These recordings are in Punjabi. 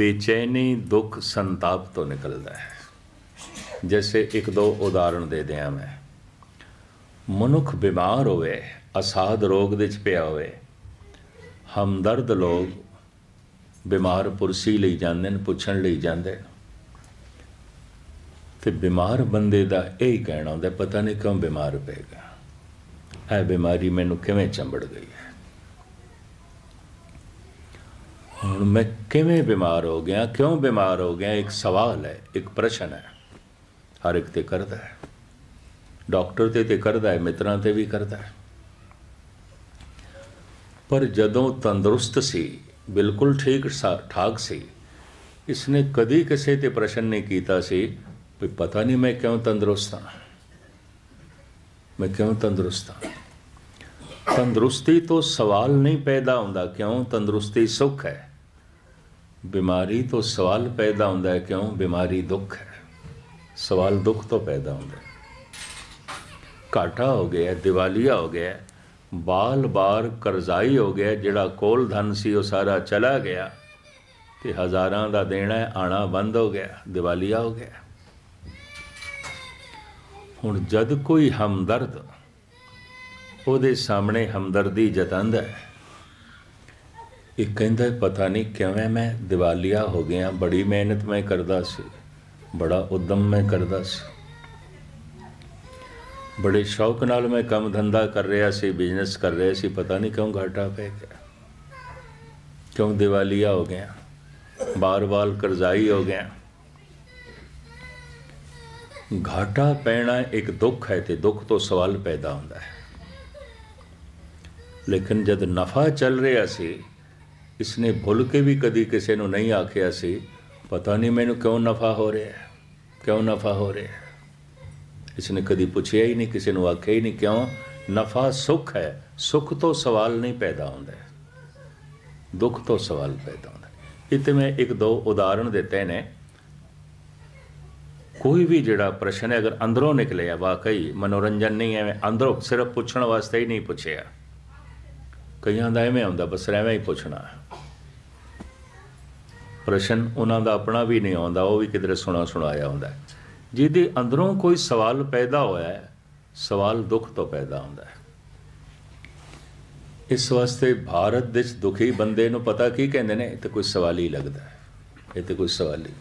ਬੇਚੈਨੀ ਦੁੱਖ ਸੰਤਾਪ ਤੋਂ ਨਿਕਲਦਾ ਹੈ। ਜੈਸੇ ਇੱਕ ਦੋ ਉਦਾਹਰਣ ਦੇ ਦਿਆਂ ਮੈਂ। ਮਨੁੱਖ ਬਿਮਾਰ ਹੋਵੇ, ਅਸਾਧ ਰੋਗ ਦੇ ਚ ਪਿਆ ਹੋਵੇ, ਹਮਦਰਦ ਲੋਕ ਬਿਮਾਰ ਪੁਰਸੀ ਲਈ ਜਾਂਦੇ ਨੇ, ਪੁੱਛਣ ਲਈ ਜਾਂਦੇ ਨੇ। ਤੇ ਬਿਮਾਰ ਬੰਦੇ ਦਾ ਇਹ ਹੀ ਕਹਿਣਾ ਹੁੰਦਾ, ਪਤਾ ਨਹੀਂ ਕਿਉਂ ਬਿਮਾਰ ਪੈ ਗਿਆ। ਇਹ ਬਿਮਾਰੀ ਮੈਨੂੰ ਕਿਵੇਂ ਚੰਬੜ ਗਈ ਹੈ? ਹੁਣ ਮੈਂ ਕਿਵੇਂ ਬਿਮਾਰ ਹੋ ਗਿਆ, ਕਿਉਂ ਬਿਮਾਰ ਹੋ ਗਿਆ ਇੱਕ ਸਵਾਲ ਹੈ, ਇੱਕ ਪ੍ਰਸ਼ਨ ਹੈ। ਹਰ ਇੱਕ ਤੇ ਕਰਦਾ ਹੈ। ਡਾਕਟਰ ਤੇ ਤੇ ਕਰਦਾ ਹੈ, ਮਿੱਤਰਾਂ ਤੇ ਵੀ ਕਰਦਾ ਹੈ। ਪਰ ਜਦੋਂ ਤੰਦਰੁਸਤ ਸੀ, ਬਿਲਕੁਲ ਠੀਕ ਠਾਕ ਸੀ, ਇਸਨੇ ਕਦੀ ਕਿਸੇ ਤੇ ਪ੍ਰਸ਼ਨ ਨਹੀਂ ਕੀਤਾ ਸੀ ਵੀ ਪਤਾ ਨਹੀਂ ਮੈਂ ਕਿਉਂ ਤੰਦਰੁਸਤ ਹਾਂ। ਮੈਂ ਕਿਉਂ ਤੰਦਰੁਸਤ ਹਾਂ? ਤੰਦਰੁਸਤੀ ਤੋਂ ਸਵਾਲ ਨਹੀਂ ਪੈਦਾ ਹੁੰਦਾ ਕਿਉਂ ਤੰਦਰੁਸਤੀ ਸੁੱਖ ਹੈ। ਬਿਮਾਰੀ ਤੋਂ ਸਵਾਲ ਪੈਦਾ ਹੁੰਦਾ ਹੈ ਕਿਉਂ? ਬਿਮਾਰੀ ਦੁੱਖ ਹੈ। ਸਵਾਲ ਦੁੱਖ ਤੋਂ ਪੈਦਾ ਹੁੰਦਾ ਹੈ। ਘਾਟਾ ਹੋ ਗਿਆ ਦਿਵਾਲੀਆ ਹੋ ਗਿਆ ਬਾਲ-ਬਾਰ ਕਰਜ਼ਾਈ ਹੋ ਗਿਆ ਜਿਹੜਾ ਕੋਲ ਧਨ ਸੀ ਉਹ ਸਾਰਾ ਚਲਾ ਗਿਆ ਤੇ ਹਜ਼ਾਰਾਂ ਦਾ ਦੇਣਾ ਆਣਾ ਬੰਦ ਹੋ ਗਿਆ, ਦਿਵਾਲੀਆ ਹੋ ਗਿਆ ਹੁਣ ਜਦ ਕੋਈ ਹਮਦਰਦ, ਉਹਦੇ ਸਾਹਮਣੇ ਹਮਦਰਦੀ ਜਤਾਂਦਾ ਹੈ ਇਹ ਕਹਿੰਦਾ, ਪਤਾ ਨਹੀਂ ਕਿਵੇਂ ਮੈਂ ਦਿਵਾਲੀਆ ਹੋ ਗਿਆ, ਬੜੀ ਮਿਹਨਤ ਮੈਂ ਕਰਦਾ ਸੀ, ਬੜਾ ਉਦਮ ਮੈਂ ਕਰਦਾ ਸੀ। ਬੜੇ ਸ਼ੌਕ ਨਾਲ ਮੈਂ ਕੰਮ ਧੰਦਾ ਕਰ ਰਿਹਾ ਸੀ ਬਿਜ਼ਨਸ ਕਰ ਰਿਹਾ ਸੀ, ਪਤਾ ਨਹੀਂ ਕਿਉਂ ਘਾਟਾ ਪੈ ਗਿਆ। ਕਿਉਂ ਦਿਵਾਲੀਆ ਹੋ ਗਿਆ? ਬਾਰ-ਬਾਰ ਕਰਜ਼ਾਈ ਹੋ ਗਿਆ। ਘਾਟਾ ਪੈਣਾ ਇੱਕ ਦੁੱਖ ਹੈ ਤੇ ਦੁੱਖ ਤੋਂ ਸਵਾਲ ਪੈਦਾ ਹੁੰਦਾ ਹੈ। ਲੇਕਿਨ ਜਦ ਨਫਾ ਚੱਲ ਰਿਹਾ ਸੀ ਇਸਨੇ ਭੁੱਲ ਕੇ ਵੀ ਕਦੀ ਕਿਸੇ ਨੂੰ ਨਹੀਂ ਆਖਿਆ ਸੀ, ਪਤਾ ਨਹੀਂ ਮੈਨੂੰ ਕਿਉਂ ਨਫਾ ਹੋ ਰਿਹਾ ਹੈ, ਕਿਉਂ ਨਫਾ ਹੋ ਰਿਹਾ ਹੈ। ਇਸਨੇ ਕਦੀ ਪੁੱਛਿਆ ਹੀ ਨਹੀਂ, ਕਿਸੇ ਨੂੰ ਆਖਿਆ ਹੀ ਨਹੀਂ ਕਿਉਂ ਨਫਾ ਸੁੱਖ ਹੈ, ਸੁੱਖ ਤੋਂ ਸਵਾਲ ਨਹੀਂ ਪੈਦਾ ਹੁੰਦਾ ਦੁੱਖ ਤੋਂ ਸਵਾਲ ਪੈਦਾ ਹੁੰਦਾ ਇਤੇ ਮੈਂ ਇੱਕ ਦੋ ਉਦਾਹਰਣ ਦਿੱਤੇ ਨੇ। ਕੋਈ ਵੀ ਜਿਹੜਾ ਪ੍ਰਸ਼ਨ ਹੈ, ਅਗਰ ਅੰਦਰੋਂ ਨਿਕਲਿਆ ਵਾਕਈ ਮਨੋਰੰਜਨ ਨਹੀਂ ਐਵੇਂ, ਅੰਦਰੋਂ ਸਿਰਫ ਪੁੱਛਣ ਵਾਸਤੇ ਹੀ ਨਹੀਂ ਪੁੱਛਿਆ। ਕਈਆਂ ਦਾ ਐਵੇਂ ਹੁੰਦਾ, ਬਸ ਐਵੇਂ ਹੀ ਪੁੱਛਣਾ ਪ੍ਰਸ਼ਨ ਉਹਨਾਂ ਦਾ ਆਪਣਾ ਵੀ ਨਹੀਂ ਆਉਂਦਾ, ਉਹ ਵੀ ਕਿਧਰੇ ਸੁਣਾ ਸੁਣਾਇਆ ਹੁੰਦਾ ਜਿਹਦੇ ਅੰਦਰੋਂ ਕੋਈ ਸਵਾਲ ਪੈਦਾ ਹੋਇਆ ਹੈ, ਸਵਾਲ ਦੁੱਖ ਤੋਂ ਪੈਦਾ ਹੁੰਦਾ ਹੈ। ਇਸ ਵਾਸਤੇ ਭਾਰਤ ਦੇ ਦੁਖੀ ਬੰਦੇ ਨੂੰ ਪਤਾ ਕੀ ਕਹਿੰਦੇ ਨੇ, ਇਹ ਤਾਂ ਕੋਈ ਸਵਾਲ ਹੀ ਲੱਗਦਾ ਹੈ। ਇਹ ਤਾਂ ਕੋਈ ਸਵਾਲ ਹੀ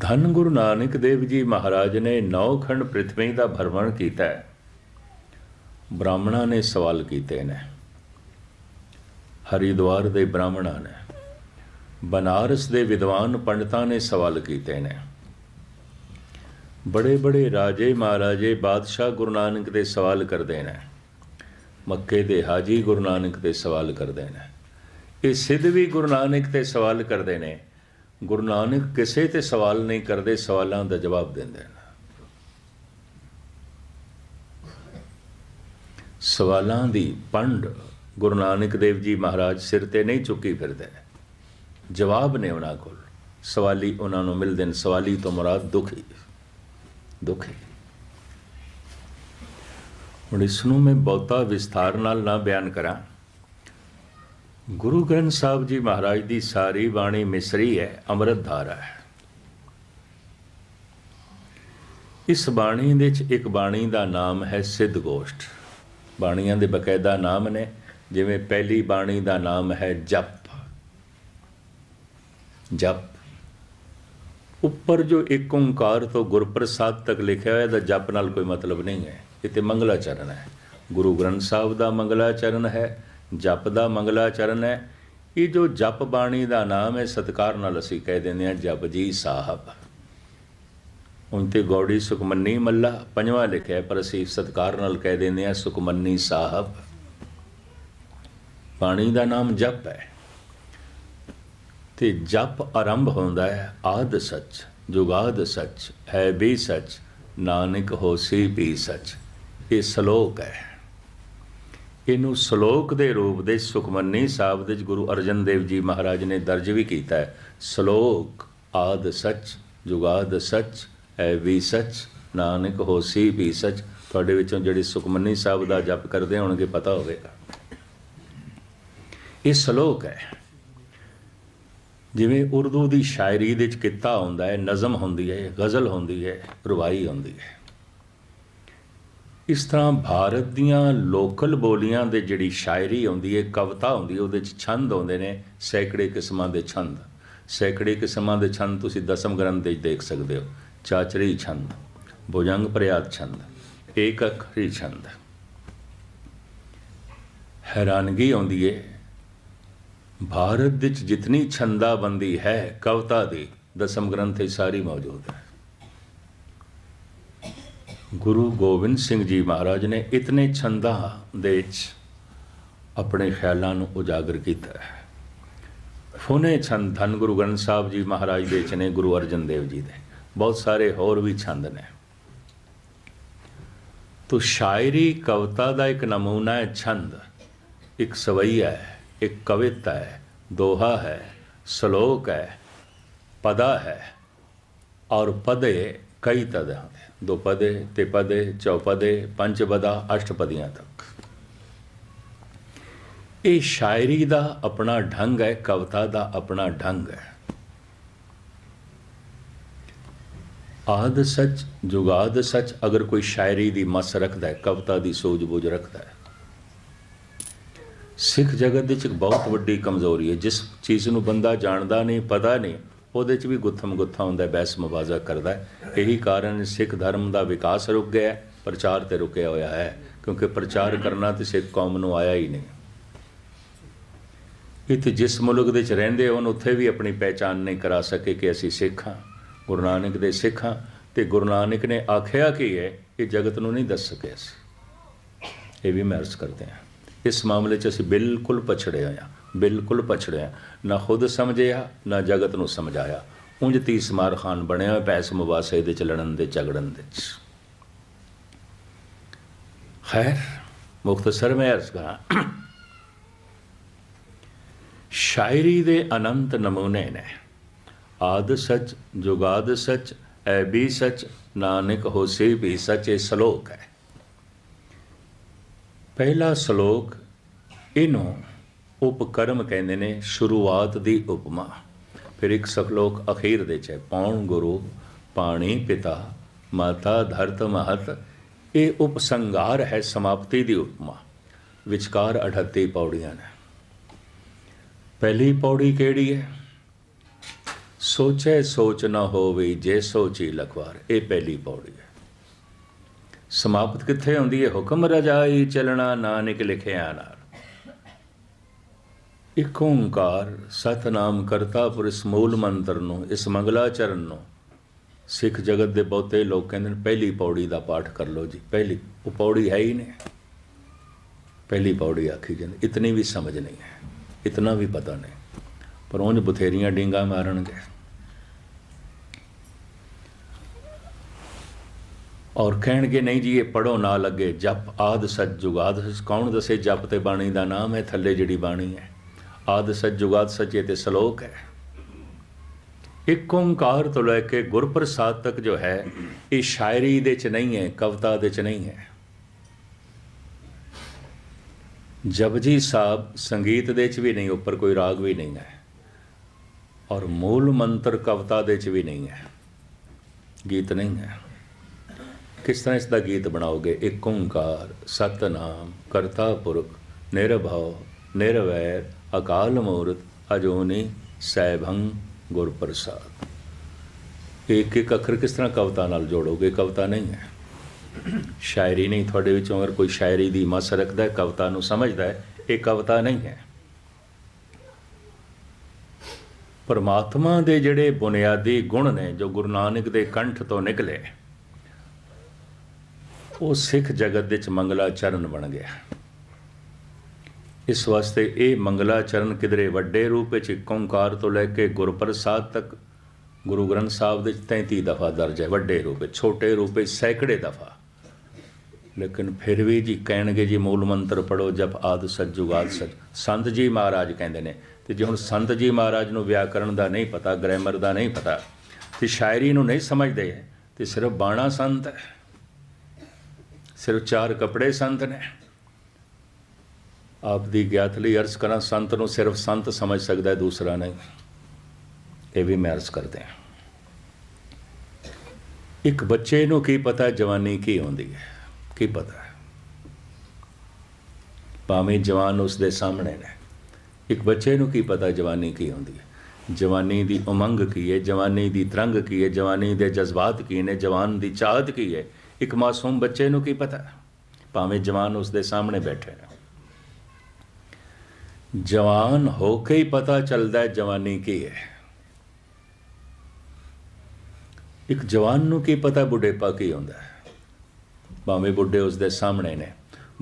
ਧੰਨ ਗੁਰੂ ਨਾਨਕ ਦੇਵ ਜੀ ਮਹਾਰਾਜ ਨੇ ਨੌਖੰਡ ਪ੍ਰithvi ਦਾ ਭਰਮਣ ਕੀਤਾ ਹੈ। ਬ੍ਰਾਹਮਣਾਂ ਨੇ ਸਵਾਲ ਕੀਤੇ ਨੇ। ਹਰੀਦਵਾਰ ਦੇ ਬ੍ਰਾਹਮਣਾਂ ਨੇ, ਬਨਾਰਸ ਦੇ ਵਿਦਵਾਨ ਪੰਡਤਾਂ ਨੇ ਸਵਾਲ ਕੀਤੇ ਨੇ। ਬੜੇ ਬੜੇ ਰਾਜੇ ਮਹਾਰਾਜੇ ਬਾਦਸ਼ਾਹ ਗੁਰੂ ਨਾਨਕ ਦੇ ਸਵਾਲ ਕਰਦੇ ਨੇ, ਮੱਕੇ ਦੇ ਹਾਜੀ ਗੁਰੂ ਨਾਨਕ ਦੇ ਸਵਾਲ ਕਰਦੇ ਨੇ। ਇਹ ਸਿੱਧ ਵੀ ਗੁਰੂ ਨਾਨਕ ਤੇ ਸਵਾਲ ਕਰਦੇ ਨੇ, ਗੁਰੂ ਨਾਨਕ ਕਿਸੇ ਤੇ ਸਵਾਲ ਨਹੀਂ ਕਰਦੇ, ਸਵਾਲਾਂ ਦਾ ਜਵਾਬ ਦਿੰਦੇ ਨੇ। ਸਵਾਲਾਂ ਦੀ ਪੰਡ ਗੁਰੂ ਨਾਨਕ ਦੇਵ ਜੀ ਮਹਾਰਾਜ ਸਿਰ ਤੇ ਨਹੀਂ ਚੁੱਕੀ ਫਿਰਦੇ। ਜਵਾਬ ਨੇ ਉਹਨਾਂ ਕੋਲ, ਸਵਾਲੀ ਉਹਨਾਂ ਨੂੰ ਮਿਲਦੇ ਨੇ, ਸਵਾਲੀ ਤੋਂ ਮੁਰਾਦ ਦੁਖੀ। ਦੁਖੀ। ਹੁਣ ਇਸ ਨੂੰ ਮੈਂ ਬਹੁਤਾ ਵਿਸਥਾਰ ਨਾਲ ਨਾ ਬਿਆਨ ਕਰਾਂ। ਗੁਰੂ ਗ੍ਰੰਥ ਸਾਹਿਬ ਜੀ ਮਹਾਰਾਜ ਦੀ ਸਾਰੀ ਬਾਣੀ ਮਿਸਰੀ ਹੈ, ਅੰਮ੍ਰਿਤ ਧਾਰਾ ਹੈ। ਇਸ ਬਾਣੀ ਦੇ ਵਿੱਚ ਇੱਕ ਬਾਣੀ ਦਾ ਨਾਮ ਹੈ ਸਿੱਧ ਗੋਸ਼ਟ। ਬਾਣੀਆਂ ਦੇ ਬਕਾਇਦਾ ਨਾਮ ਨੇ। ਜਿਵੇਂ ਪਹਿਲੀ ਬਾਣੀ ਦਾ ਨਾਮ ਹੈ ਜਪ। ਜਪ। ਉੱਪਰ ਜੋ ਇੱਕ ਓੰਕਾਰ ਤੋਂ ਗੁਰਪ੍ਰਸਾਦ ਤੱਕ ਲਿਖਿਆ ਹੋਇਆ ਦਾ ਜਪ ਨਾਲ ਕੋਈ ਮਤਲਬ ਨਹੀਂ ਹੈ। ਇਹ ਤੇ ਮੰਗਲਾਚਰਨ ਹੈ। ਗੁਰੂ ਗ੍ਰੰਥ ਸਾਹਿਬ ਦਾ ਮੰਗਲਾਚਰਨ ਹੈ, ਜਪ ਦਾ ਮੰਗਲਾਚਰਨ ਹੈ। ਇਹ ਜੋ ਜਪ ਬਾਣੀ ਦਾ ਨਾਮ ਹੈ, ਸਤਕਾਰ ਨਾਲ ਅਸੀਂ ਕਹਿ ਦਿੰਦੇ ਹਾਂ ਜਪ ਜੀ ਸਾਹਿਬ। ਹੁਣ ਤੇ ਗੌੜੀ ਸੁਖਮਨੀ ਮੱਲਾ ਪੰਜਵਾਂ ਲਿਖਿਆ ਪਰ ਅਸੀਂ ਸਤਕਾਰ ਨਾਲ ਕਹਿ ਦਿੰਦੇ ਹਾਂ ਸੁਖਮਨੀ ਸਾਹਿਬ। ਬਾਣੀ ਦਾ ਨਾਮ ਜਪ ਹੈ। ਤੇ ਜਪ ਆਰੰਭ ਹੁੰਦਾ ਹੈ, ਆਦ ਸੱਚ, ਜੁਗਾਦ ਸੱਚ, ਹੈ ਵੀ ਸੱਚ, ਨਾਨਕ ਹੋਸੀ ਵੀ ਸੱਚ। ਇਹ ਸ਼ਲੋਕ ਹੈ। ਇਹਨੂੰ ਸ਼ਲੋਕ ਦੇ ਰੂਪ ਦੇ ਸੁਖਮਨੀ ਸਾਹਿਬ ਦੇ ਗੁਰੂ ਅਰਜਨ ਦੇਵ ਜੀ ਮਹਾਰਾਜ ਨੇ ਦਰਜ ਵੀ ਕੀਤਾ ਹੈ। ਸ਼ਲੋਕ, ਆਦ ਸੱਚ, ਜੁਗਾਦ ਸੱਚ, ਹੈ ਵੀ ਸੱਚ, ਨਾਨਕ ਹੋਸੀ ਵੀ ਸੱਚ। ਤੁਹਾਡੇ ਵਿੱਚੋਂ ਜਿਹੜੇ ਸੁਖਮਨੀ ਸਾਹਿਬ ਦਾ ਜਪ ਕਰਦੇ ਹੋਣਗੇ, ਪਤਾ ਹੋਵੇਗਾ। ਇਹ ਸ਼ਲੋਕ ਹੈ। ਜਿਵੇਂ ਉਰਦੂ ਦੀ ਸ਼ਾਇਰੀ ਦੇ ਵਿੱਚ ਕਿੱਤਾ ਹੁੰਦਾ ਹੈ, ਨਜ਼ਮ ਹੁੰਦੀ ਹੈ, ਗਜ਼ਲ ਹੁੰਦੀ ਹੈ, ਰਵਾਈ ਹੁੰਦੀ ਹੈ। ਇਸ ਤਰ੍ਹਾਂ ਭਾਰਤ ਦੀਆਂ ਲੋਕਲ ਬੋਲੀਆਂ ਦੇ ਜਿਹੜੀ ਸ਼ਾਇਰੀ ਹੁੰਦੀ ਹੈ, ਕਵਿਤਾ ਹੁੰਦੀ ਹੈ, ਉਹਦੇ 'ਚ ਛੰਦ ਹੁੰਦੇ ਨੇ, ਸੈਂਕੜੇ ਕਿਸਮਾਂ ਦੇ ਛੰਦ। ਸੈਂਕੜੇ ਕਿਸਮਾਂ ਦੇ ਛੰਦ ਤੁਸੀਂ ਦਸਮ ਗ੍ਰੰਥ ਵਿੱਚ ਦੇਖ ਸਕਦੇ ਹੋ। ਚਾਚਰੀ ਛੰਦ, ਭੁਜੰਗ ਪ੍ਰਯਾਤ ਛੰਦ ਏਕ ਅੱਖਰੀ ਛੰਦ। ਹੈਰਾਨਗੀ ਆਉਂਦੀ ਹੈ ਭਾਰਤ ਵਿੱਚ ਜਿਤਨੀ ਛੰਦਾਬੰਦੀ ਹੈ, ਕਵਿਤਾ ਦੀ ਦਸਮ ਗ੍ਰੰਥ ਵਿੱਚ ਸਾਰੀ ਮੌਜੂਦ ਹੈ। ਗੁਰੂ ਗੋਬਿੰਦ ਸਿੰਘ ਜੀ ਮਹਾਰਾਜ ਨੇ ਇਤਨੇ ਛੰਦਾਂ ਦੇ ਵਿੱਚ ਆਪਣੇ ਖਿਆਲਾਂ ਨੂੰ ਉਜਾਗਰ ਕੀਤਾ ਹੈ। ਫੋਨੇ ਛੰਦ ਧੰਨ ਗੁਰੂ ਗ੍ਰੰਥ ਸਾਹਿਬ ਜੀ ਮਹਾਰਾਜ ਦੇ ਚ ਨੇ, ਗੁਰੂ ਅਰਜਨ ਦੇਵ ਜੀ ਦੇ। ਬਹੁਤ ਸਾਰੇ ਹੋਰ ਵੀ ਛੰਦ ਨੇ। ਤੋ ਸ਼ਾਇਰੀ ਕਵਿਤਾ ਦਾ ਇੱਕ ਨਮੂਨਾ ਹੈ, ਛੰਦ। ਇੱਕ ਸਵਈਆ ਹੈ। ਇੱਕ ਕਵਿਤਾ ਹੈ, ਦੋਹਾ ਹੈ, ਸ਼ਲੋਕ ਹੈ, ਪਦਾ ਹੈ ਔਰ ਪਦੇ ਕਈ ਤਰ੍ਹਾਂ ਦੇ ਦੋ ਪਦੇ ਤੇ ਪਦੇ ਚੌਪਦੇ ਪੰਜ ਪਦਾ ਅਸ਼ਟਪਦੀਆਂ ਤੱਕ। ਇਹ ਸ਼ਾਇਰੀ ਦਾ ਆਪਣਾ ਢੰਗ ਹੈ, ਕਵਿਤਾ ਦਾ ਆਪਣਾ ਢੰਗ ਹੈ। ਆਦ ਸੱਚ, ਜੁਗਾਦ ਸੱਚ ਅਗਰ ਕੋਈ ਸ਼ਾਇਰੀ ਦੀ ਮਸ ਰੱਖਦਾ ਹੈ, ਕਵਿਤਾ ਦੀ ਸੂਝ-ਬੂਝ ਰੱਖਦਾ ਹੈ ਸਿੱਖ ਜਗਤ ਵਿੱਚ ਇੱਕ ਬਹੁਤ ਵੱਡੀ ਕਮਜ਼ੋਰੀ ਹੈ। ਜਿਸ ਚੀਜ਼ ਨੂੰ ਬੰਦਾ ਜਾਣਦਾ ਨਹੀਂ, ਪਤਾ ਨਹੀਂ, ਉਹਦੇ 'ਚ ਵੀ ਗੁੱਥਮ ਗੁੱਥਾ ਹੁੰਦਾ ਬਹਿਸ ਮੁਬਾਜ਼ਾ ਕਰਦਾ ਹੈ। ਇਹੀ ਕਾਰਨ ਸਿੱਖ ਧਰਮ ਦਾ ਵਿਕਾਸ ਰੁਕ ਗਿਆ ਪ੍ਰਚਾਰ ਤੇ ਰੁਕਿਆ ਹੋਇਆ ਹੈ, ਕਿਉਂਕਿ ਪ੍ਰਚਾਰ ਕਰਨਾ ਤੇ ਸਿੱਖ ਕੌਮ ਨੂੰ ਆਇਆ ਹੀ ਨਹੀਂ। ਇੱਥੇ ਜਿਸ ਮੁਲਕ ਦੇ ਵਿੱਚ ਰਹਿੰਦੇ ਹੋਣ, ਉੱਥੇ ਵੀ ਆਪਣੀ ਪਹਿਚਾਨ ਨਹੀਂ ਕਰਾ ਸਕੇ ਕਿ ਅਸੀਂ ਸਿੱਖ ਹਾਂ, ਗੁਰੂ ਨਾਨਕ ਦੇ ਸਿੱਖ ਹਾਂ। ਤੇ ਗੁਰੂ ਨਾਨਕ ਨੇ ਆਖਿਆ ਕੀ ਹੈ, ਇਹ ਜਗਤ ਨੂੰ ਨਹੀਂ ਦੱਸ ਸਕਿਆ ਸੀ ਇਹ ਵੀ ਮਹਿਰਸ ਕਰਦੇ ਹਾਂ। ਇਸ ਮਾਮਲੇ 'ਚ ਅਸੀਂ ਬਿਲਕੁਲ ਪਛੜੇ ਹੋਏ ਹਾਂ, ਬਿਲਕੁਲ ਪਛੜੇ ਹਾਂ। ਨਾ ਖੁਦ ਸਮਝਿਆ, ਨਾ ਜਗਤ ਨੂੰ ਸਮਝਾਇਆ। ਉਂਝ ਤੀਸ ਮਾਰ ਖਾਨ ਬਣਿਆ ਹੋਇਆ ਪੈਸ ਮੁਬਾਸੇ ਦੇ ਚ ਲੜਨ ਦੇ, ਝਗੜਨ ਦੇ ਚ। ਖੈਰ ਮੁਖਤਸਰ ਮੈਂ ਅਰਜ਼ ਕਰਾਂ। ਸ਼ਾਇਰੀ ਦੇ ਅਨੰਤ ਨਮੂਨੇ ਨੇ। ਆਦ ਸੱਚ, ਜੁਗਾਦ ਸੱਚ, ਐ ਵੀ ਸੱਚ, ਨਾਨਕ ਹੋਸੇ ਵੀ ਸੱਚ, ਇਹ ਸ਼ਲੋਕ ਹੈ। ਪਹਿਲਾ ਸ਼ਲੋਕ, ਇਹਨੂੰ ਉਪਕਰਮ ਕਹਿੰਦੇ ਨੇ, ਸ਼ੁਰੂਆਤ ਦੀ ਉਪਮਾ। ਫਿਰ ਇੱਕ ਸ਼ਲੋਕ ਅਖੀਰ ਦੇ ਚ ਹੈ, ਪੌਣ ਗੁਰੂ, ਪਾਣੀ ਪਿਤਾ, ਮਾਤਾ ਧਰਤ ਮਹਤ, ਇਹ ਉਪਸੰਗਾਰ ਹੈ ਸਮਾਪਤੀ ਦੀ ਉਪਮਾ। ਵਿਚਕਾਰ 38 ਪੌੜੀਆਂ ਨੇ। ਪਹਿਲੀ ਪੌੜੀ ਕਿਹੜੀ ਹੈ? ਸੋਚੇ ਸੋਚ ਨਾ ਹੋਵੇ ਜੇ ਸੋਚੀ ਲਖਵਾਰ, ਇਹ ਪਹਿਲੀ ਪੌੜੀ ਹੈ। ਸਮਾਪਤ ਕਿੱਥੇ ਹੁੰਦੀ ਹੈ ਹੁਕਮ? ਰਜਾਈ ਚਲਣਾ ਨਾਨਕ ਲਿਖਿਆ ਨਾਲ। ਇੱਕ ਓੰਕਾਰ ਸਤਨਾਮ ਕਰਤਾ ਪੁਰ ਇਸ ਮੂਲ ਮੰਤਰ ਨੂੰ, ਇਸ ਮੰਗਲਾਚਰਨ ਨੂੰ। ਸਿੱਖ ਜਗਤ ਦੇ ਬਹੁਤੇ ਲੋਕ ਕਹਿੰਦੇ ਨੇ, ਪਹਿਲੀ ਪੌੜੀ ਦਾ ਪਾਠ ਕਰ ਲਓ ਜੀ। ਪਹਿਲੀ, ਉਹ ਪੌੜੀ ਹੈ ਹੀ ਨਹੀਂ। ਪਹਿਲੀ ਪੌੜੀ ਆਖੀ ਜਾਂਦੀ, ਇਤਨੀ ਵੀ ਸਮਝ ਨਹੀਂ ਹੈ, ਇਤਨਾ ਵੀ ਪਤਾ ਨਹੀਂ। ਪਰ ਉਂਝ ਬਥੇਰੀਆਂ ਡਿੰਗਾ ਮਾਰਨਗੇ। ਔਰ ਕਹਿਣਗੇ, ਨਹੀਂ ਜੀ, ਇਹ ਪੜੋ ਨਾ ਲੱਗੇ, ਜਪ ਆਦ ਸੱਚ ਜੁਗਾਦ ਕੌਣ ਦੱਸੇ ਜਪ ਤੇ ਬਾਣੀ ਦਾ ਨਾਮ? ਹੈ ਥੱਲੇ ਜਿਹੜੀ ਬਾਣੀ ਹੈ। ਆਦ ਸੱਚ ਜੁਗਾਦ ਸੱਚੇ, ਇਹ ਤੇ ਸ਼ਲੋਕ ਹੈ। ਇੱਕ ਓੰਕਾਰ ਤੋਂ ਲੈ ਕੇ ਗੁਰਪ੍ਰਸਾਦ ਤੱਕ ਜੋ ਹੈ, ਇਹ ਸ਼ਾਇਰੀ ਦੇ ਚ ਨਹੀਂ ਹੈ, ਕਵਿਤਾ ਦੇ ਚ ਨਹੀਂ ਹੈ। ਜਪਜੀ ਸਾਹਿਬ ਸੰਗੀਤ ਦੇ ਚ ਵੀ ਨਹੀਂ, ਉੱਪਰ ਕੋਈ ਰਾਗ ਵੀ ਨਹੀਂ ਹੈ। ਔਰ ਮੂਲ ਮੰਤਰ ਕਵਿਤਾ ਦੇ ਚ ਵੀ ਨਹੀਂ ਹੈ। ਗੀਤ ਨਹੀਂ ਹੈ। ਕਿਸ ਤਰ੍ਹਾਂ ਇਸ ਦਾ ਗੀਤ ਬਣਾਓਗੇ? ਇੱਕ ਓੰਕਾਰ, ਸਤਨਾਮ, ਕਰਤਾ ਪੁਰਖ, ਨਿਰਭਉ, ਨਿਰਵੈਰ, ਅਕਾਲ ਮੂਰਤ, ਅਜੋਨੀ, ਸੈਭੰ ਗੁਰ ਪ੍ਰਸਾਦ ਇੱਕ ਇੱਕ ਅੱਖਰ ਕਿਸ ਤਰ੍ਹਾਂ ਕਵਿਤਾ ਨਾਲ ਜੋੜੋਗੇ? ਕਵਿਤਾ ਨਹੀਂ ਹੈ। ਸ਼ਾਇਰੀ ਨਹੀਂ, ਤੁਹਾਡੇ ਵਿੱਚੋਂ ਅਗਰ ਕੋਈ ਸ਼ਾਇਰੀ ਦੀ ਮਸ ਰੱਖਦਾ ਹੈ, ਕਵਿਤਾ ਨੂੰ ਸਮਝਦਾ ਹੈ, ਇਹ ਕਵਿਤਾ ਨਹੀਂ ਹੈ। ਪਰਮਾਤਮਾ ਦੇ ਜਿਹੜੇ ਬੁਨਿਆਦੀ ਗੁਣ ਨੇ, ਜੋ ਗੁਰੂ ਨਾਨਕ ਦੇ ਕੰਠ ਤੋਂ ਨਿਕਲੇ ਉਹ ਸਿੱਖ ਜਗਤ ਵਿੱਚ ਮੰਗਲਾਚਰਨ ਬਣ ਗਿਆ। ਇਸ ਵਾਸਤੇ ਇਹ ਮੰਗਲਾਚਰਨ ਕਿਦਰੇ ਵੱਡੇ ਰੂਪ ਵਿੱਚ ਇੱਕ ਓੰਕਾਰ ਤੋਂ ਲੈ ਕੇ ਗੁਰਪ੍ਰਸਾਦ ਤੱਕ ਗੁਰੂ ਗ੍ਰੰਥ ਸਾਹਿਬ ਦੇ 33 ਦਫਾ ਦਰਜ ਹੈ, ਵੱਡੇ ਰੂਪ ਵਿੱਚ, ਛੋਟੇ ਰੂਪ ਵਿੱਚ, ਸੈਂਕੜੇ ਦਫਾ। ਲੇਕਿਨ ਫਿਰ ਵੀ ਜੀ ਕਹਿਣਗੇ ਜੀ ਮੂਲ ਮੰਤਰ ਪੜੋ ਜਪ ਆਦ ਸੱਜੁਗਾਦ ਸੱਚ ਸੰਤ ਜੀ ਮਹਾਰਾਜ ਕਹਿੰਦੇ ਨੇ, ਤੇ ਜੇ ਹੁਣ ਸੰਤ ਜੀ ਮਹਾਰਾਜ ਨੂੰ ਵਿਆਕਰਣ ਦਾ ਨਹੀਂ ਪਤਾ, ਗ੍ਰਾਮਰ ਦਾ ਨਹੀਂ ਪਤਾ, ਤੇ ਸ਼ਾਇਰੀ ਨੂੰ ਨਹੀਂ ਸਮਝਦੇ, ਤੇ ਸਿਰਫ ਬਾਣਾ ਸੰਤ ਹੈ। ਸਿਰਫ ਚਾਰ ਕੱਪੜੇ ਸੰਤ ਨੇ। ਆਪ ਦੀ ਗਿਆਤ ਲਈ ਅਰਜ਼ ਕਰਾਂ, ਸੰਤ ਨੂੰ ਸਿਰਫ ਸੰਤ ਸਮਝ ਸਕਦਾ ਹੈ ਦੂਸਰਾ ਨਹੀਂ। ਇਹ ਵੀ ਮੈਂ ਅਰਜ਼ ਕਰਦੇ ਹਾਂ। ਇੱਕ ਬੱਚੇ ਨੂੰ ਕੀ ਪਤਾ, ਜਵਾਨੀ ਕੀ ਹੁੰਦੀ ਹੈ? ਕੀ ਪਤਾ ਹੈ? ਭਾਵੇਂ ਜਵਾਨ ਉਸ ਦੇ ਸਾਹਮਣੇ ਨੇ। ਇੱਕ ਬੱਚੇ ਨੂੰ ਕੀ ਪਤਾ, ਜਵਾਨੀ ਕੀ ਹੁੰਦੀ ਹੈ? ਜਵਾਨੀ ਦੀ ਉਮੰਗ ਕੀ ਹੈ? ਜਵਾਨੀ ਦੀ ਤਰੰਗ ਕੀ ਹੈ? ਜਵਾਨੀ ਦੇ ਜਜ਼ਬਾਤ ਕੀ ਨੇ? ਜਵਾਨ ਦੀ ਚਾਹਤ ਕੀ ਹੈ? ਇੱਕ ਮਾਸੂਮ ਬੱਚੇ ਨੂੰ ਕੀ ਪਤਾ? ਭਾਵੇਂ ਜਵਾਨ ਉਸ ਦੇ ਸਾਹਮਣੇ ਬੈਠੇ ਨੇ ਜਵਾਨ ਹੋ ਕੇ ਹੀ ਪਤਾ ਚੱਲਦਾ ਹੈ ਜਵਾਨੀ ਕੀ ਹੈ। ਇੱਕ ਜਵਾਨ ਨੂੰ ਕੀ ਪਤਾ ਬੁਢੇਪਾ ਕੀ ਹੁੰਦਾ ਹੈ? ਭਾਵੇਂ ਬੁੱਢੇ ਉਸ ਦੇ ਸਾਹਮਣੇ ਨੇ।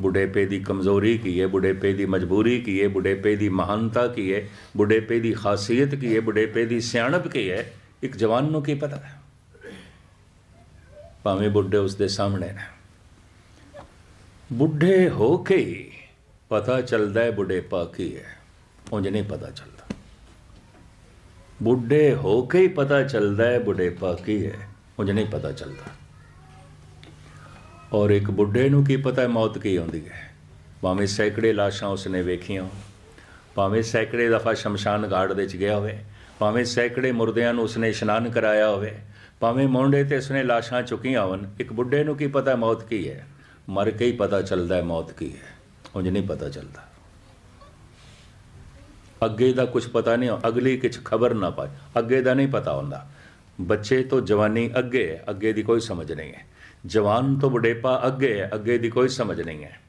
ਬੁਢੇਪੇ ਦੀ ਕਮਜ਼ੋਰੀ ਕੀ ਹੈ? ਬੁਢੇਪੇ ਦੀ ਮਜਬੂਰੀ ਕੀ ਹੈ? ਬੁਢੇਪੇ ਦੀ ਮਹਾਨਤਾ ਕੀ ਹੈ? ਬੁਢੇਪੇ ਦੀ ਖਾਸੀਅਤ ਕੀ ਹੈ? ਬੁਢੇਪੇ ਦੀ ਸਿਆਣਪ ਕੀ ਹੈ? ਇੱਕ ਜਵਾਨ ਨੂੰ ਕੀ ਪਤਾ ਹੈ? ਭਾਵੇਂ ਬੁੱਢੇ ਉਸ ਦੇ ਸਾਹਮਣੇ ਨੇ ਬੁੱਢੇ ਹੋ ਕੇ ਹੀ ਪਤਾ ਚੱਲਦਾ ਹੈ ਬੁਢੇਪਾ ਕੀ ਹੈ। ਉਂਝ ਨਹੀਂ ਪਤਾ ਚੱਲਦਾ। ਬੁੱਢੇ ਹੋ ਕੇ ਹੀ ਪਤਾ ਚੱਲਦਾ ਹੈ ਬੁਢੇਪਾ ਕੀ ਹੈ। ਉਂਝ ਨਹੀਂ ਪਤਾ ਚੱਲਦਾ। ਔਰ ਇੱਕ ਬੁੱਢੇ ਨੂੰ ਕੀ ਪਤਾ ਹੈ ਮੌਤ ਕੀ ਆਉਂਦੀ ਹੈ। ਭਾਵੇਂ ਸੈਂਕੜੇ ਲਾਸ਼ਾਂ ਉਸਨੇ ਵੇਖੀਆਂ ਭਾਵੇਂ ਸੈਂਕੜੇ ਦਫਾ ਸ਼ਮਸ਼ਾਨ ਘਾਟ ਦੇ ਵਿੱਚ ਗਿਆ ਹੋਵੇ, ਭਾਵੇਂ ਸੈਂਕੜੇ ਮੁਰਦਿਆਂ ਨੂੰ ਉਸਨੇ ਇਸ਼ਨਾਨ ਕਰਾਇਆ ਹੋਵੇ ਭਾਵੇਂ ਮੋਢੇ ਤੇ ਉਸਨੇ ਲਾਸ਼ਾਂ ਚੁੱਕੀਆਂ ਹੋਣ, ਇੱਕ ਬੁੱਢੇ ਨੂੰ ਕੀ ਪਤਾ ਮੌਤ ਕੀ ਹੈ? ਮਰ ਕੇ ਹੀ ਪਤਾ ਚੱਲਦਾ ਹੈ ਮੌਤ ਕੀ ਹੈ। ਉਂਝ ਨਹੀਂ ਪਤਾ ਚੱਲਦਾ। ਅੱਗੇ ਦਾ ਕੁਝ ਪਤਾ ਨਹੀਂ, ਅਗਲੀ ਕੁਝ ਖਬਰ ਨਾ ਪਾਏ। ਅੱਗੇ ਦਾ ਨਹੀਂ ਪਤਾ ਹੁੰਦਾ। ਬੱਚੇ ਤੋਂ ਜਵਾਨੀ ਅੱਗੇ ਹੈ, ਅੱਗੇ ਦੀ ਕੋਈ ਸਮਝ ਨਹੀਂ ਹੈ। ਜਵਾਨ ਤੋਂ ਬੁਢੇਪਾ ਅੱਗੇ ਹੈ, ਅੱਗੇ ਦੀ ਕੋਈ ਸਮਝ ਨਹੀਂ ਹੈ।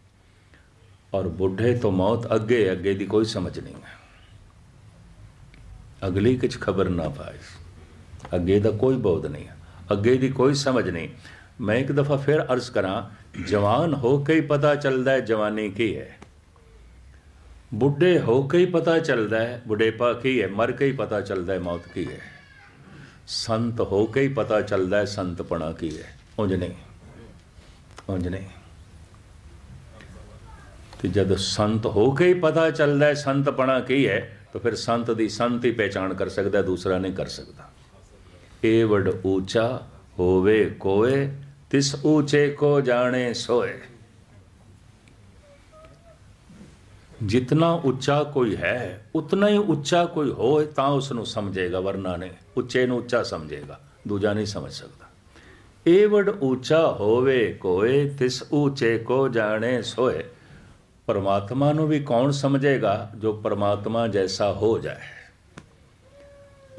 ਔਰ ਬੁੱਢੇ ਤੋਂ ਮੌਤ ਅੱਗੇ ਅੱਗੇ ਦੀ ਕੋਈ ਸਮਝ ਨਹੀਂ ਹੈ। ਅਗਲੀ ਕੁਝ ਖਬਰ ਨਾ ਪਾਏ। ਅੱਗੇ ਦਾ ਕੋਈ ਬੋਧ ਨਹੀਂ ਅੱਗੇ ਦੀ ਕੋਈ ਸਮਝ ਨਹੀਂ। ਮੈਂ ਇੱਕ ਦਫਾ ਫਿਰ ਅਰਜ਼ ਕਰਾਂ, ਜਵਾਨ ਹੋ ਕੇ ਹੀ ਪਤਾ ਚੱਲਦਾ ਹੈ ਜਵਾਨੀ ਕੀ ਹੈ। ਬੁੱਢੇ ਹੋ ਕੇ ਹੀ ਪਤਾ ਚੱਲਦਾ ਹੈ, ਬੁਢੇਪਾ ਕੀ ਹੈ, ਮਰ ਕੇ ਹੀ ਪਤਾ ਚੱਲਦਾ ਹੈ ਮੌਤ ਕੀ ਹੈ। ਸੰਤ ਹੋ ਕੇ ਹੀ ਪਤਾ ਚੱਲਦਾ ਹੈ ਸੰਤਪਣਾ ਕੀ ਹੈ, ਉਂਝ ਨਹੀਂ ਉਂਝ ਨਹੀਂ। ਤੇ ਜਦ ਸੰਤ ਹੋ ਕੇ ਹੀ ਪਤਾ ਚੱਲਦਾ ਹੈ ਸੰਤਪਣਾ ਕੀ ਹੈ, ਤਾਂ ਫਿਰ ਸੰਤ ਦੀ ਸੰਤ ਹੀ ਪਹਿਚਾਨ ਕਰ ਸਕਦਾ ਦੂਸਰਾ ਨਹੀਂ ਕਰ ਸਕਦਾ। ਏ ਵਡ ਉੱਚਾ ਹੋਵੇ ਕੋਏ, ਤਿਸ ਉੱਚੇ ਕੋ ਜਾਣੇ ਸੋਏ। ਜਿਤਨਾ ਉੱਚਾ ਕੋਈ ਹੈ, ਉਤਨਾ ਹੀ ਉੱਚਾ ਕੋਈ ਹੋਏ ਤਾਂ ਉਸ ਨੂੰ ਸਮਝੇਗਾ ਵਰਨਾ ਨੇ। ਉੱਚੇ ਨੂੰ ਉੱਚਾ ਸਮਝੇਗਾ, ਦੂਜਾ ਨਹੀਂ ਸਮਝ ਸਕਦਾ। ਏ ਵਡ ਉੱਚਾ ਹੋਵੇ ਕੋਏ, ਤਿਸ ਉੱਚੇ ਕੋ ਜਾਣੇ ਸੋਏ। ਪਰਮਾਤਮਾ ਨੂੰ ਵੀ ਕੌਣ ਸਮਝੇਗਾ ਜੋ ਪਰਮਾਤਮਾ ਜੈਸਾ ਹੋ ਜਾਏ?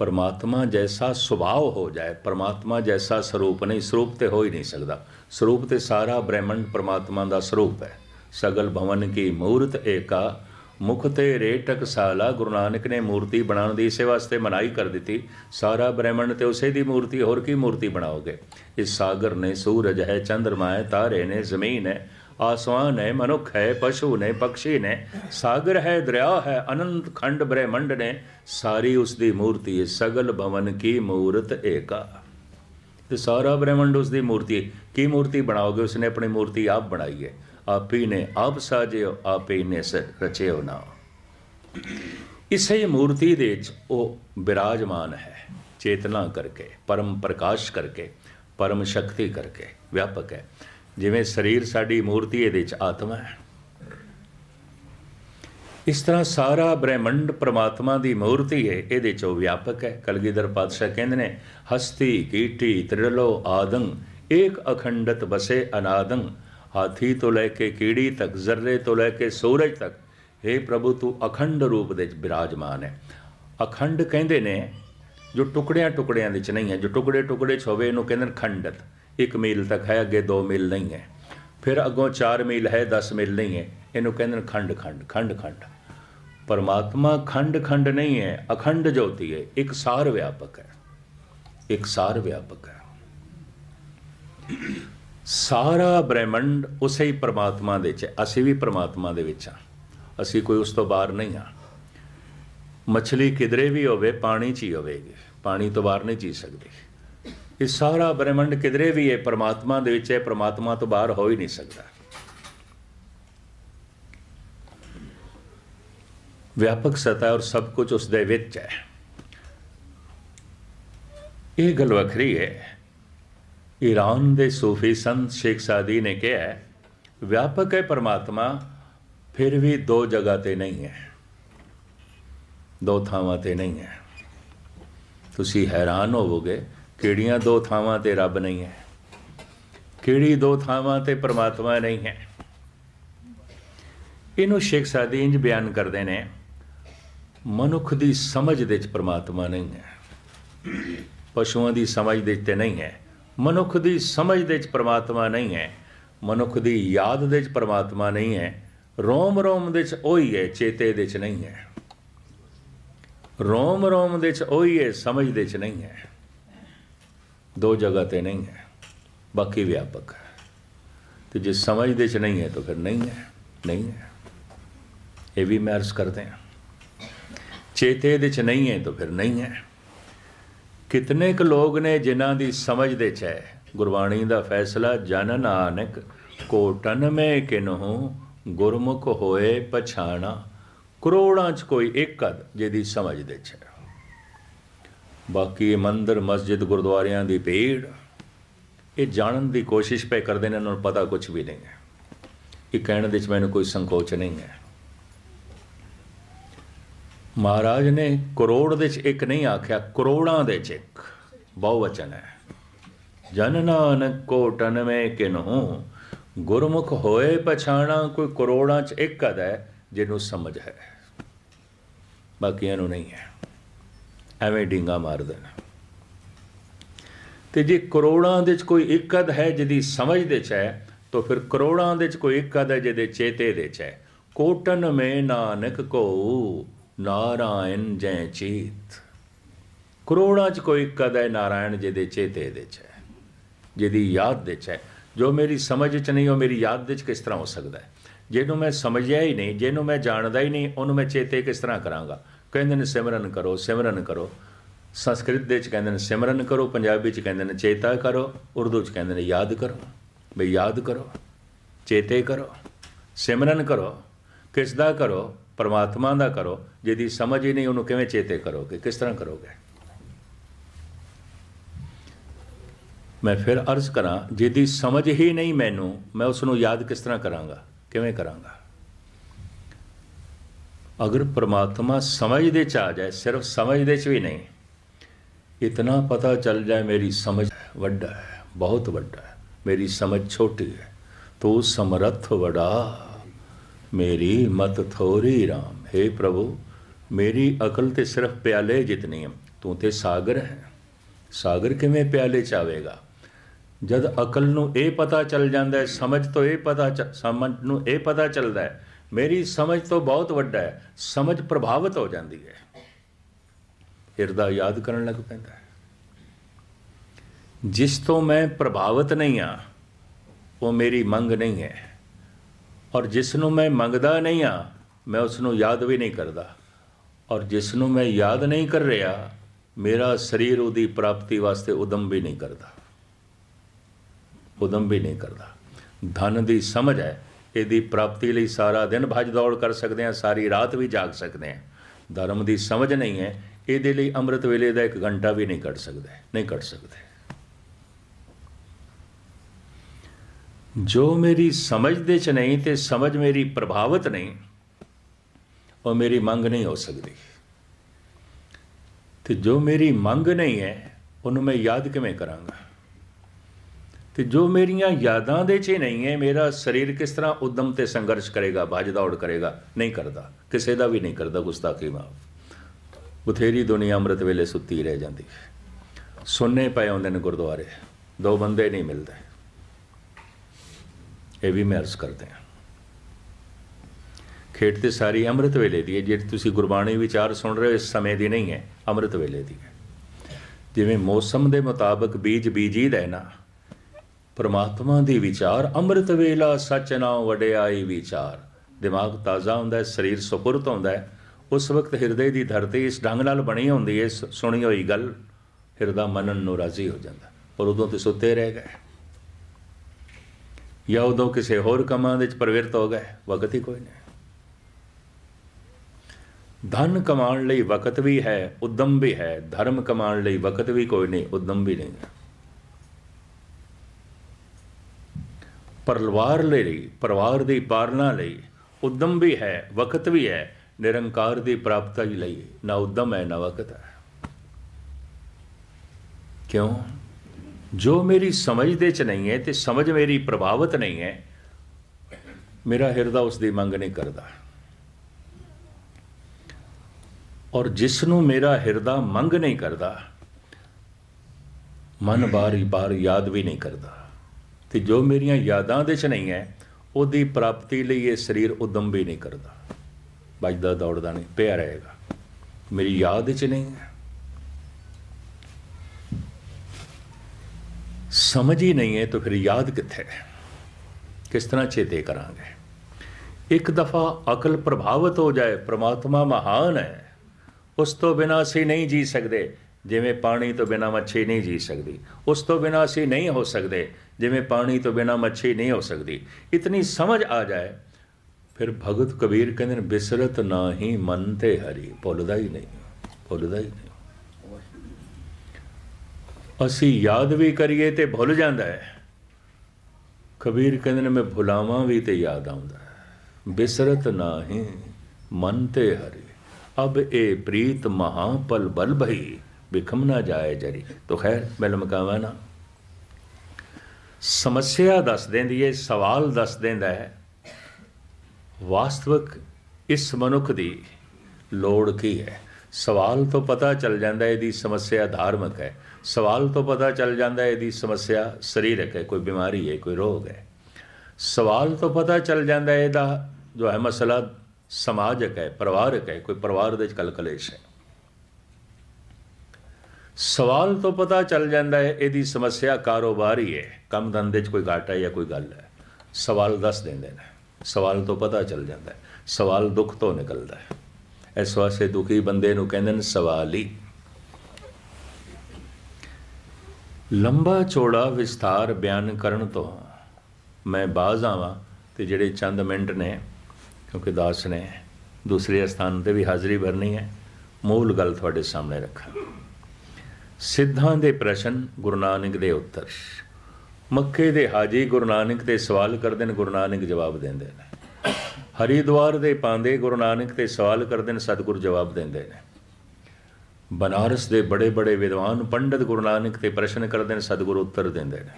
ਪਰਮਾਤਮਾ ਜੈਸਾ ਸੁਭਾਅ ਹੋ ਜਾਏ, ਪਰਮਾਤਮਾ ਜੈਸਾ ਸਰੂਪ ਨਹੀਂ, ਸਰੂਪ ਤੇ ਹੋ ਹੀ ਨਹੀਂ ਸਕਦਾ। ਸਰੂਪ ਤੇ ਸਾਰਾ ਬ੍ਰਹਮੰਡ ਪਰਮਾਤਮਾ ਦਾ ਸਰੂਪ ਹੈ। ਸਗਲ ਭਵਨ ਕੀ ਮੂਰਤ ਏਕਾ, ਮੁਖ ਤੇ ਰੇਟਕ ਸਾਲਾ, ਗੁਰੂ ਨਾਨਕ ਨੇ ਮੂਰਤੀ ਬਣਾਉਣ ਦੀ ਇਸੇ ਵਾਸਤੇ ਮਨਾਈ ਕਰ ਦਿੱਤੀ। ਸਾਰਾ ਬ੍ਰਹਿਮੰਡ ਤੇ ਉਸੇ ਦੀ ਮੂਰਤੀ, ਹੋਰ ਕੀ ਮੂਰਤੀ ਬਣਾਓਗੇ? ਇਸ ਸਾਗਰ ਨੇ ਸੂਰਜ ਹੈ, ਚੰਦਰਮਾ ਹੈ, ਤਾਰੇ ਨੇ ਜ਼ਮੀਨ ਹੈ ਆਸਮਾਨ ਹੈ ਮਨੁੱਖ ਹੈ, ਪਸ਼ੂ ਨੇ ਪਕਸ਼ੀ ਨੇ, ਸਾਗਰ ਹੈ, ਦਰਿਆ ਹੈ, ਅਨੰਤ ਖੰਡ ਬ੍ਰਹਮੰਡ ਨੇ, ਸਾਰੀ ਉਸ ਦੀ ਮੂਰਤੀ ਹੈ, ਸਗਲ ਭਵਨ ਕੀ ਮੂਰਤ ਏਕਾ। ਤੇ ਸਾਰਾ ਬ੍ਰਹਮੰਡ ਉਸ ਦੀ ਮੂਰਤੀ ਕੀ ਮੂਰਤੀ ਬਣਾਓਗੇ? ਉਸਨੇ ਆਪਣੀ ਮੂਰਤੀ ਆਪ ਬਣਾਈ ਹੈ। ਆਪ ਹੀ ਨੇ ਆਪ ਸਾਜਿਓ, ਆਪ ਹੀ ਨੇ ਰਚਿਓ ਨਾ। ਇਸੇ ਮੂਰਤੀ ਦੇ ਵਿੱਚ ਉਹ ਬਿਰਾਜਮਾਨ ਹੈ, ਚੇਤਨਾ ਕਰਕੇ, ਪਰਮ ਪ੍ਰਕਾਸ਼ ਕਰਕੇ, ਪਰਮ ਸ਼ਕਤੀ ਕਰਕੇ, ਵਿਆਪਕ ਹੈ। ਜਿਵੇਂ ਸਰੀਰ ਸਾਡੀ ਮੂਰਤੀ ਇਹਦੇ ਵਿੱਚ ਆਤਮਾ ਹੈ। ਇਸ ਤਰ੍ਹਾਂ ਸਾਰਾ ਬ੍ਰਹਿਮੰਡ ਪ੍ਰਮਾਤਮਾ ਦੀ ਮੂਰਤੀ ਹੈ, ਇਹਦੇ ਚ ਉਹ ਵਿਆਪਕ ਹੈ। ਕਲਗੀਧਰ ਪਾਤਸ਼ਾਹ ਕਹਿੰਦੇ ਨੇ, ਹਸਤੀ, ਕੀਟੀ ਤ੍ਰਿੜਲੋ ਆਦੰ, ਏਕ ਅਖੰਡਤ ਬਸੇ ਅਨਾਦੰ। ਹਾਥੀ ਤੋਂ ਲੈ ਕੇ ਕੀੜੀ ਤੱਕ, ਜ਼ਰਰੇ ਤੋਂ ਲੈ ਕੇ ਸੂਰਜ ਤੱਕ हे ਪ੍ਰਭੂ, ਤੂੰ ਅਖੰਡ ਰੂਪ ਦੇ ਵਿੱਚ ਬਿਰਾਜਮਾਨ ਹੈ। ਅਖੰਡ ਕਹਿੰਦੇ ਨੇ, ਜੋ ਟੁਕੜਿਆਂ ਟੁਕੜਿਆਂ ਵਿੱਚ ਨਹੀਂ ਹੈ, ਜੋ ਟੁਕੜੇ ਟੁਕੜੇ ਚ ਹੋਵੇ ਇਹਨੂੰ ਕਹਿੰਦੇ ਨੇ ਖੰਡਤ। 1 ਮੀਲ ਤੱਕ ਹੈ, ਅੱਗੇ 2 ਮੀਲ ਨਹੀਂ ਹੈ। ਫਿਰ ਅੱਗੋਂ 4 ਮੀਲ ਹੈ 10 ਮੀਲ ਨਹੀਂ ਹੈ। ਇਹਨੂੰ ਕਹਿੰਦੇ ਨੇ ਖੰਡ ਖੰਡ ਖੰਡ ਖੰਡ। ਪਰਮਾਤਮਾ ਖੰਡ ਖੰਡ ਨਹੀਂ ਹੈ, ਅਖੰਡ ਜੋਤੀ ਹੈ। ਇੱਕ ਸਾਰ ਵਿਆਪਕ ਹੈ। ਇੱਕ ਸਾਰ ਵਿਆਪਕ ਹੈ। ਸਾਰਾ ਬ੍ਰਹਿਮੰਡ ਉਸੇ ਹੀ ਪਰਮਾਤਮਾ ਦੇ ਵਿੱਚ ਅਸੀਂ ਵੀ ਪਰਮਾਤਮਾ ਦੇ ਵਿੱਚ ਹਾਂ। ਅਸੀਂ ਕੋਈ ਉਸ ਤੋਂ ਬਾਹਰ ਨਹੀਂ ਹਾਂ। ਮੱਛਲੀ ਕਿਧਰੇ ਵੀ ਹੋਵੇ, ਪਾਣੀ 'ਚ ਹੀ ਹੋਵੇਗੀ। ਪਾਣੀ ਤੋਂ ਬਾਹਰ ਨਹੀਂ ਜੀ ਸਕਦੀ। ਇਹ ਸਾਰਾ ਬ੍ਰਹਿਮੰਡ ਕਿਧਰੇ ਵੀ ਹੈ ਪਰਮਾਤਮਾ ਦੇ ਵਿੱਚ ਹੈ ਪਰਮਾਤਮਾ ਤੋਂ ਬਾਹਰ ਹੋ ਹੀ ਨਹੀਂ ਸਕਦਾ। ਵਿਆਪਕ ਸਤਾ ਔਰ ਸਭ ਕੁਝ ਉਸ ਦੇ ਵਿੱਚ ਹੈ। ਇਹ ਗੱਲ ਵੱਖਰੀ ਹੈ। ਈਰਾਨ ਦੇ ਸੂਫੀ ਸੰਤ ਸ਼ੇਖ ਸਾਦੀ ਨੇ ਕਿਹਾ ਵਿਆਪਕ ਹੈ ਪਰਮਾਤਮਾ, ਫਿਰ ਵੀ ਦੋ ਜਗ੍ਹਾ ਤੇ ਨਹੀਂ ਹੈ। ਦੋ ਥਾਵਾਂ ਤੇ ਨਹੀਂ ਹੈ। ਤੁਸੀਂ ਹੈਰਾਨ ਹੋਵੋਗੇ ਕਿਹੜੀਆਂ ਦੋ ਥਾਵਾਂ ਤੇ ਰੱਬ ਨਹੀਂ ਹੈ? ਕਿਹੜੀ ਦੋ ਥਾਵਾਂ ਤੇ ਪ੍ਰਮਾਤਮਾ ਨਹੀਂ ਹੈ? ਇਹਨੂੰ ਸ਼ੇਖ ਸਾਦੀ ਇੰਜ ਬਿਆਨ ਕਰਦੇ ਨੇ, ਮਨੁੱਖ ਦੀ ਸਮਝ ਦੇ ਵਿੱਚ ਪ੍ਰਮਾਤਮਾ ਨਹੀਂ ਹੈ। ਪਸ਼ੂਆਂ ਦੀ ਸਮਝ ਦੇ ਵਿੱਚ ਤੇ ਨਹੀਂ ਹੈ। ਮਨੁੱਖ ਦੀ ਸਮਝ ਦੇ ਵਿੱਚ ਪ੍ਰਮਾਤਮਾ ਨਹੀਂ ਹੈ। ਮਨੁੱਖ ਦੀ ਯਾਦ ਦੇ ਵਿੱਚ ਪ੍ਰਮਾਤਮਾ ਨਹੀਂ ਹੈ। ਰੋਮ ਰੋਮ ਦੇ ਵਿੱਚ ਉਹੀ ਹੈ, ਚੇਤੇ ਦੇ ਵਿੱਚ ਨਹੀਂ ਹੈ। ਰੋਮ ਰੋਮ ਦੇ ਵਿੱਚ ਉਹੀ ਹੈ, ਸਮਝ ਦੇ ਵਿੱਚ ਨਹੀਂ ਹੈ। ਦੋ ਜਗ੍ਹਾ ਤੇ ਨਹੀਂ ਹੈ, ਬਾਕੀ ਵਿਆਪਕ ਹੈ। ਤੇ ਜੇ ਸਮਝ ਦੇ ਵਿੱਚ ਨਹੀਂ ਹੈ ਤਾਂ ਫਿਰ ਨਹੀਂ ਹੈ ਨਹੀਂ ਹੈ। ਇਹ ਵੀ ਮੈਂ ਅਰਜ਼ ਕਰਦੇ ਹਾਂ। ਚੇਤੇ ਦੇ ਚ ਨਹੀਂ ਹੈ ਤਾਂ ਫਿਰ ਨਹੀਂ ਹੈ। ਕਿਤਨੇ ਕੁ ਲੋਕ ਨੇ ਜਿਨ੍ਹਾਂ ਦੀ ਸਮਝ ਦੇ ਚ ਹੈ, ਗੁਰਬਾਣੀ ਦਾ ਫੈਸਲਾ, ਜਨ ਨਾਨਕ ਕੋਟਨ ਮੇ ਕਿਨਹੂ, ਗੁਰਮੁਖ ਹੋਏ ਪਛਾਣਾ। ਕਰੋੜਾਂ ਚ ਕੋਈ ਇੱਕ ਅਦ ਜਿਹਦੀ ਸਮਝ ਦੇ ਚ ਹੈ। ਬਾਕੀ ਮੰਦਰ, ਮਸਜਿਦ ਗੁਰਦੁਆਰਿਆਂ ਦੀ ਭੀੜ, ਇਹ ਜਾਣਨ ਦੀ ਕੋਸ਼ਿਸ਼ ਪਏ ਕਰਦੇ ਨੇ, ਇਹਨਾਂ ਨੂੰ ਪਤਾ ਕੁਝ ਵੀ ਨਹੀਂ ਹੈ। ਇਹ ਕਹਿਣ ਦੇ ਵਿੱਚ ਮੈਨੂੰ ਕੋਈ ਸੰਕੋਚ ਨਹੀਂ ਹੈ। ਮਹਾਰਾਜ ਨੇ ਕਰੋੜ ਦੇ ਵਿੱਚ ਇੱਕ ਨਹੀਂ ਆਖਿਆ, ਕਰੋੜਾਂ ਦੇ ਵਿੱਚ ਇੱਕ ਬਹੁਵਚਨ ਹੈ। ਜਨ ਨਾਨਕ ਕੋ ਟਨਵੇਂ ਕਿਨਹੂ, ਗੁਰਮੁਖ ਹੋਏ ਪਛਾਣਾ, ਕੋਈ ਕਰੋੜਾਂ ਚ ਇੱਕ ਅਦ ਹੈ, ਜਿਹਨੂੰ ਸਮਝ ਹੈ। ਬਾਕੀਆਂ ਨੂੰ ਨਹੀਂ ਹੈ। ਐਵੇਂ ਡਿੰਗਾ ਮਾਰ ਦੇਣਾ। ਤੇ ਜੇ ਕਰੋੜਾਂ ਦੇ ਚ ਕੋਈ ਇੱਕ ਅਦ ਹੈ ਜਿਹਦੀ ਸਮਝ ਦੇ ਚ ਹੈ, ਤਾਂ ਫਿਰ ਕਰੋੜਾਂ ਦੇ ਚ ਕੋਈ ਇੱਕ ਅਦ ਹੈ ਜਿਹਦੇ ਚੇਤੇ ਦੇ ਚ ਹੈ। ਕੋਟਨ ਮੇ ਨਾਨਕ ਕੋ ਨਾਰਾਇਣ ਜੈ ਚੀਤ। ਕਰੋੜਾਂ ਚ ਕੋਈ ਕਦ ਹੈ ਨਾਰਾਇਣ ਜਿਹਦੇ ਚੇਤੇ ਦੇ ਚ ਹੈ, ਜਿਹਦੀ ਯਾਦ ਦੇ ਚ ਹੈ। ਜੋ ਮੇਰੀ ਸਮਝ ਚ ਨਹੀਂ, ਉਹ ਮੇਰੀ ਯਾਦ ਦੇ ਚ ਕਿਸ ਤਰ੍ਹਾਂ ਹੋ ਸਕਦਾ ਹੈ? ਜਿਹਨੂੰ ਮੈਂ ਸਮਝਿਆ ਹੀ ਨਹੀਂ, ਜਿਹਨੂੰ ਮੈਂ ਜਾਣਦਾ ਹੀ ਨਹੀਂ, ਉਹਨੂੰ ਮੈਂ ਚੇਤੇ ਕਿਸ ਤਰ੍ਹਾਂ ਕਰਾਂਗਾ? ਕਹਿੰਦੇ ਨੇ ਸਿਮਰਨ ਕਰੋ ਸਿਮਰਨ ਕਰੋ। ਸੰਸਕ੍ਰਿਤ ਦੇ ਚ ਕਹਿੰਦੇ ਨੇ ਸਿਮਰਨ ਕਰੋ, ਪੰਜਾਬੀ ਚ ਕਹਿੰਦੇ ਨੇ ਚੇਤਾ ਕਰੋ, ਉਰਦੂ ਚ ਕਹਿੰਦੇ ਨੇ ਯਾਦ ਕਰੋ ਬਈ ਯਾਦ ਕਰੋ, ਚੇਤੇ ਕਰੋ, ਸਿਮਰਨ ਕਰੋ। ਕਿਸ ਦਾ ਕਰੋ? ਪਰਮਾਤਮਾ ਦਾ ਕਰੋ। ਜਿਹਦੀ ਸਮਝ ਹੀ ਨਹੀਂ, ਉਹਨੂੰ ਕਿਵੇਂ ਚੇਤੇ ਕਰੋਗੇ? ਕਿਸ ਤਰ੍ਹਾਂ ਕਰੋਗੇ? ਮੈਂ ਫਿਰ ਅਰਜ਼ ਕਰਾਂ, ਜਿਹਦੀ ਸਮਝ ਹੀ ਨਹੀਂ ਮੈਨੂੰ, ਮੈਂ ਉਸ ਨੂੰ ਯਾਦ ਕਿਸ ਤਰ੍ਹਾਂ ਕਰਾਂਗਾ? ਕਿਵੇਂ ਕਰਾਂਗਾ? ਅਗਰ ਪ੍ਰਮਾਤਮਾ ਸਮਝ ਦੇ ਚ ਆ ਜਾਏ, ਸਿਰਫ ਸਮਝ ਦੇ ਚ ਵੀ ਨਹੀਂ, ਇਤਨਾ ਪਤਾ ਚੱਲ ਜਾਏ ਮੇਰੀ ਸਮਝ ਵੱਡਾ ਹੈ, ਬਹੁਤ ਵੱਡਾ ਹੈ, ਮੇਰੀ ਸਮਝ ਛੋਟੀ ਹੈ, ਤੂੰ ਸਮਰੱਥ ਵੜਾ ਮੇਰੀ ਮਤ ਥੋਰੀ RAM हे ਪ੍ਰਭੂ, ਮੇਰੀ ਅਕਲ ਤੇ ਸਿਰਫ ਪਿਆਲੇ ਜਿਤਨੀ ਹੈ, ਤੂੰ ਤੇ ਸਾਗਰ ਹੈ। ਸਾਗਰ ਕਿਵੇਂ ਪਿਆਲੇ ਚ ਆਵੇਗਾ? ਜਦ ਅਕਲ ਨੂੰ ਇਹ ਪਤਾ ਚੱਲ ਜਾਂਦਾ ਹੈ, ਸਮਝ ਤੋਂ ਇਹ ਪਤਾ ਸਮਝ ਨੂੰ ਇਹ ਪਤਾ ਚੱਲਦਾ ਹੈ ਮੇਰੀ ਸਮਝ ਤੋਂ ਬਹੁਤ ਵੱਡਾ ਹੈ। ਸਮਝ ਪ੍ਰਭਾਵਿਤ ਹੋ ਜਾਂਦੀ ਹੈ। ਹਿਰਦਾ ਯਾਦ ਕਰਨ ਲੱਗ ਪੈਂਦਾ ਹੈ। ਜਿਸ ਤੋਂ ਮੈਂ ਪ੍ਰਭਾਵਿਤ ਨਹੀਂ ਆ ਉਹ ਮੇਰੀ ਮੰਗ ਨਹੀਂ ਹੈ। ਔਰ ਜਿਸ ਨੂੰ ਮੈਂ ਮੰਗਦਾ ਨਹੀਂ ਆ ਮੈਂ ਉਸ ਨੂੰ ਯਾਦ ਵੀ ਨਹੀਂ ਕਰਦਾ। ਔਰ ਜਿਸ ਨੂੰ ਮੈਂ ਯਾਦ ਨਹੀਂ ਕਰ ਰਿਹਾ, ਮੇਰਾ ਸਰੀਰ ਉਹਦੀ ਪ੍ਰਾਪਤੀ ਵਾਸਤੇ ਉਦਮ ਵੀ ਨਹੀਂ ਕਰਦਾ। ਉਦਮ ਵੀ ਨਹੀਂ ਕਰਦਾ। ਧਨ ਦੀ ਸਮਝ ਹੈ। ਇਹਦੀ ਪ੍ਰਾਪਤੀ ਲਈ ਸਾਰਾ ਦਿਨ ਭੱਜ ਦੌੜ ਕਰ ਸਕਦੇ ਹਾਂ, ਸਾਰੀ ਰਾਤ ਵੀ ਜਾਗ ਸਕਦੇ ਹਾਂ। ਧਰਮ ਦੀ ਸਮਝ ਨਹੀਂ ਹੈ, ਇਹਦੇ ਲਈ ਅੰਮ੍ਰਿਤ ਵੇਲੇ ਦਾ ਇੱਕ ਘੰਟਾ ਵੀ ਨਹੀਂ ਕੱਢ ਸਕਦੇ, ਨਹੀਂ ਕੱਢ ਸਕਦੇ। ਜੋ ਮੇਰੀ ਸਮਝ ਦੇ ਚ ਨਹੀਂ ਤੇ ਸਮਝ ਮੇਰੀ ਪ੍ਰਭਾਵਿਤ ਨਹੀਂ, ਉਹ ਮੇਰੀ ਮੰਗ ਨਹੀਂ ਹੋ ਸਕਦੀ। ਤੇ ਜੋ ਮੇਰੀ ਮੰਗ ਨਹੀਂ ਹੈ, ਉਹਨੂੰ ਮੈਂ ਯਾਦ ਕਿਵੇਂ ਕਰਾਂਗਾ? ਤੇ ਜੋ ਮੇਰੀਆਂ ਯਾਦਾਂ ਦੇ 'ਚ ਨਹੀਂ ਹੈ, ਮੇਰਾ ਸਰੀਰ ਕਿਸ ਤਰ੍ਹਾਂ ਉਦਮ ਤੇ ਸੰਘਰਸ਼ ਕਰੇਗਾ, ਬਾਜ ਦੌੜ ਕਰੇਗਾ, ਨਹੀਂ ਕਰਦਾ। ਕਿਸੇ ਦਾ ਵੀ ਨਹੀਂ ਕਰਦਾ, ਗੁਸਤਾਖੀ ਮਾਫ। ਬਥੇਰੀ ਦੁਨੀਆ ਅੰਮ੍ਰਿਤ ਵੇਲੇ ਸੁੱਤੀ ਰਹਿ ਜਾਂਦੀ ਸੁਣਨੇ ਪਏ ਹੁੰਦੇ ਨੇ ਗੁਰਦੁਆਰੇ, ਦੋ ਬੰਦੇ ਨਹੀਂ ਮਿਲਦੇ। ਇਹ ਵੀ ਮੈਂ ਅਰਜ਼ ਕਰਦੇ ਹਾਂ। ਖੇਡ ਤੇ ਸਾਰੀ ਅੰਮ੍ਰਿਤ ਵੇਲੇ ਦੀ ਹੈ, ਜਿਹੜੀ ਤੁਸੀਂ ਗੁਰਬਾਣੀ ਵਿਚਾਰ ਸੁਣ ਰਹੇ ਹੋ, ਇਸ ਸਮੇਂ ਦੀ ਨਹੀਂ ਹੈ, ਅੰਮ੍ਰਿਤ ਵੇਲੇ ਦੀ ਹੈ। ਜਿਵੇਂ ਮੌਸਮ ਦੇ ਮੁਤਾਬਕ ਬੀਜ ਬੀਜੀਦਾ ਹੈ ਨਾ ਪਰਮਾਤਮਾ ਦੀ ਵਿਚਾਰ, ਅੰਮ੍ਰਿਤ ਵੇਲਾ ਸੱਚ ਨਾਮ ਵਡਿਆਈ ਵਿਚਾਰ। ਦਿਮਾਗ ਤਾਜ਼ਾ ਹੁੰਦਾ ਹੈ, ਸਰੀਰ ਸੁਪੁਰਤ ਹੁੰਦਾ ਹੈ। ਉਸ ਵਕਤ ਹਿਰਦੇ ਦੀ ਧਰਤੀ ਇਸ ਢੰਗ ਨਾਲ ਬਣੀ ਹੁੰਦੀ ਹੈ ਸੁਣੀ ਹੋਈ ਗੱਲ ਹਿਰਦਾ ਮਨਨ ਨੂੰ ਰਾਜ਼ੀ ਹੋ ਜਾਂਦਾ ਔਰ ਉਦੋਂ ਤੇ ਸੁੱਤੇ ਰਹਿ ਗਏ। ਜਾਂ ਉਦੋਂ ਕਿਸੇ ਹੋਰ ਕੰਮਾਂ ਵਿੱਚ ਪ੍ਰਵਿਰਤ ਹੋ ਗਏ, ਵਕਤ ਹੀ ਕੋਈ ਨਹੀਂ। ਧਨ ਕਮਾਉਣ ਲਈ ਵਕਤ ਵੀ ਹੈ, ਉਦਮ ਵੀ ਹੈ, ਧਰਮ ਕਮਾਉਣ ਲਈ ਵਕਤ ਵੀ ਕੋਈ ਨਹੀਂ, ਉਦਮ ਵੀ ਨਹੀਂ ਪਰਿਵਾਰ ਲਈ ਪਰਿਵਾਰ ਦੀ ਪਾਲਣਾ ਲਈ। ਉਦਮ ਵੀ ਹੈ, ਵਕਤ ਵੀ ਹੈ, ਨਿਰੰਕਾਰ ਦੀ ਪ੍ਰਾਪਤੀ ਲਈ। ਨਾ ਉਦਮ ਹੈ, ਨਾ ਵਕਤ ਹੈ। ਕਿਉਂ? ਜੋ ਮੇਰੀ ਸਮਝ ਦੇ ਚ ਨਹੀਂ ਹੈ ਤੇ ਸਮਝ ਮੇਰੀ ਪ੍ਰਭਾਵਿਤ ਨਹੀਂ ਹੈ, ਮੇਰਾ ਹਿਰਦਾ ਉਸ ਦੀ ਮੰਗ ਨਹੀਂ ਕਰਦਾ। ਔਰ ਜਿਸ ਨੂੰ ਮੇਰਾ ਹਿਰਦਾ ਮੰਗ ਨਹੀਂ ਕਰਦਾ, ਮਨ ਬਾਰੀ ਬਾਰ ਯਾਦ ਵੀ ਨਹੀਂ ਕਰਦਾ। ਤੇ ਜੋ ਮੇਰੀਆਂ ਯਾਦਾਂ ਦੇ ਚ ਨਹੀਂ ਹੈ, ਉਹਦੀ ਪ੍ਰਾਪਤੀ ਲਈ ਇਹ ਸਰੀਰ ਉਦਮ ਵੀ ਨਹੀਂ ਕਰਦਾ। ਵੱਜਦਾ, ਦੌੜਦਾ ਨਹੀਂ, ਪਿਆ ਰਹੇਗਾ। ਮੇਰੀ ਯਾਦ ਚ ਨਹੀਂ ਹੈ। ਸਮਝ ਹੀ ਨਹੀਂ ਹੈ ਤਾਂ ਫਿਰ ਯਾਦ ਕਿੱਥੇ ਹੈ? ਕਿਸ ਤਰ੍ਹਾਂ ਚੇਤੇ ਕਰਾਂਗੇ? ਇੱਕ ਦਫਾ ਅਕਲ ਪ੍ਰਭਾਵਿਤ ਹੋ ਜਾਏ, ਪ੍ਰਮਾਤਮਾ ਮਹਾਨ ਹੈ। ਉਸ ਤੋਂ ਬਿਨਾਂ ਅਸੀਂ ਨਹੀਂ ਜੀ ਸਕਦੇ। ਜਿਵੇਂ ਪਾਣੀ ਤੋਂ ਬਿਨਾਂ ਮੱਛੀ ਨਹੀਂ ਜੀ ਸਕਦੀ, ਉਸ ਤੋਂ ਬਿਨਾਂ ਅਸੀਂ ਨਹੀਂ ਹੋ ਸਕਦੇ, ਜਿਵੇਂ ਪਾਣੀ ਤੋਂ ਬਿਨਾਂ ਮੱਛੀ ਨਹੀਂ ਹੋ ਸਕਦੀ। ਇਤਨੀ ਸਮਝ ਆ ਜਾਏ, ਫਿਰ ਭਗਤ ਕਬੀਰ ਕਹਿੰਦੇ ਨੇ, ਬਿਸਰਤ ਨਾ ਹੀ ਮਨ ਤੇ ਹਰੀ, ਭੁੱਲਦਾ ਹੀ ਨਹੀਂ, ਭੁੱਲਦਾ ਹੀ ਨਹੀਂ। ਅਸੀਂ ਯਾਦ ਵੀ ਕਰੀਏ ਤੇ ਭੁੱਲ ਜਾਂਦਾ ਹੈ। ਕਬੀਰ ਕਹਿੰਦੇ ਨੇ, ਮੈਂ ਭੁਲਾਵਾਂ ਵੀ ਤੇ ਯਾਦ ਆਉਂਦਾ ਬਿਸਰਤ ਨਾ ਹੀ ਮਨ ਤੇ ਹਰੀ, ਅਬ ਇਹ ਪ੍ਰੀਤ ਮਹਾਪਲ ਬਲ ਭਈ। ਬਿਖਮ ਨਾ ਜਾਏ ਜਰੀ। ਤੋ ਖੈਰ, ਮੈਂ ਲਮਕਾਵਾਂ ਨਾ। ਸਮੱਸਿਆ ਦੱਸ ਦਿੰਦੀ ਹੈ ਸਵਾਲ ਦੱਸ ਦਿੰਦਾ ਹੈ। ਵਾਸਤਵਿਕ ਇਸ ਮਨੁੱਖ ਦੀ ਲੋੜ ਕੀ ਹੈ? ਸਵਾਲ ਤੋਂ ਪਤਾ ਚੱਲ ਜਾਂਦਾ ਇਹਦੀ ਸਮੱਸਿਆ ਧਾਰਮਿਕ ਹੈ। ਸਵਾਲ ਤੋਂ ਪਤਾ ਚੱਲ ਜਾਂਦਾ ਇਹਦੀ ਸਮੱਸਿਆ ਸਰੀਰਕ ਹੈ, ਕੋਈ ਬਿਮਾਰੀ ਹੈ, ਕੋਈ ਰੋਗ ਹੈ। ਸਵਾਲ ਤੋਂ ਪਤਾ ਚੱਲ ਜਾਂਦਾ ਇਹਦਾ ਜੋ ਹੈ ਮਸਲਾ ਸਮਾਜਿਕ ਹੈ, ਪਰਿਵਾਰਕ ਹੈ, ਕੋਈ ਪਰਿਵਾਰ ਦੇ ਵਿੱਚ ਕਲਕਲੇਸ਼ ਹੈ। ਸਵਾਲ ਤੋਂ ਪਤਾ ਚੱਲ ਜਾਂਦਾ ਹੈ, ਇਹਦੀ ਸਮੱਸਿਆ ਕਾਰੋਬਾਰ ਹੀ। ਹੈ ਕੰਮ ਧੰਦੇ 'ਚ ਕੋਈ ਘਾਟਾ ਜਾਂ ਕੋਈ ਗੱਲ ਹੈ। ਸਵਾਲ ਦੱਸ ਦਿੰਦੇ ਨੇ। ਸਵਾਲ ਤੋਂ ਪਤਾ ਚੱਲ ਜਾਂਦਾ ਹੈ। ਸਵਾਲ ਦੁੱਖ ਤੋਂ ਨਿਕਲਦਾ ਹੈ। ਇਸ ਵਾਸਤੇ ਦੁਖੀ ਬੰਦੇ ਨੂੰ ਕਹਿੰਦੇ ਨੇ ਸਵਾਲੀ ਲੰਬਾ ਚੌੜਾ ਵਿਸਥਾਰ ਬਿਆਨ ਕਰਨ ਤੋਂ ਮੈਂ ਬਾਜ਼ ਆਵਾਂ ਤੇ ਜਿਹੜੇ ਚੰਦ ਮਿੰਟ ਨੇ, ਕਿਉਂਕਿ ਦਾਸ ਨੇ ਦੂਸਰੇ ਸਥਾਨ ਤੇ ਵੀ ਹਾਜ਼ਰੀ ਭਰਨੀ ਹੈ, ਮੂਲ ਗੱਲ ਤੁਹਾਡੇ ਸਾਹਮਣੇ ਰੱਖਾਂ। ਸਿੱਧਾਂ ਦੇ ਪ੍ਰਸ਼ਨ ਗੁਰੂ ਨਾਨਕ ਦੇ ਉੱਤਰ। ਮੱਕੇ ਦੇ ਹਾਜੀ ਗੁਰੂ ਨਾਨਕ ਤੇ ਸਵਾਲ ਕਰਦੇ ਨੇ, ਗੁਰੂ ਨਾਨਕ ਜਵਾਬ ਦਿੰਦੇ ਨੇ। ਹਰੀਦਵਾਰ ਦੇ ਪਾਂਦੇ ਗੁਰੂ ਨਾਨਕ ਤੇ ਸਵਾਲ ਕਰਦੇ ਨੇ, ਸਤਿਗੁਰ ਜਵਾਬ ਦਿੰਦੇ ਨੇ। ਬਨਾਰਸ ਦੇ ਬੜੇ ਬੜੇ ਵਿਦਵਾਨ ਪੰਡਤ ਗੁਰੂ ਨਾਨਕ ਤੇ ਪ੍ਰਸ਼ਨ ਕਰਦੇ ਨੇ, ਸਤਿਗੁਰ ਉੱਤਰ ਦਿੰਦੇ ਨੇ।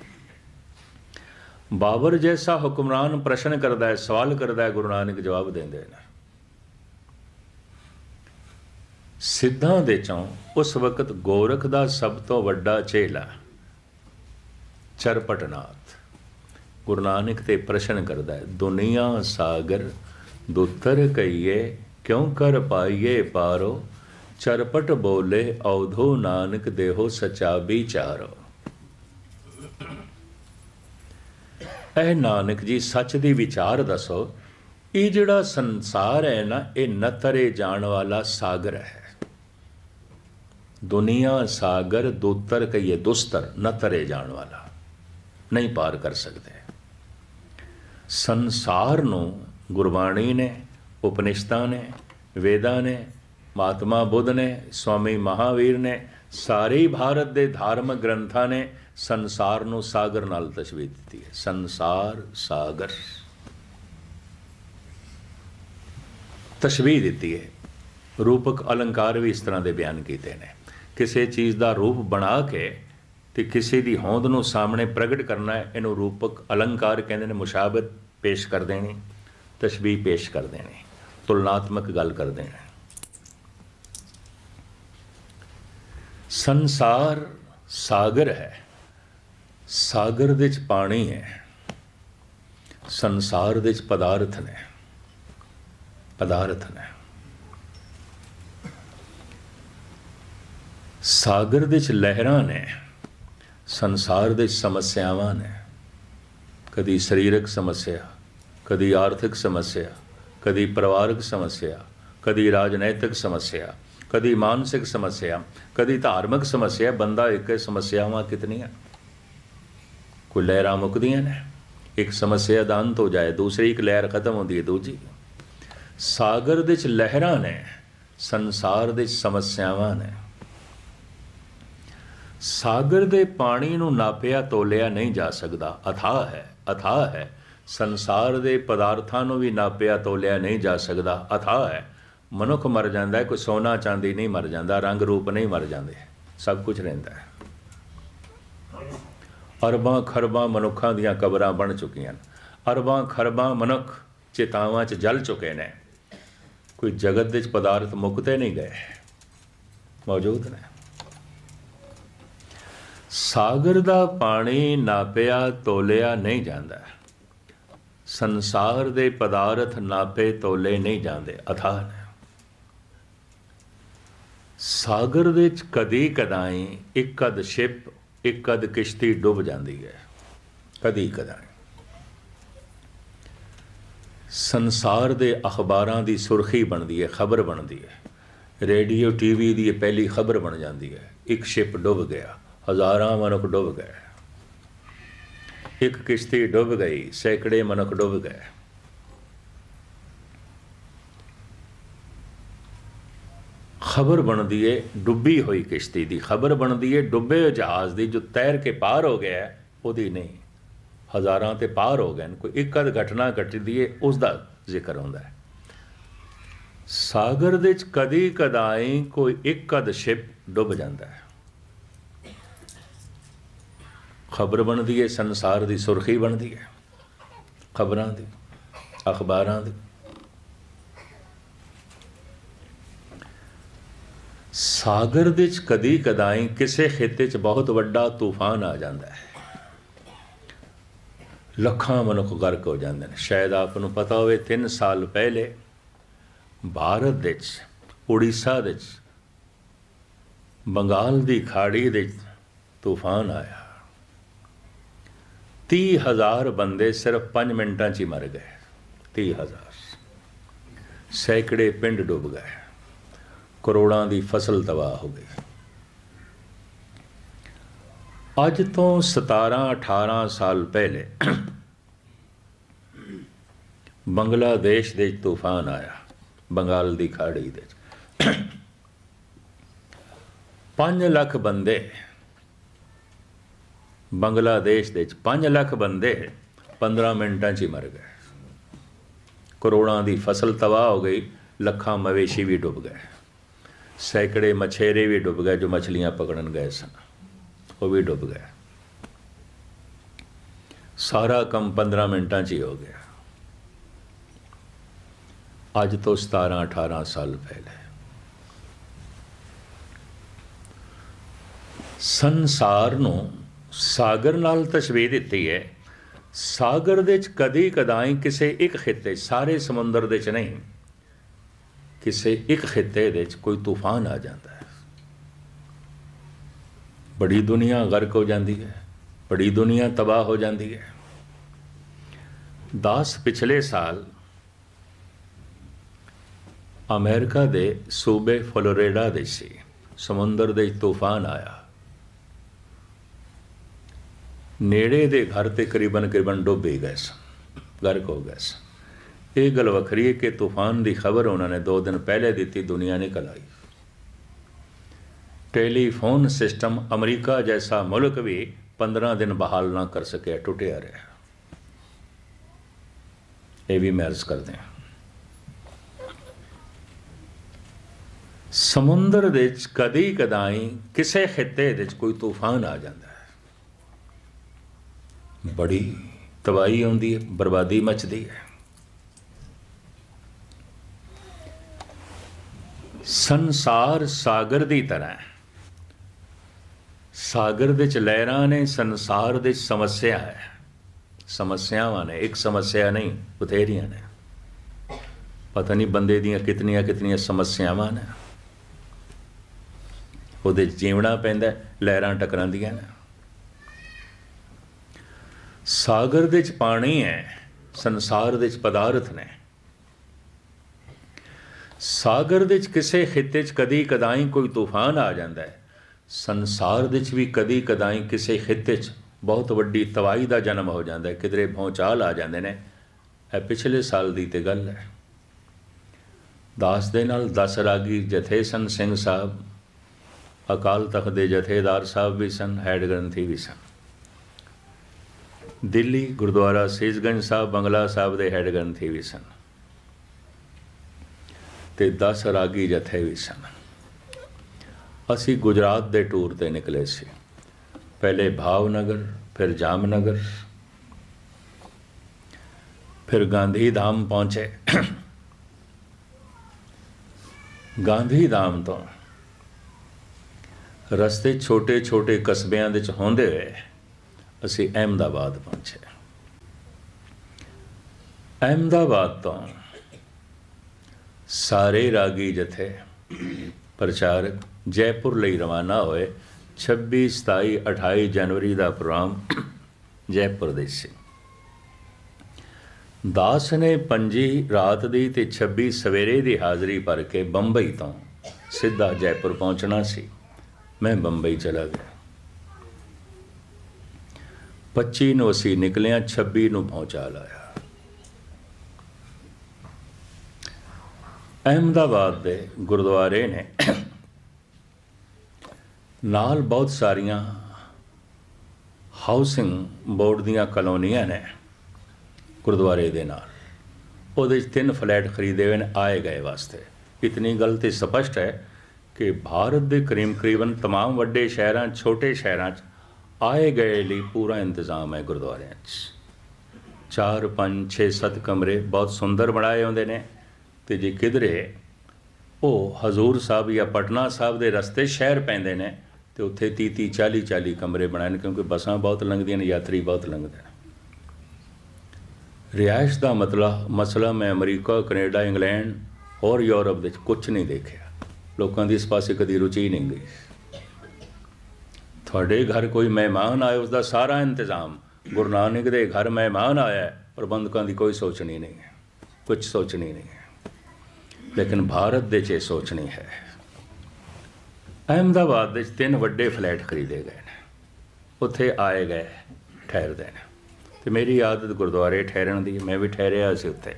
ਬਾਬਰ ਜੈਸਾ ਹੁਕਮਰਾਨ ਪ੍ਰਸ਼ਨ ਕਰਦਾ ਹੈ, ਸਵਾਲ ਕਰਦਾ ਹੈ, ਗੁਰੂ ਨਾਨਕ ਜਵਾਬ ਦਿੰਦੇ ਨੇ। ਸਿੱਧਾਂ ਦੇ ਚੋਂ ਉਸ ਵਕਤ ਗੋਰਖ ਦਾ ਸਭ ਤੋਂ ਵੱਡਾ ਚੇਲਾ ਚਰਪਟਨਾਥ। ਗੁਰੂ ਨਾਨਕ ਤੇ ਪ੍ਰਸ਼ਨ ਕਰਦਾ ਹੈ, ਦੁਨੀਆ ਸਾਗਰ, ਦੁੱਤਰ ਕਈਏ ਕਿਉਂ ਕਰ ਪਾਈਏ ਪਾਰੋ? ਚਰਪਟ ਬੋਲੇ, ਔਧੋ ਨਾਨਕ ਦੇਹੋ ਸਚਾ ਵਿਚਾਰੋ ਇਹ ਨਾਨਕ ਜੀ ਸੱਚ ਦੀ ਵਿਚਾਰ ਦੱਸੋ, ਇਹ ਜਿਹੜਾ ਸੰਸਾਰ ਹੈ ਨਾ, ਇਹ ਨਤਰੇ ਜਾਣ ਵਾਲਾ ਸਾਗਰ ਹੈ। ਦੁਨੀਆ ਸਾਗਰ ਦੋਤਰ ਕਹੀਏ ਦੁਸਤਰ ਨਤਰੇ ਜਾਣ ਵਾਲਾ। ਨਹੀਂ ਪਾਰ ਕਰ ਸਕਦੇ। ਸੰਸਾਰ ਨੂੰ ਗੁਰਬਾਣੀ ਨੇ ਉਪਨਿਸ਼ਦਾਂ ਨੇ, ਵੇਦਾਂ ਨੇ, ਮਹਾਤਮਾ ਬੁੱਧ ਨੇ, ਸਵਾਮੀ ਮਹਾਵੀਰ ਨੇ, ਸਾਰੇ ਭਾਰਤ ਦੇ ਧਾਰਮਿਕ ਗ੍ਰੰਥਾਂ ਨੇ ਸੰਸਾਰ ਨੂੰ ਸਾਗਰ ਨਾਲ ਤਸ਼ਬੀਹ ਦਿੱਤੀ ਹੈ। ਸੰਸਾਰ ਸਾਗਰ। ਤਸ਼ਬੀਹ ਦਿੱਤੀ ਹੈ। ਰੂਪਕ ਅਲੰਕਾਰ ਵੀ ਇਸ ਤਰ੍ਹਾਂ ਦੇ ਬਿਆਨ ਕੀਤੇ ਨੇ। ਕਿਸੇ ਚੀਜ਼ ਦਾ ਰੂਪ ਬਣਾ ਕੇ ਤੇ ਕਿਸੇ ਦੀ ਹੋਂਦ ਨੂੰ ਸਾਹਮਣੇ ਪ੍ਰਗਟ ਕਰਨਾ ਹੈ, ਇਹਨੂੰ ਰੂਪਕ ਅਲੰਕਾਰ ਕਹਿੰਦੇ ਨੇ, ਮੁਸ਼ਾਬਤ ਪੇਸ਼ ਕਰ ਦੇਣੀ, ਤਸ਼ਬੀਹ ਪੇਸ਼ ਕਰ ਦੇਣੀ, ਤੁਲਨਾਤਮਕ ਗੱਲ ਕਰ ਦੇਣਾ। ਸੰਸਾਰ ਸਾਗਰ ਹੈ, ਸਾਗਰ ਦੇ ਵਿੱਚ ਪਾਣੀ ਹੈ, ਸੰਸਾਰ ਦੇ ਵਿੱਚ ਪਦਾਰਥ ਨੇ ਪਦਾਰਥ ਨੇ। ਸਾਗਰ ਦੇ ਵਿੱਚ ਲਹਿਰਾਂ ਨੇ, ਸੰਸਾਰ ਦੇ ਵਿੱਚ ਸਮੱਸਿਆਵਾਂ ਨੇ। ਕਦੀ ਸਰੀਰਕ ਸਮੱਸਿਆ, ਕਦੀ ਆਰਥਿਕ ਸਮੱਸਿਆ, ਕਦੀ ਪਰਿਵਾਰਕ ਸਮੱਸਿਆ, ਕਦੀ ਰਾਜਨੈਤਿਕ ਸਮੱਸਿਆ, ਕਦੀ ਮਾਨਸਿਕ ਸਮੱਸਿਆ, ਕਦੀ ਧਾਰਮਿਕ ਸਮੱਸਿਆ, ਬੰਦਾ ਇੱਕ ਸਮੱਸਿਆਵਾਂ ਕਿਤਨੀਆਂ? ਕੋਈ ਲਹਿਰਾਂ ਮੁੱਕਦੀਆਂ ਨੇ? ਇੱਕ ਸਮੱਸਿਆ ਦਾ ਅੰਤ ਹੋ ਜਾਏ, ਦੂਸਰੀ ਇੱਕ ਲਹਿਰ ਖਤਮ ਹੁੰਦੀ ਹੈ, ਦੂਜੀ। ਸਾਗਰ ਦੇ ਵਿੱਚ ਲਹਿਰਾਂ ਨੇ, ਸੰਸਾਰ ਦੇ ਸਮੱਸਿਆਵਾਂ ਨੇ। ਸਾਗਰ ਦੇ ਪਾਣੀ ਨੂੰ ਨਾਪਿਆ ਤੋਲਿਆ ਨਹੀਂ ਜਾ ਸਕਦਾ। ਅਥਾਹ ਹੈ ਅਥਾਹ ਹੈ। ਸੰਸਾਰ ਦੇ ਪਦਾਰਥਾਂ ਨੂੰ ਵੀ ਨਾਪਿਆ ਤੋਲਿਆ ਨਹੀਂ ਜਾ ਸਕਦਾ। ਅਥਾਹ ਹੈ। ਮਨੁੱਖ ਮਰ ਜਾਂਦਾ ਹੈ, ਕੋਈ ਸੋਨਾ ਚਾਂਦੀ ਨਹੀਂ ਮਰ ਜਾਂਦਾ, ਰੰਗ ਰੂਪ ਨਹੀਂ ਮਰ ਜਾਂਦੇ। ਸਭ ਕੁਝ ਰਹਿੰਦਾ ਹੈ। ਅਰਬਾਂ ਖਰਬਾਂ ਮਨੁੱਖਾਂ ਦੀਆਂ ਕਬਰਾਂ ਬਣ ਚੁੱਕੀਆਂ ਅਰਬਾਂ ਖਰਬਾਂ ਮਨੁੱਖ ਚੇਤਾਵਾਂ 'ਚ ਜਲ ਚੁੱਕੇ ਨੇ। ਕੋਈ ਜਗਤ ਦੇ ਵਿੱਚ ਪਦਾਰਥ ਮੁੱਕਦੇ ਨਹੀਂ ਗਏ। ਮੌਜੂਦ ਨੇ। ਸਾਗਰ ਦਾ ਪਾਣੀ ਨਾਪਿਆ ਤੋਲਿਆ ਨਹੀਂ ਜਾਂਦਾ। ਸੰਸਾਰ ਦੇ ਪਦਾਰਥ ਨਾਪੇ, ਤੋਲੇ ਨਹੀਂ ਜਾਂਦੇ ਅਥਾਹ ਨੇ ਸਾਗਰ ਦੇ ਵਿੱਚ ਕਦੀ ਕਦਾਈ ਇੱਕ ਕਦ ਸ਼ਿਪ ਇੱਕ ਕਦ ਕਿਸ਼ਤੀ ਡੁੱਬ ਜਾਂਦੀ ਹੈ। ਕਦੀ ਕਦਾਈ। ਸੰਸਾਰ ਦੇ ਅਖਬਾਰਾਂ ਦੀ ਸੁਰਖੀ ਬਣਦੀ ਹੈ, ਖਬਰ ਬਣਦੀ ਹੈ। ਰੇਡੀਓ, ਟੀਵੀ ਦੀ ਇਹ ਪਹਿਲੀ ਖਬਰ ਬਣ ਜਾਂਦੀ ਹੈ। ਇੱਕ ਸ਼ਿਪ ਡੁੱਬ ਗਿਆ। ਹਜ਼ਾਰਾਂ ਮਨੁੱਖ ਡੁੱਬ ਗਏ। ਇੱਕ ਕਿਸ਼ਤੀ ਡੁੱਬ ਗਈ, ਸੈਂਕੜੇ ਮਨੁੱਖ ਡੁੱਬ ਗਏ। ਖਬਰ ਬਣਦੀ ਏ, ਡੁੱਬੀ ਹੋਈ ਕਿਸ਼ਤੀ ਦੀ। ਖਬਰ ਬਣਦੀ ਏ, ਡੁੱਬੇ ਹੋਏ ਜਹਾਜ਼ ਦੀ, ਜੋ ਤੈਰ ਕੇ ਪਾਰ ਹੋ ਗਿਆ, ਉਹਦੀ ਨਹੀਂ। ਹਜ਼ਾਰਾਂ ਤੇ ਪਾਰ ਹੋ ਗਏ ਕੋਈ ਇੱਕ ਅਦ ਘਟਨਾ ਘਟਦੀ ਏ ਉਸ ਦਾ ਜ਼ਿਕਰ ਹੁੰਦਾ ਹੈ। ਸਾਗਰ ਦੇ ਵਿੱਚ ਕਦੀ ਕਦਾਈ ਕੋਈ ਇੱਕ ਅਦ ਸ਼ਿਪ ਡੁੱਬ ਜਾਂਦਾ ਹੈ। ਖਬਰ ਬਣਦੀ ਹੈ, ਸੰਸਾਰ ਦੀ ਸੁਰਖੀ ਬਣਦੀ ਹੈ। ਖਬਰਾਂ ਦੀ, ਅਖਬਾਰਾਂ ਦੀ। ਸਾਗਰ ਦੇ ਚ ਕਦੀ ਕਦਾਈ ਕਿਸੇ ਖੇਤੇ ਚ ਬਹੁਤ ਵੱਡਾ ਤੂਫਾਨ ਆ ਜਾਂਦਾ ਹੈ। ਲੱਖਾਂ ਮਨੁੱਖ ਗਰਕ ਹੋ ਜਾਂਦੇ ਨੇ। ਸ਼ਾਇਦ ਆਪ ਨੂੰ ਪਤਾ ਹੋਵੇ 3 ਸਾਲ ਪਹਿਲੇ ਭਾਰਤ ਦੇ ਚ ਉੜੀਸਾ ਦੇ ਚ ਬੰਗਾਲ ਦੀ ਖਾੜੀ ਦੇ ਤੂਫਾਨ ਆਇਆ। 30000 ਬੰਦੇ ਸਿਰਫ 5 ਮਿੰਟਾਂ 'ਚ ਹੀ ਮਰ ਗਏ। 30000 ਸੈਂਕੜੇ ਪਿੰਡ ਡੁੱਬ ਗਏ। ਕਰੋੜਾਂ ਦੀ ਫਸਲ ਤਬਾਹ ਹੋ ਗਈ। ਅੱਜ ਤੋਂ 17 18 ਸਾਲ ਪਹਿਲੇ ਬੰਗਲਾਦੇਸ਼ ਦੇ ਤੂਫਾਨ ਆਇਆ, ਬੰਗਾਲ ਦੀ ਖਾੜੀ ਦੇ 5 ਲੱਖ ਬੰਦੇ ਬੰਗਲਾਦੇਸ਼ ਦੇ ਵਿੱਚ 5 ਲੱਖ ਬੰਦੇ 15 ਮਿੰਟਾਂ 'ਚ ਹੀ ਮਰ ਗਏ। ਕਰੋੜਾਂ ਦੀ ਫਸਲ ਤਬਾਹ ਹੋ ਗਈ, ਲੱਖਾਂ ਮਵੇਸ਼ੀ ਵੀ ਡੁੱਬ ਗਏ। ਸੈਂਕੜੇ ਮਛੇਰੇ ਵੀ ਡੁੱਬ ਗਏ ਜੋ ਮਛਲੀਆਂ ਪਕੜਨ ਗਏ ਸਨ। ਉਹ ਵੀ ਡੁੱਬ ਗਏ। ਸਾਰਾ ਕੰਮ 15 ਮਿੰਟਾਂ 'ਚ ਹੀ ਹੋ ਗਿਆ। ਅੱਜ ਤੋਂ 17 18 ਸਾਲ ਪਹਿਲੇ। ਸੰਸਾਰ ਨੂੰ ਸਾਗਰ ਨਾਲ ਤਸ਼ਬੀਹ ਦਿੱਤੀ ਹੈ, ਸਾਗਰ ਦੇ ਵਿੱਚ ਕਦੀ ਕਦਾਈ ਕਿਸੇ ਇੱਕ ਖਿੱਤੇ, ਸਾਰੇ ਸਮੁੰਦਰ ਦੇ ਵਿੱਚ ਨਹੀਂ, ਕਿਸੇ ਇੱਕ ਖਿੱਤੇ ਦੇ ਵਿੱਚ ਕੋਈ ਤੂਫਾਨ ਆ ਜਾਂਦਾ ਹੈ। ਬੜੀ ਦੁਨੀਆ ਗਰਕ ਹੋ ਜਾਂਦੀ ਹੈ, ਬੜੀ ਦੁਨੀਆ ਤਬਾਹ ਹੋ ਜਾਂਦੀ ਹੈ। ਦਾਸ ਪਿਛਲੇ ਸਾਲ ਅਮਰੀਕਾ ਦੇ ਸੂਬੇ ਫਲੋਰੀਡਾ ਦੇ ਸੀ, ਸਮੁੰਦਰ ਦੇ ਤੂਫਾਨ ਆਇਆ। ਨੇੜੇ ਦੇ ਘਰ ਤੇ ਕਰੀਬਨ ਕਰੀਬਨ ਡੁੱਬ ਹੀ ਗਏ ਸਨ। ਗਰਕ ਹੋ ਗਏ ਸਨ। ਇਹ ਗੱਲ ਵੱਖਰੀ ਹੈ ਕਿ ਤੂਫਾਨ ਦੀ ਖਬਰ ਉਹਨਾਂ ਨੇ ਦੋ ਦਿਨ ਪਹਿਲੇ ਦਿੱਤੀ, ਦੁਨੀਆ ਨੇ ਕਲਾਈ ਟੈਲੀਫੋਨ ਸਿਸਟਮ ਅਮਰੀਕਾ ਜੈਸਾ ਮੁਲਕ ਵੀ 15 ਦਿਨ ਬਹਾਲ ਨਾ ਕਰ ਸਕਿਆ, ਟੁੱਟਿਆ ਰਿਹਾ। ਇਹ ਵੀ ਮਹਿਰਜ ਕਰਦੇ ਹਾਂ। ਸਮੁੰਦਰ ਦੇ ਵਿੱਚ ਕਦੀ ਕਦਾਈ ਕਿਸੇ ਖਿੱਤੇ ਦੇ ਵਿੱਚ ਕੋਈ ਤੂਫਾਨ ਆ ਜਾਂਦਾ ਬੜੀ ਤਬਾਹੀ ਆਉਂਦੀ ਹੈ, ਬਰਬਾਦੀ ਮਚਦੀ ਹੈ। ਸੰਸਾਰ ਸਾਗਰ ਦੀ ਤਰ੍ਹਾਂ ਸਾਗਰ ਦੇ ਚ ਲਹਿਰਾਂ ਨੇ ਸੰਸਾਰ ਦੇ ਸਮੱਸਿਆ ਹੈ। ਸਮੱਸਿਆਵਾਂ ਨੇ, ਇੱਕ ਸਮੱਸਿਆ ਨਹੀਂ, ਬਥੇਰੀਆਂ ਨੇ। ਪਤਾ ਨਹੀਂ ਬੰਦੇ ਦੀਆਂ ਕਿਤਨੀਆਂ ਕਿਤਨੀਆਂ ਸਮੱਸਿਆਵਾਂ ਨੇ। ਉਹਦੇ ਜੀਵਣਾ ਪੈਂਦਾ ਲਹਿਰਾਂ ਟਕਰਾਉਂਦੀਆਂ ਨੇ। ਸਾਗਰ ਦੇ 'ਚ ਪਾਣੀ ਹੈ, ਸੰਸਾਰ ਦੇ 'ਚ ਪਦਾਰਥ ਨੇ। ਸਾਗਰ ਦੇ 'ਚ ਕਿਸੇ ਖਿੱਤੇ 'ਚ ਕਦੀ ਕਦਾਈ ਕੋਈ ਤੂਫਾਨ ਆ ਜਾਂਦਾ ਹੈ। ਸੰਸਾਰ ਦੇ 'ਚ ਵੀ ਕਦੀ ਕਦਾਈ ਕਿਸੇ ਖਿੱਤੇ 'ਚ ਬਹੁਤ ਵੱਡੀ ਤਬਾਹੀ ਦਾ ਜਨਮ ਹੋ ਜਾਂਦਾ ਹੈ, ਕਿਧਰੇ ਭੌਚਾਲ ਆ ਜਾਂਦੇ ਨੇ। ਇਹ ਪਿਛਲੇ ਸਾਲ ਦੀ ਤੇ ਗੱਲ ਹੈ। ਦਾਸ ਦੇ ਨਾਲ ਦਸ ਰਾਗੀ ਜਥੇ ਸਨ ਸਿੰਘ ਸਾਹਿਬ, ਅਕਾਲ ਤਖਤ ਦੇ ਜਥੇਦਾਰ ਸਾਹਿਬ ਵੀ ਸਨ ਹੈਡ ਗ੍ਰੰਥੀ ਵੀ ਸਨ। ਦਿੱਲੀ, ਗੁਰਦੁਆਰਾ ਸੀਸਗੰਜ ਸਾਹਿਬ, ਬੰਗਲਾ ਸਾਹਿਬ ਦੇ ਹੈਡ ਗ੍ਰੰਥੀ ਵੀ ਸਨ। ਤੇ 10 ਰਾਗੀ ਜਥੇ ਵੀ ਸਨ। ਅਸੀਂ ਗੁਜਰਾਤ ਦੇ ਟੂਰ ਤੇ ਨਿਕਲੇ ਸੀ। ਪਹਿਲੇ ਭਾਵਨਗਰ, ਫਿਰ ਜਾਮਨਗਰ, ਫਿਰ ਗਾਂਧੀ ਧਾਮ ਪਹੁੰਚੇ। ਗਾਂਧੀ ਧਾਮ ਤੋਂ ਰਸਤੇ ਛੋਟੇ ਛੋਟੇ ਕਸਬਿਆਂ ਦੇ ਚ ਹੁੰਦੇ ਹੋਏ ਅਸੀਂ ਅਹਿਮਦਾਬਾਦ ਪਹੁੰਚੇ। ਅਹਿਮਦਾਬਾਦ ਤੋਂ ਸਾਰੇ ਰਾਗੀ ਜਥੇ ਪ੍ਰਚਾਰਕ ਜੈਪੁਰ ਲਈ ਰਵਾਨਾ ਹੋਏ 26 27 28 ਜਨਵਰੀ ਦਾ ਪ੍ਰੋਗਰਾਮ ਜੈਪੁਰ ਦੇ ਸੀ। ਦਾਸ ਨੇ ਪੰਜੀ ਰਾਤ ਦੀ ਤੇ 26 ਸਵੇਰੇ ਦੀ ਹਾਜ਼ਰੀ ਭਰ ਕੇ ਬੰਬਈ ਤੋਂ ਸਿੱਧਾ ਜੈਪੁਰ ਪਹੁੰਚਣਾ ਸੀ। ਮੈਂ ਬੰਬਈ ਚਲਾ ਗਿਆ। 25 ਨੂੰ ਅਸੀਂ ਨਿਕਲਿਆ 26 ਨੂੰ ਪਹੁੰਚਾ ਲਾਇਆ ਅਹਿਮਦਾਬਾਦ ਦੇ ਗੁਰਦੁਆਰੇ ਨੇ ਨਾਲ ਬਹੁਤ ਸਾਰੀਆਂ ਹਾਊਸਿੰਗ ਬੋਰਡ ਦੀਆਂ ਕਲੋਨੀਆਂ ਨੇ ਗੁਰਦੁਆਰੇ ਦੇ ਨਾਲ ਉਹਦੇ 'ਚ ਤਿੰਨ ਫਲੈਟ ਖਰੀਦੇ ਹੋਏ ਨੇ ਆਏ ਗਏ ਵਾਸਤੇ ਇਤਨੀ ਗੱਲ ਤੇ ਸਪਸ਼ਟ ਹੈ ਕਿ ਭਾਰਤ ਦੇ ਕਰੀਬ ਕਰੀਬਨ तमाम ਵੱਡੇ ਸ਼ਹਿਰਾਂ ਛੋਟੇ ਸ਼ਹਿਰਾਂ 'ਚ ਆਏ ਗਏ ਲਈ ਪੂਰਾ ਇੰਤਜ਼ਾਮ ਹੈ ਗੁਰਦੁਆਰਿਆਂ 'ਚ। 4 5 6 7 ਕਮਰੇ ਬਹੁਤ ਸੁੰਦਰ ਬਣਾਏ ਹੁੰਦੇ ਨੇ। ਤੇ ਜੇ ਕਿਧਰੇ ਉਹ ਹਜ਼ੂਰ ਸਾਹਿਬ ਜਾਂ ਪਟਨਾ ਸਾਹਿਬ ਦੇ ਰਸਤੇ ਸ਼ਹਿਰ ਪੈਂਦੇ ਨੇ, ਤੇ ਉੱਥੇ 30 30 40 40 ਕਮਰੇ ਬਣਾਏ ਨੇ ਕਿਉਂਕਿ ਬੱਸਾਂ ਬਹੁਤ ਲੰਘਦੀਆਂ ਨੇ, ਯਾਤਰੀ ਬਹੁਤ ਲੰਘਦੇ ਨੇ। ਰਿਹਾਇਸ਼ ਦਾ ਮਤਲਬ, ਮਸਲਾ ਮੈਂ ਅਮਰੀਕਾ, ਕੈਨੇਡਾ, ਇੰਗਲੈਂਡ ਹੋਰ ਯੂਰਪ ਦੇ ਕੁਝ ਨਹੀਂ ਦੇਖਿਆ। ਲੋਕਾਂ ਦੀ ਇਸ ਪਾਸੇ ਕਦੀ ਰੁਚੀ ਨਹੀਂ ਗਈ। ਤੁਹਾਡੇ ਘਰ ਕੋਈ ਮਹਿਮਾਨ ਆਏ ਉਸ ਦਾ ਸਾਰਾ ਇੰਤਜ਼ਾਮ। ਗੁਰੂ ਨਾਨਕ ਦੇ ਘਰ ਮਹਿਮਾਨ ਆਇਆ, ਪ੍ਰਬੰਧਕਾਂ ਦੀ ਕੋਈ ਸੋਚਣੀ ਨਹੀਂ ਹੈ। ਕੁਝ ਸੋਚਣੀ ਨਹੀਂ ਹੈ। ਲੇਕਿਨ ਭਾਰਤ ਦੇ 'ਚ ਇਹ ਸੋਚਣੀ ਹੈ। ਅਹਿਮਦਾਬਾਦ ਦੇ ਵਿੱਚ ਤਿੰਨ ਵੱਡੇ ਫਲੈਟ ਖਰੀਦੇ ਗਏ ਨੇ। ਉੱਥੇ ਆਏ ਗਏ, ਠਹਿਰਦੇ ਨੇ। ਤੇ ਮੇਰੀ ਆਦਤ ਗੁਰਦੁਆਰੇ ਠਹਿਰਣ ਦੀ, ਮੈਂ ਵੀ ਠਹਿਰਿਆ ਸੀ ਉੱਥੇ।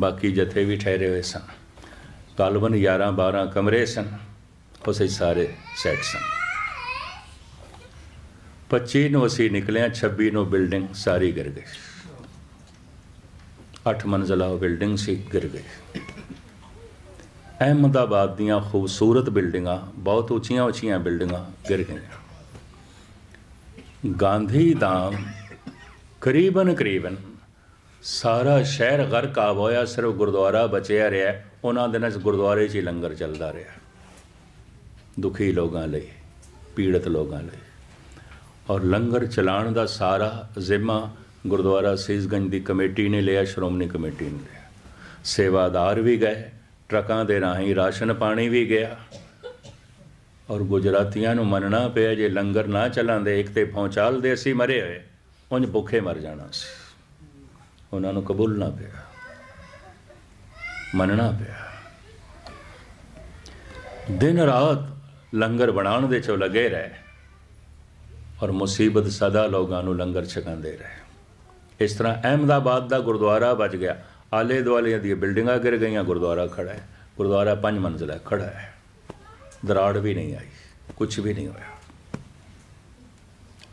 ਬਾਕੀ ਜਥੇ ਵੀ ਠਹਿਰੇ ਹੋਏ ਸਨ। ਤਕਰੀਬਨ 11 12 ਕਮਰੇ ਸਨ। ਉਸੇ ਸਾਰੇ ਸੈੱਟ ਸਨ। 25 ਨੂੰ ਅਸੀਂ ਨਿਕਲਿਆ 26 ਨੂੰ ਬਿਲਡਿੰਗ ਸਾਰੀ ਗਿਰ ਗਈ। ਅੱਠ ਮੰਜ਼ਲਾ ਉਹ ਬਿਲਡਿੰਗ ਸੀ, ਗਿਰ ਗਈ। ਅਹਿਮਦਾਬਾਦ ਦੀਆਂ ਖੂਬਸੂਰਤ ਬਿਲਡਿੰਗਾਂ, ਬਹੁਤ ਉੱਚੀਆਂ ਉੱਚੀਆਂ ਬਿਲਡਿੰਗਾਂ ਗਿਰ ਗਈਆਂ। ਗਾਂਧੀ ਧਾਮ ਕਰੀਬਨ ਕਰੀਬਨ ਸਾਰਾ ਸ਼ਹਿਰ ਗਰਕ ਆਬ ਹੋਇਆ ਸਿਰਫ ਗੁਰਦੁਆਰਾ ਬਚਿਆ ਰਿਹਾ, ਉਹਨਾਂ ਦਿਨਾਂ 'ਚ ਗੁਰਦੁਆਰੇ 'ਚ ਹੀ ਲੰਗਰ ਚੱਲਦਾ ਰਿਹਾ। ਦੁਖੀ ਲੋਕਾਂ ਲਈ, ਪੀੜਤ ਲੋਕਾਂ ਲਈ। ਔਰ ਲੰਗਰ ਚਲਾਉਣ ਦਾ ਸਾਰਾ ਜ਼ਿੰਮਾ ਗੁਰਦੁਆਰਾ ਸੀਸਗੰਜ ਦੀ ਕਮੇਟੀ ਨੇ ਲਿਆ, ਸ਼੍ਰੋਮਣੀ ਕਮੇਟੀ ਨੇ ਲਿਆ। ਸੇਵਾਦਾਰ ਵੀ ਗਏ, ਟਰੱਕਾਂ ਦੇ ਰਾਹੀਂ ਰਾਸ਼ਨ ਪਾਣੀ ਵੀ ਗਿਆ। ਔਰ ਗੁਜਰਾਤੀਆਂ ਨੂੰ ਮੰਨਣਾ ਪਿਆ, ਜੇ ਲੰਗਰ ਨਾ ਚਲਾਉਂਦੇ, ਇੱਕ ਤੇ ਪਹੁੰਚਾਲਦੇ ਅਸੀਂ ਮਰੇ ਹੋਏ, ਉਂਝ ਭੁੱਖੇ ਮਰ ਜਾਣਾ ਸੀ। ਉਹਨਾਂ ਨੂੰ ਕਬੂਲਣਾ ਪਿਆ। ਮੰਨਣਾ ਪਿਆ। ਦਿਨ ਰਾਤ ਲੰਗਰ ਬਣਾਉਣ ਦੇ ਚੋਂ ਲੱਗੇ ਰਹੇ ਔਰ ਮੁਸੀਬਤ ਸਦਾ ਲੋਕਾਂ ਨੂੰ ਲੰਗਰ ਛਕਾਉਂਦੇ ਰਹੇ। ਇਸ ਤਰ੍ਹਾਂ ਅਹਿਮਦਾਬਾਦ ਦਾ ਗੁਰਦੁਆਰਾ ਬਚ ਗਿਆ। ਆਲੇ ਦੁਆਲੇ ਦੀਆਂ ਬਿਲਡਿੰਗਾਂ ਗਿਰ ਗਈਆਂ, ਗੁਰਦੁਆਰਾ ਖੜਾ ਹੈ। ਗੁਰਦੁਆਰਾ ਪੰਜ ਮੰਜ਼ਿਲਾ ਖੜਾ ਹੈ। ਦਰਾੜ ਵੀ ਨਹੀਂ ਆਈ ਕੁਝ ਵੀ ਨਹੀਂ ਹੋਇਆ।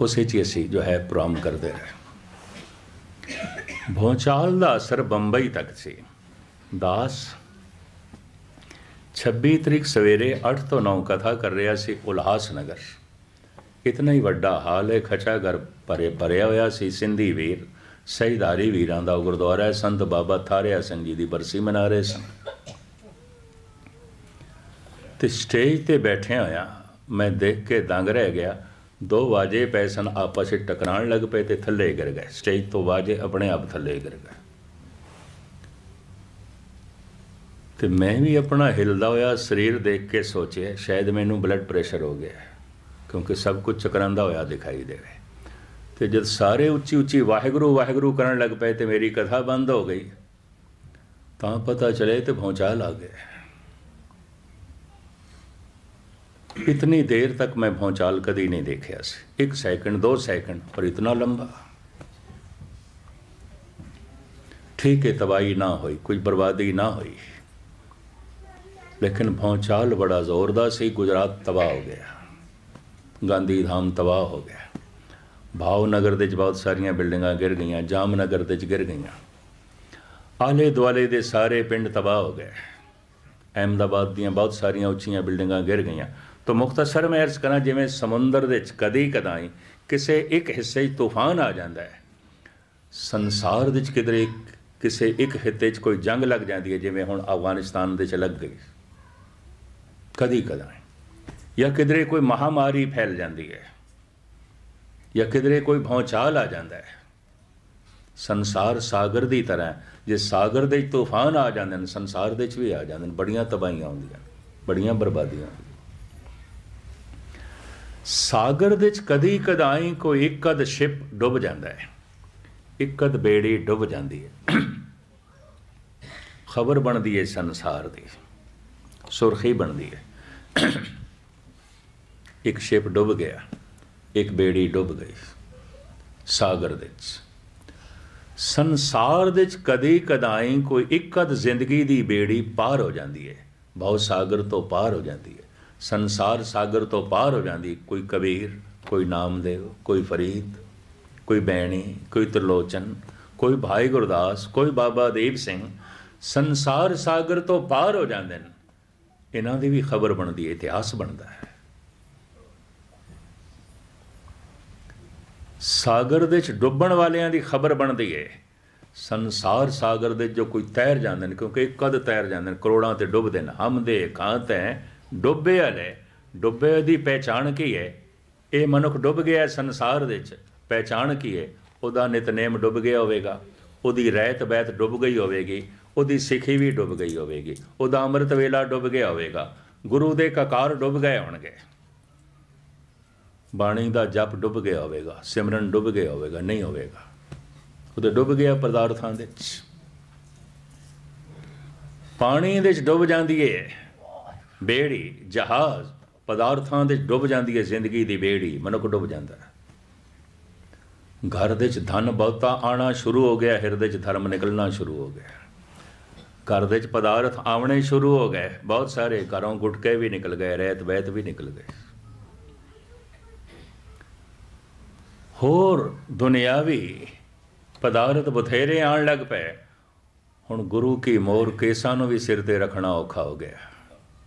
ਉਸੇ ਚ ਹੀ ਅਸੀਂ ਜੋ ਹੈ ਪ੍ਰੋਗਰਾਮ ਕਰਦੇ ਰਹੇ। ਭੋਂਚਾਲ ਦਾ ਅਸਰ ਬੰਬਈ ਤੱਕ ਸੀ। ਦਾਸ 26 ਤਰੀਕ ਸਵੇਰੇ 8 ਤੋਂ 9 ਕਥਾ ਕਰ ਰਿਹਾ ਸੀ ਉਲਹਾਸ ਨਗਰ। ਇਤਨਾ ਹੀ ਵੱਡਾ ਹਾਲ ਹੈ, ਖਚਾ ਘਰ ਭਰੇ ਭਰਿਆ ਹੋਇਆ ਸੀ। ਸਿੰਧੀ ਵੀਰ, ਸਹੀਦਾਰੀ ਵੀਰਾਂ ਦਾ ਗੁਰਦੁਆਰਾ ਹੈ। ਸੰਤ ਬਾਬਾ ਥਾਰਿਆ ਸਿੰਘ ਜੀ ਦੀ ਬਰਸੀ ਮਨਾ ਰਹੇ ਸਨ ਤੇ ਸਟੇਜ ਤੇ ਬੈਠੇ ਹੋਇਆ ਮੈਂ ਦੇਖ ਕੇ ਦੰਗ ਰਹਿ ਗਿਆ। ਦੋ ਵਾਜੇ ਪਏ ਸਨ, ਆਪਸ ਵਿੱਚ ਟਕਰਾਉਣ ਲੱਗ ਪਏ ਤੇ ਥੱਲੇ ਗਿਰ ਗਏ। ਸਟੇਜ ਤੋਂ ਵਾਜੇ ਆਪਣੇ ਆਪ ਥੱਲੇ ਗਿਰ ਗਏ। ਤੇ ਮੈਂ ਵੀ ਆਪਣਾ ਹਿਲਦਾ ਹੋਇਆ ਸਰੀਰ ਦੇਖ ਕੇ ਸੋਚਿਆ, ਸ਼ਾਇਦ ਮੈਨੂੰ ਬਲੱਡ ਪ੍ਰੈਸ਼ਰ ਹੋ ਗਿਆ ਕਿਉਂਕਿ ਸਭ ਕੁਝ ਚਕਰਾਂਦਾ ਹੋਇਆ ਦਿਖਾਈ ਦੇਵੇ ਤੇ ਜਦ ਸਾਰੇ ਉੱਚੀ ਉੱਚੀ ਵਾਹਿਗੁਰੂ ਵਾਹਿਗੁਰੂ ਕਰਨ ਲੱਗ ਪਏ ਤੇ ਮੇਰੀ ਕਥਾ ਬੰਦ ਹੋ ਗਈ, ਤਾਂ ਪਤਾ ਚਲੇ ਤੇ ਪਹੁੰਚਾ ਲਾ ਗਏ ਇਤਨੀ ਦੇਰ ਤੱਕ ਮੈਂ ਭੌਚਾਲ ਕਦੀ ਨਹੀਂ ਦੇਖਿਆ ਸੀ। ਇੱਕ ਸੈਕਿੰਡ ਦੋ ਸੈਕਿੰਡ ਪਰ ਇਤਨਾ ਲੰਬਾ। ਠੀਕ ਹੈ, ਤਬਾਹੀ ਨਾ ਹੋਈ ਕੋਈ ਬਰਬਾਦੀ ਨਾ ਹੋਈ। ਲੇਕਿਨ ਭੌਚਾਲ ਬੜਾ ਜ਼ੋਰਦਾਰ ਸੀ, ਗੁਜਰਾਤ ਤਬਾਹ ਹੋ ਗਿਆ। ਗਾਂਧੀ ਧਾਮ ਤਬਾਹ ਹੋ ਗਿਆ। ਭਾਵਨਗਰ ਦੇ ਵਿੱਚ ਬਹੁਤ ਸਾਰੀਆਂ ਬਿਲਡਿੰਗਾਂ ਗਿਰ ਗਈਆਂ, ਜਾਮਨਗਰ ਦੇ ਵਿੱਚ ਗਿਰ ਗਈਆਂ। ਆਲੇ ਦੁਆਲੇ ਦੇ ਸਾਰੇ ਪਿੰਡ ਤਬਾਹ ਹੋ ਗਏ। ਅਹਿਮਦਾਬਾਦ ਦੀਆਂ ਬਹੁਤ ਸਾਰੀਆਂ ਉੱਚੀਆਂ ਬਿਲਡਿੰਗਾਂ ਗਿਰ ਗਈਆਂ। ਤਾਂ ਮੁਖਤਸਰ ਮੈਂ ਅਰਜ਼ ਕਰਾਂ, ਜਿਵੇਂ ਸਮੁੰਦਰ ਦੇ ਵਿੱਚ ਕਦੀ ਕਦਾਈ ਕਿਸੇ ਇੱਕ ਹਿੱਸੇ 'ਚ ਤੂਫਾਨ ਆ ਜਾਂਦਾ ਹੈ, ਸੰਸਾਰ ਦੇ ਵਿੱਚ ਕਿਧਰੇ ਕਿਸੇ ਇੱਕ ਹਿੱਤੇ 'ਚ ਕੋਈ ਜੰਗ ਲੱਗ ਜਾਂਦੀ ਹੈ, ਜਿਵੇਂ ਹੁਣ ਅਫਗਾਨਿਸਤਾਨ ਦੇ 'ਚ ਲੱਗ ਗਈ। ਕਦੀ ਕਦਾਈ। ਜਾਂ ਕਿਧਰੇ ਕੋਈ ਮਹਾਮਾਰੀ ਫੈਲ ਜਾਂਦੀ ਹੈ, ਜਾਂ ਕਿਧਰੇ ਕੋਈ ਭੌਚਾਲ ਆ ਜਾਂਦਾ ਹੈ। ਸੰਸਾਰ ਸਾਗਰ ਦੀ ਤਰ੍ਹਾਂ ਜੇ ਸਾਗਰ ਦੇ ਤੂਫਾਨ ਆ ਜਾਂਦੇ ਨੇ, ਸੰਸਾਰ ਦੇ ਵਿੱਚ ਵੀ ਆ ਜਾਂਦੇ ਨੇ, ਬੜੀਆਂ ਤਬਾਹੀਆਂ ਆਉਂਦੀਆਂ ਬੜੀਆਂ ਬਰਬਾਦੀਆਂ ਸਾਗਰ ਦੇ ਵਿੱਚ ਕਦੀ ਕਦਾਈ ਕੋਈ ਇੱਕ ਅਦ ਸ਼ਿਪ ਡੁੱਬ ਜਾਂਦਾ ਹੈ, ਇੱਕ ਅਦ ਬੇੜੀ ਡੁੱਬ ਜਾਂਦੀ ਹੈ। ਖਬਰ ਬਣਦੀ ਹੈ ਸੰਸਾਰ ਦੀ, ਸੁਰਖੀ ਬਣਦੀ ਹੈ। ਇੱਕ ਸ਼ਿਪ ਡੁੱਬ ਗਿਆ, ਇੱਕ ਬੇੜੀ ਡੁੱਬ ਗਈ ਸਾਗਰ ਦੇ ਵਿੱਚ। ਸੰਸਾਰ ਦੇ ਵਿੱਚ ਕਦੇ ਕਦਾਈ ਕੋਈ ਇੱਕ ਅਦ ਜ਼ਿੰਦਗੀ ਦੀ ਬੇੜੀ ਪਾਰ ਹੋ ਜਾਂਦੀ ਹੈ ਬਹੁ ਸਾਗਰ ਤੋਂ ਪਾਰ ਹੋ ਜਾਂਦੀ ਹੈ ਸੰਸਾਰ ਸਾਗਰ ਤੋਂ ਪਾਰ ਹੋ ਜਾਂਦੀ ਕੋਈ ਕਬੀਰ, ਕੋਈ ਨਾਮਦੇਵ, ਕੋਈ ਫਰੀਦ, ਕੋਈ ਬੈਣੀ, ਕੋਈ ਤਰਲੋਚਨ, ਕੋਈ ਭਾਈ ਗੁਰਦਾਸ, ਕੋਈ ਬਾਬਾ ਦੇਵ ਸਿੰਘ ਸੰਸਾਰ ਸਾਗਰ ਤੋਂ ਪਾਰ ਹੋ ਜਾਂਦੇ ਨੇ। ਇਹਨਾਂ ਦੀ ਵੀ ਖਬਰ ਬਣਦੀ ਹੈ, ਇਤਿਹਾਸ ਬਣਦਾ ਹੈ। ਸਾਗਰ ਦੇ ਵਿੱਚ ਡੁੱਬਣ ਵਾਲਿਆਂ ਦੀ ਖਬਰ ਬਣਦੀ ਹੈ। ਸੰਸਾਰ ਸਾਗਰ ਦੇ ਜੋ ਕੋਈ ਤੈਰ ਜਾਂਦੇ ਨੇ, ਕਿਉਂਕਿ ਕਦ ਤੈਰ ਜਾਂਦੇ ਨੇ, ਕਰੋੜਾਂ ਤੇ ਡੁੱਬਦੇ ਨੇ, ਹਮ ਦੇ ਕਾਂ ਹੈ ਡੁੱਬੇ ਵਾਲੇ ਡੁੱਬੇ ਦੀ ਪਹਿਚਾਣ ਕੀ ਹੈ? ਇਹ ਮਨੁੱਖ ਡੁੱਬ ਗਿਆ ਸੰਸਾਰ ਦੇ ਵਿੱਚ। ਪਹਿਚਾਣ ਕੀ ਹੈ? ਉਹਦਾ ਨਿਤਨੇਮ ਡੁੱਬ ਗਿਆ ਹੋਵੇਗਾ। ਉਹਦੀ ਰਹਿਤ ਬੈਤ ਡੁੱਬ ਗਈ ਹੋਵੇਗੀ। ਉਹਦੀ ਸਿੱਖੀ ਵੀ ਡੁੱਬ ਗਈ ਹੋਵੇਗੀ, ਉਹਦਾ ਅੰਮ੍ਰਿਤ ਵੇਲਾ ਡੁੱਬ ਗਿਆ ਹੋਵੇਗਾ, ਗੁਰੂ ਦੇ ਕਕਾਰ ਡੁੱਬ ਗਏ ਹੋਣਗੇ। ਬਾਣੀ ਦਾ ਜਪ ਡੁੱਬ ਗਿਆ ਹੋਵੇਗਾ, ਸਿਮਰਨ ਡੁੱਬ ਗਿਆ ਹੋਵੇਗਾ, ਨਹੀਂ ਹੋਵੇਗਾ। ਉਹਦੇ ਡੁੱਬ ਗਿਆ ਪਦਾਰਥਾਂ ਦੇ ਵਿੱਚ। ਪਾਣੀ ਦੇ ਵਿੱਚ ਡੁੱਬ ਜਾਂਦੀ ਏ, ਬੇੜੀ, ਜਹਾਜ਼, ਪਦਾਰਥਾਂ ਦੇ ਡੁੱਬ ਜਾਂਦੀ ਹੈ ਜ਼ਿੰਦਗੀ ਦੀ ਬੇੜੀ, ਮਨੁੱਖ ਡੁੱਬ ਜਾਂਦਾ। ਹੈ ਘਰ ਦੇ ਵਿੱਚ ਧਨ ਬਹੁਤਾ ਆਣਾ ਸ਼ੁਰੂ ਹੋ ਗਿਆ, ਹਿਰਦੇ 'ਚ ਧਰਮ ਨਿਕਲਣਾ ਸ਼ੁਰੂ ਹੋ ਗਿਆ। ਘਰ ਦੇ ਵਿੱਚ ਪਦਾਰਥ ਆਉਣੇ ਸ਼ੁਰੂ ਹੋ ਗਏ। ਬਹੁਤ ਸਾਰੇ ਘਰੋਂ ਗੁਟਕੇ ਵੀ ਨਿਕਲ ਗਏ ਰਹਿਤ ਬੈਤ ਵੀ ਨਿਕਲ ਗਏ। ਹੋਰ ਦੁਨਿਆਵੀ ਪਦਾਰਥ ਬਥੇਰੇ ਆਣ ਲੱਗ ਪਏ। ਹੁਣ ਗੁਰੂ ਕੀ ਮੋਰ ਕੇਸਾਂ ਨੂੰ ਵੀ ਸਿਰ ਤੇ ਰੱਖਣਾ ਔਖਾ ਹੋ ਗਿਆ।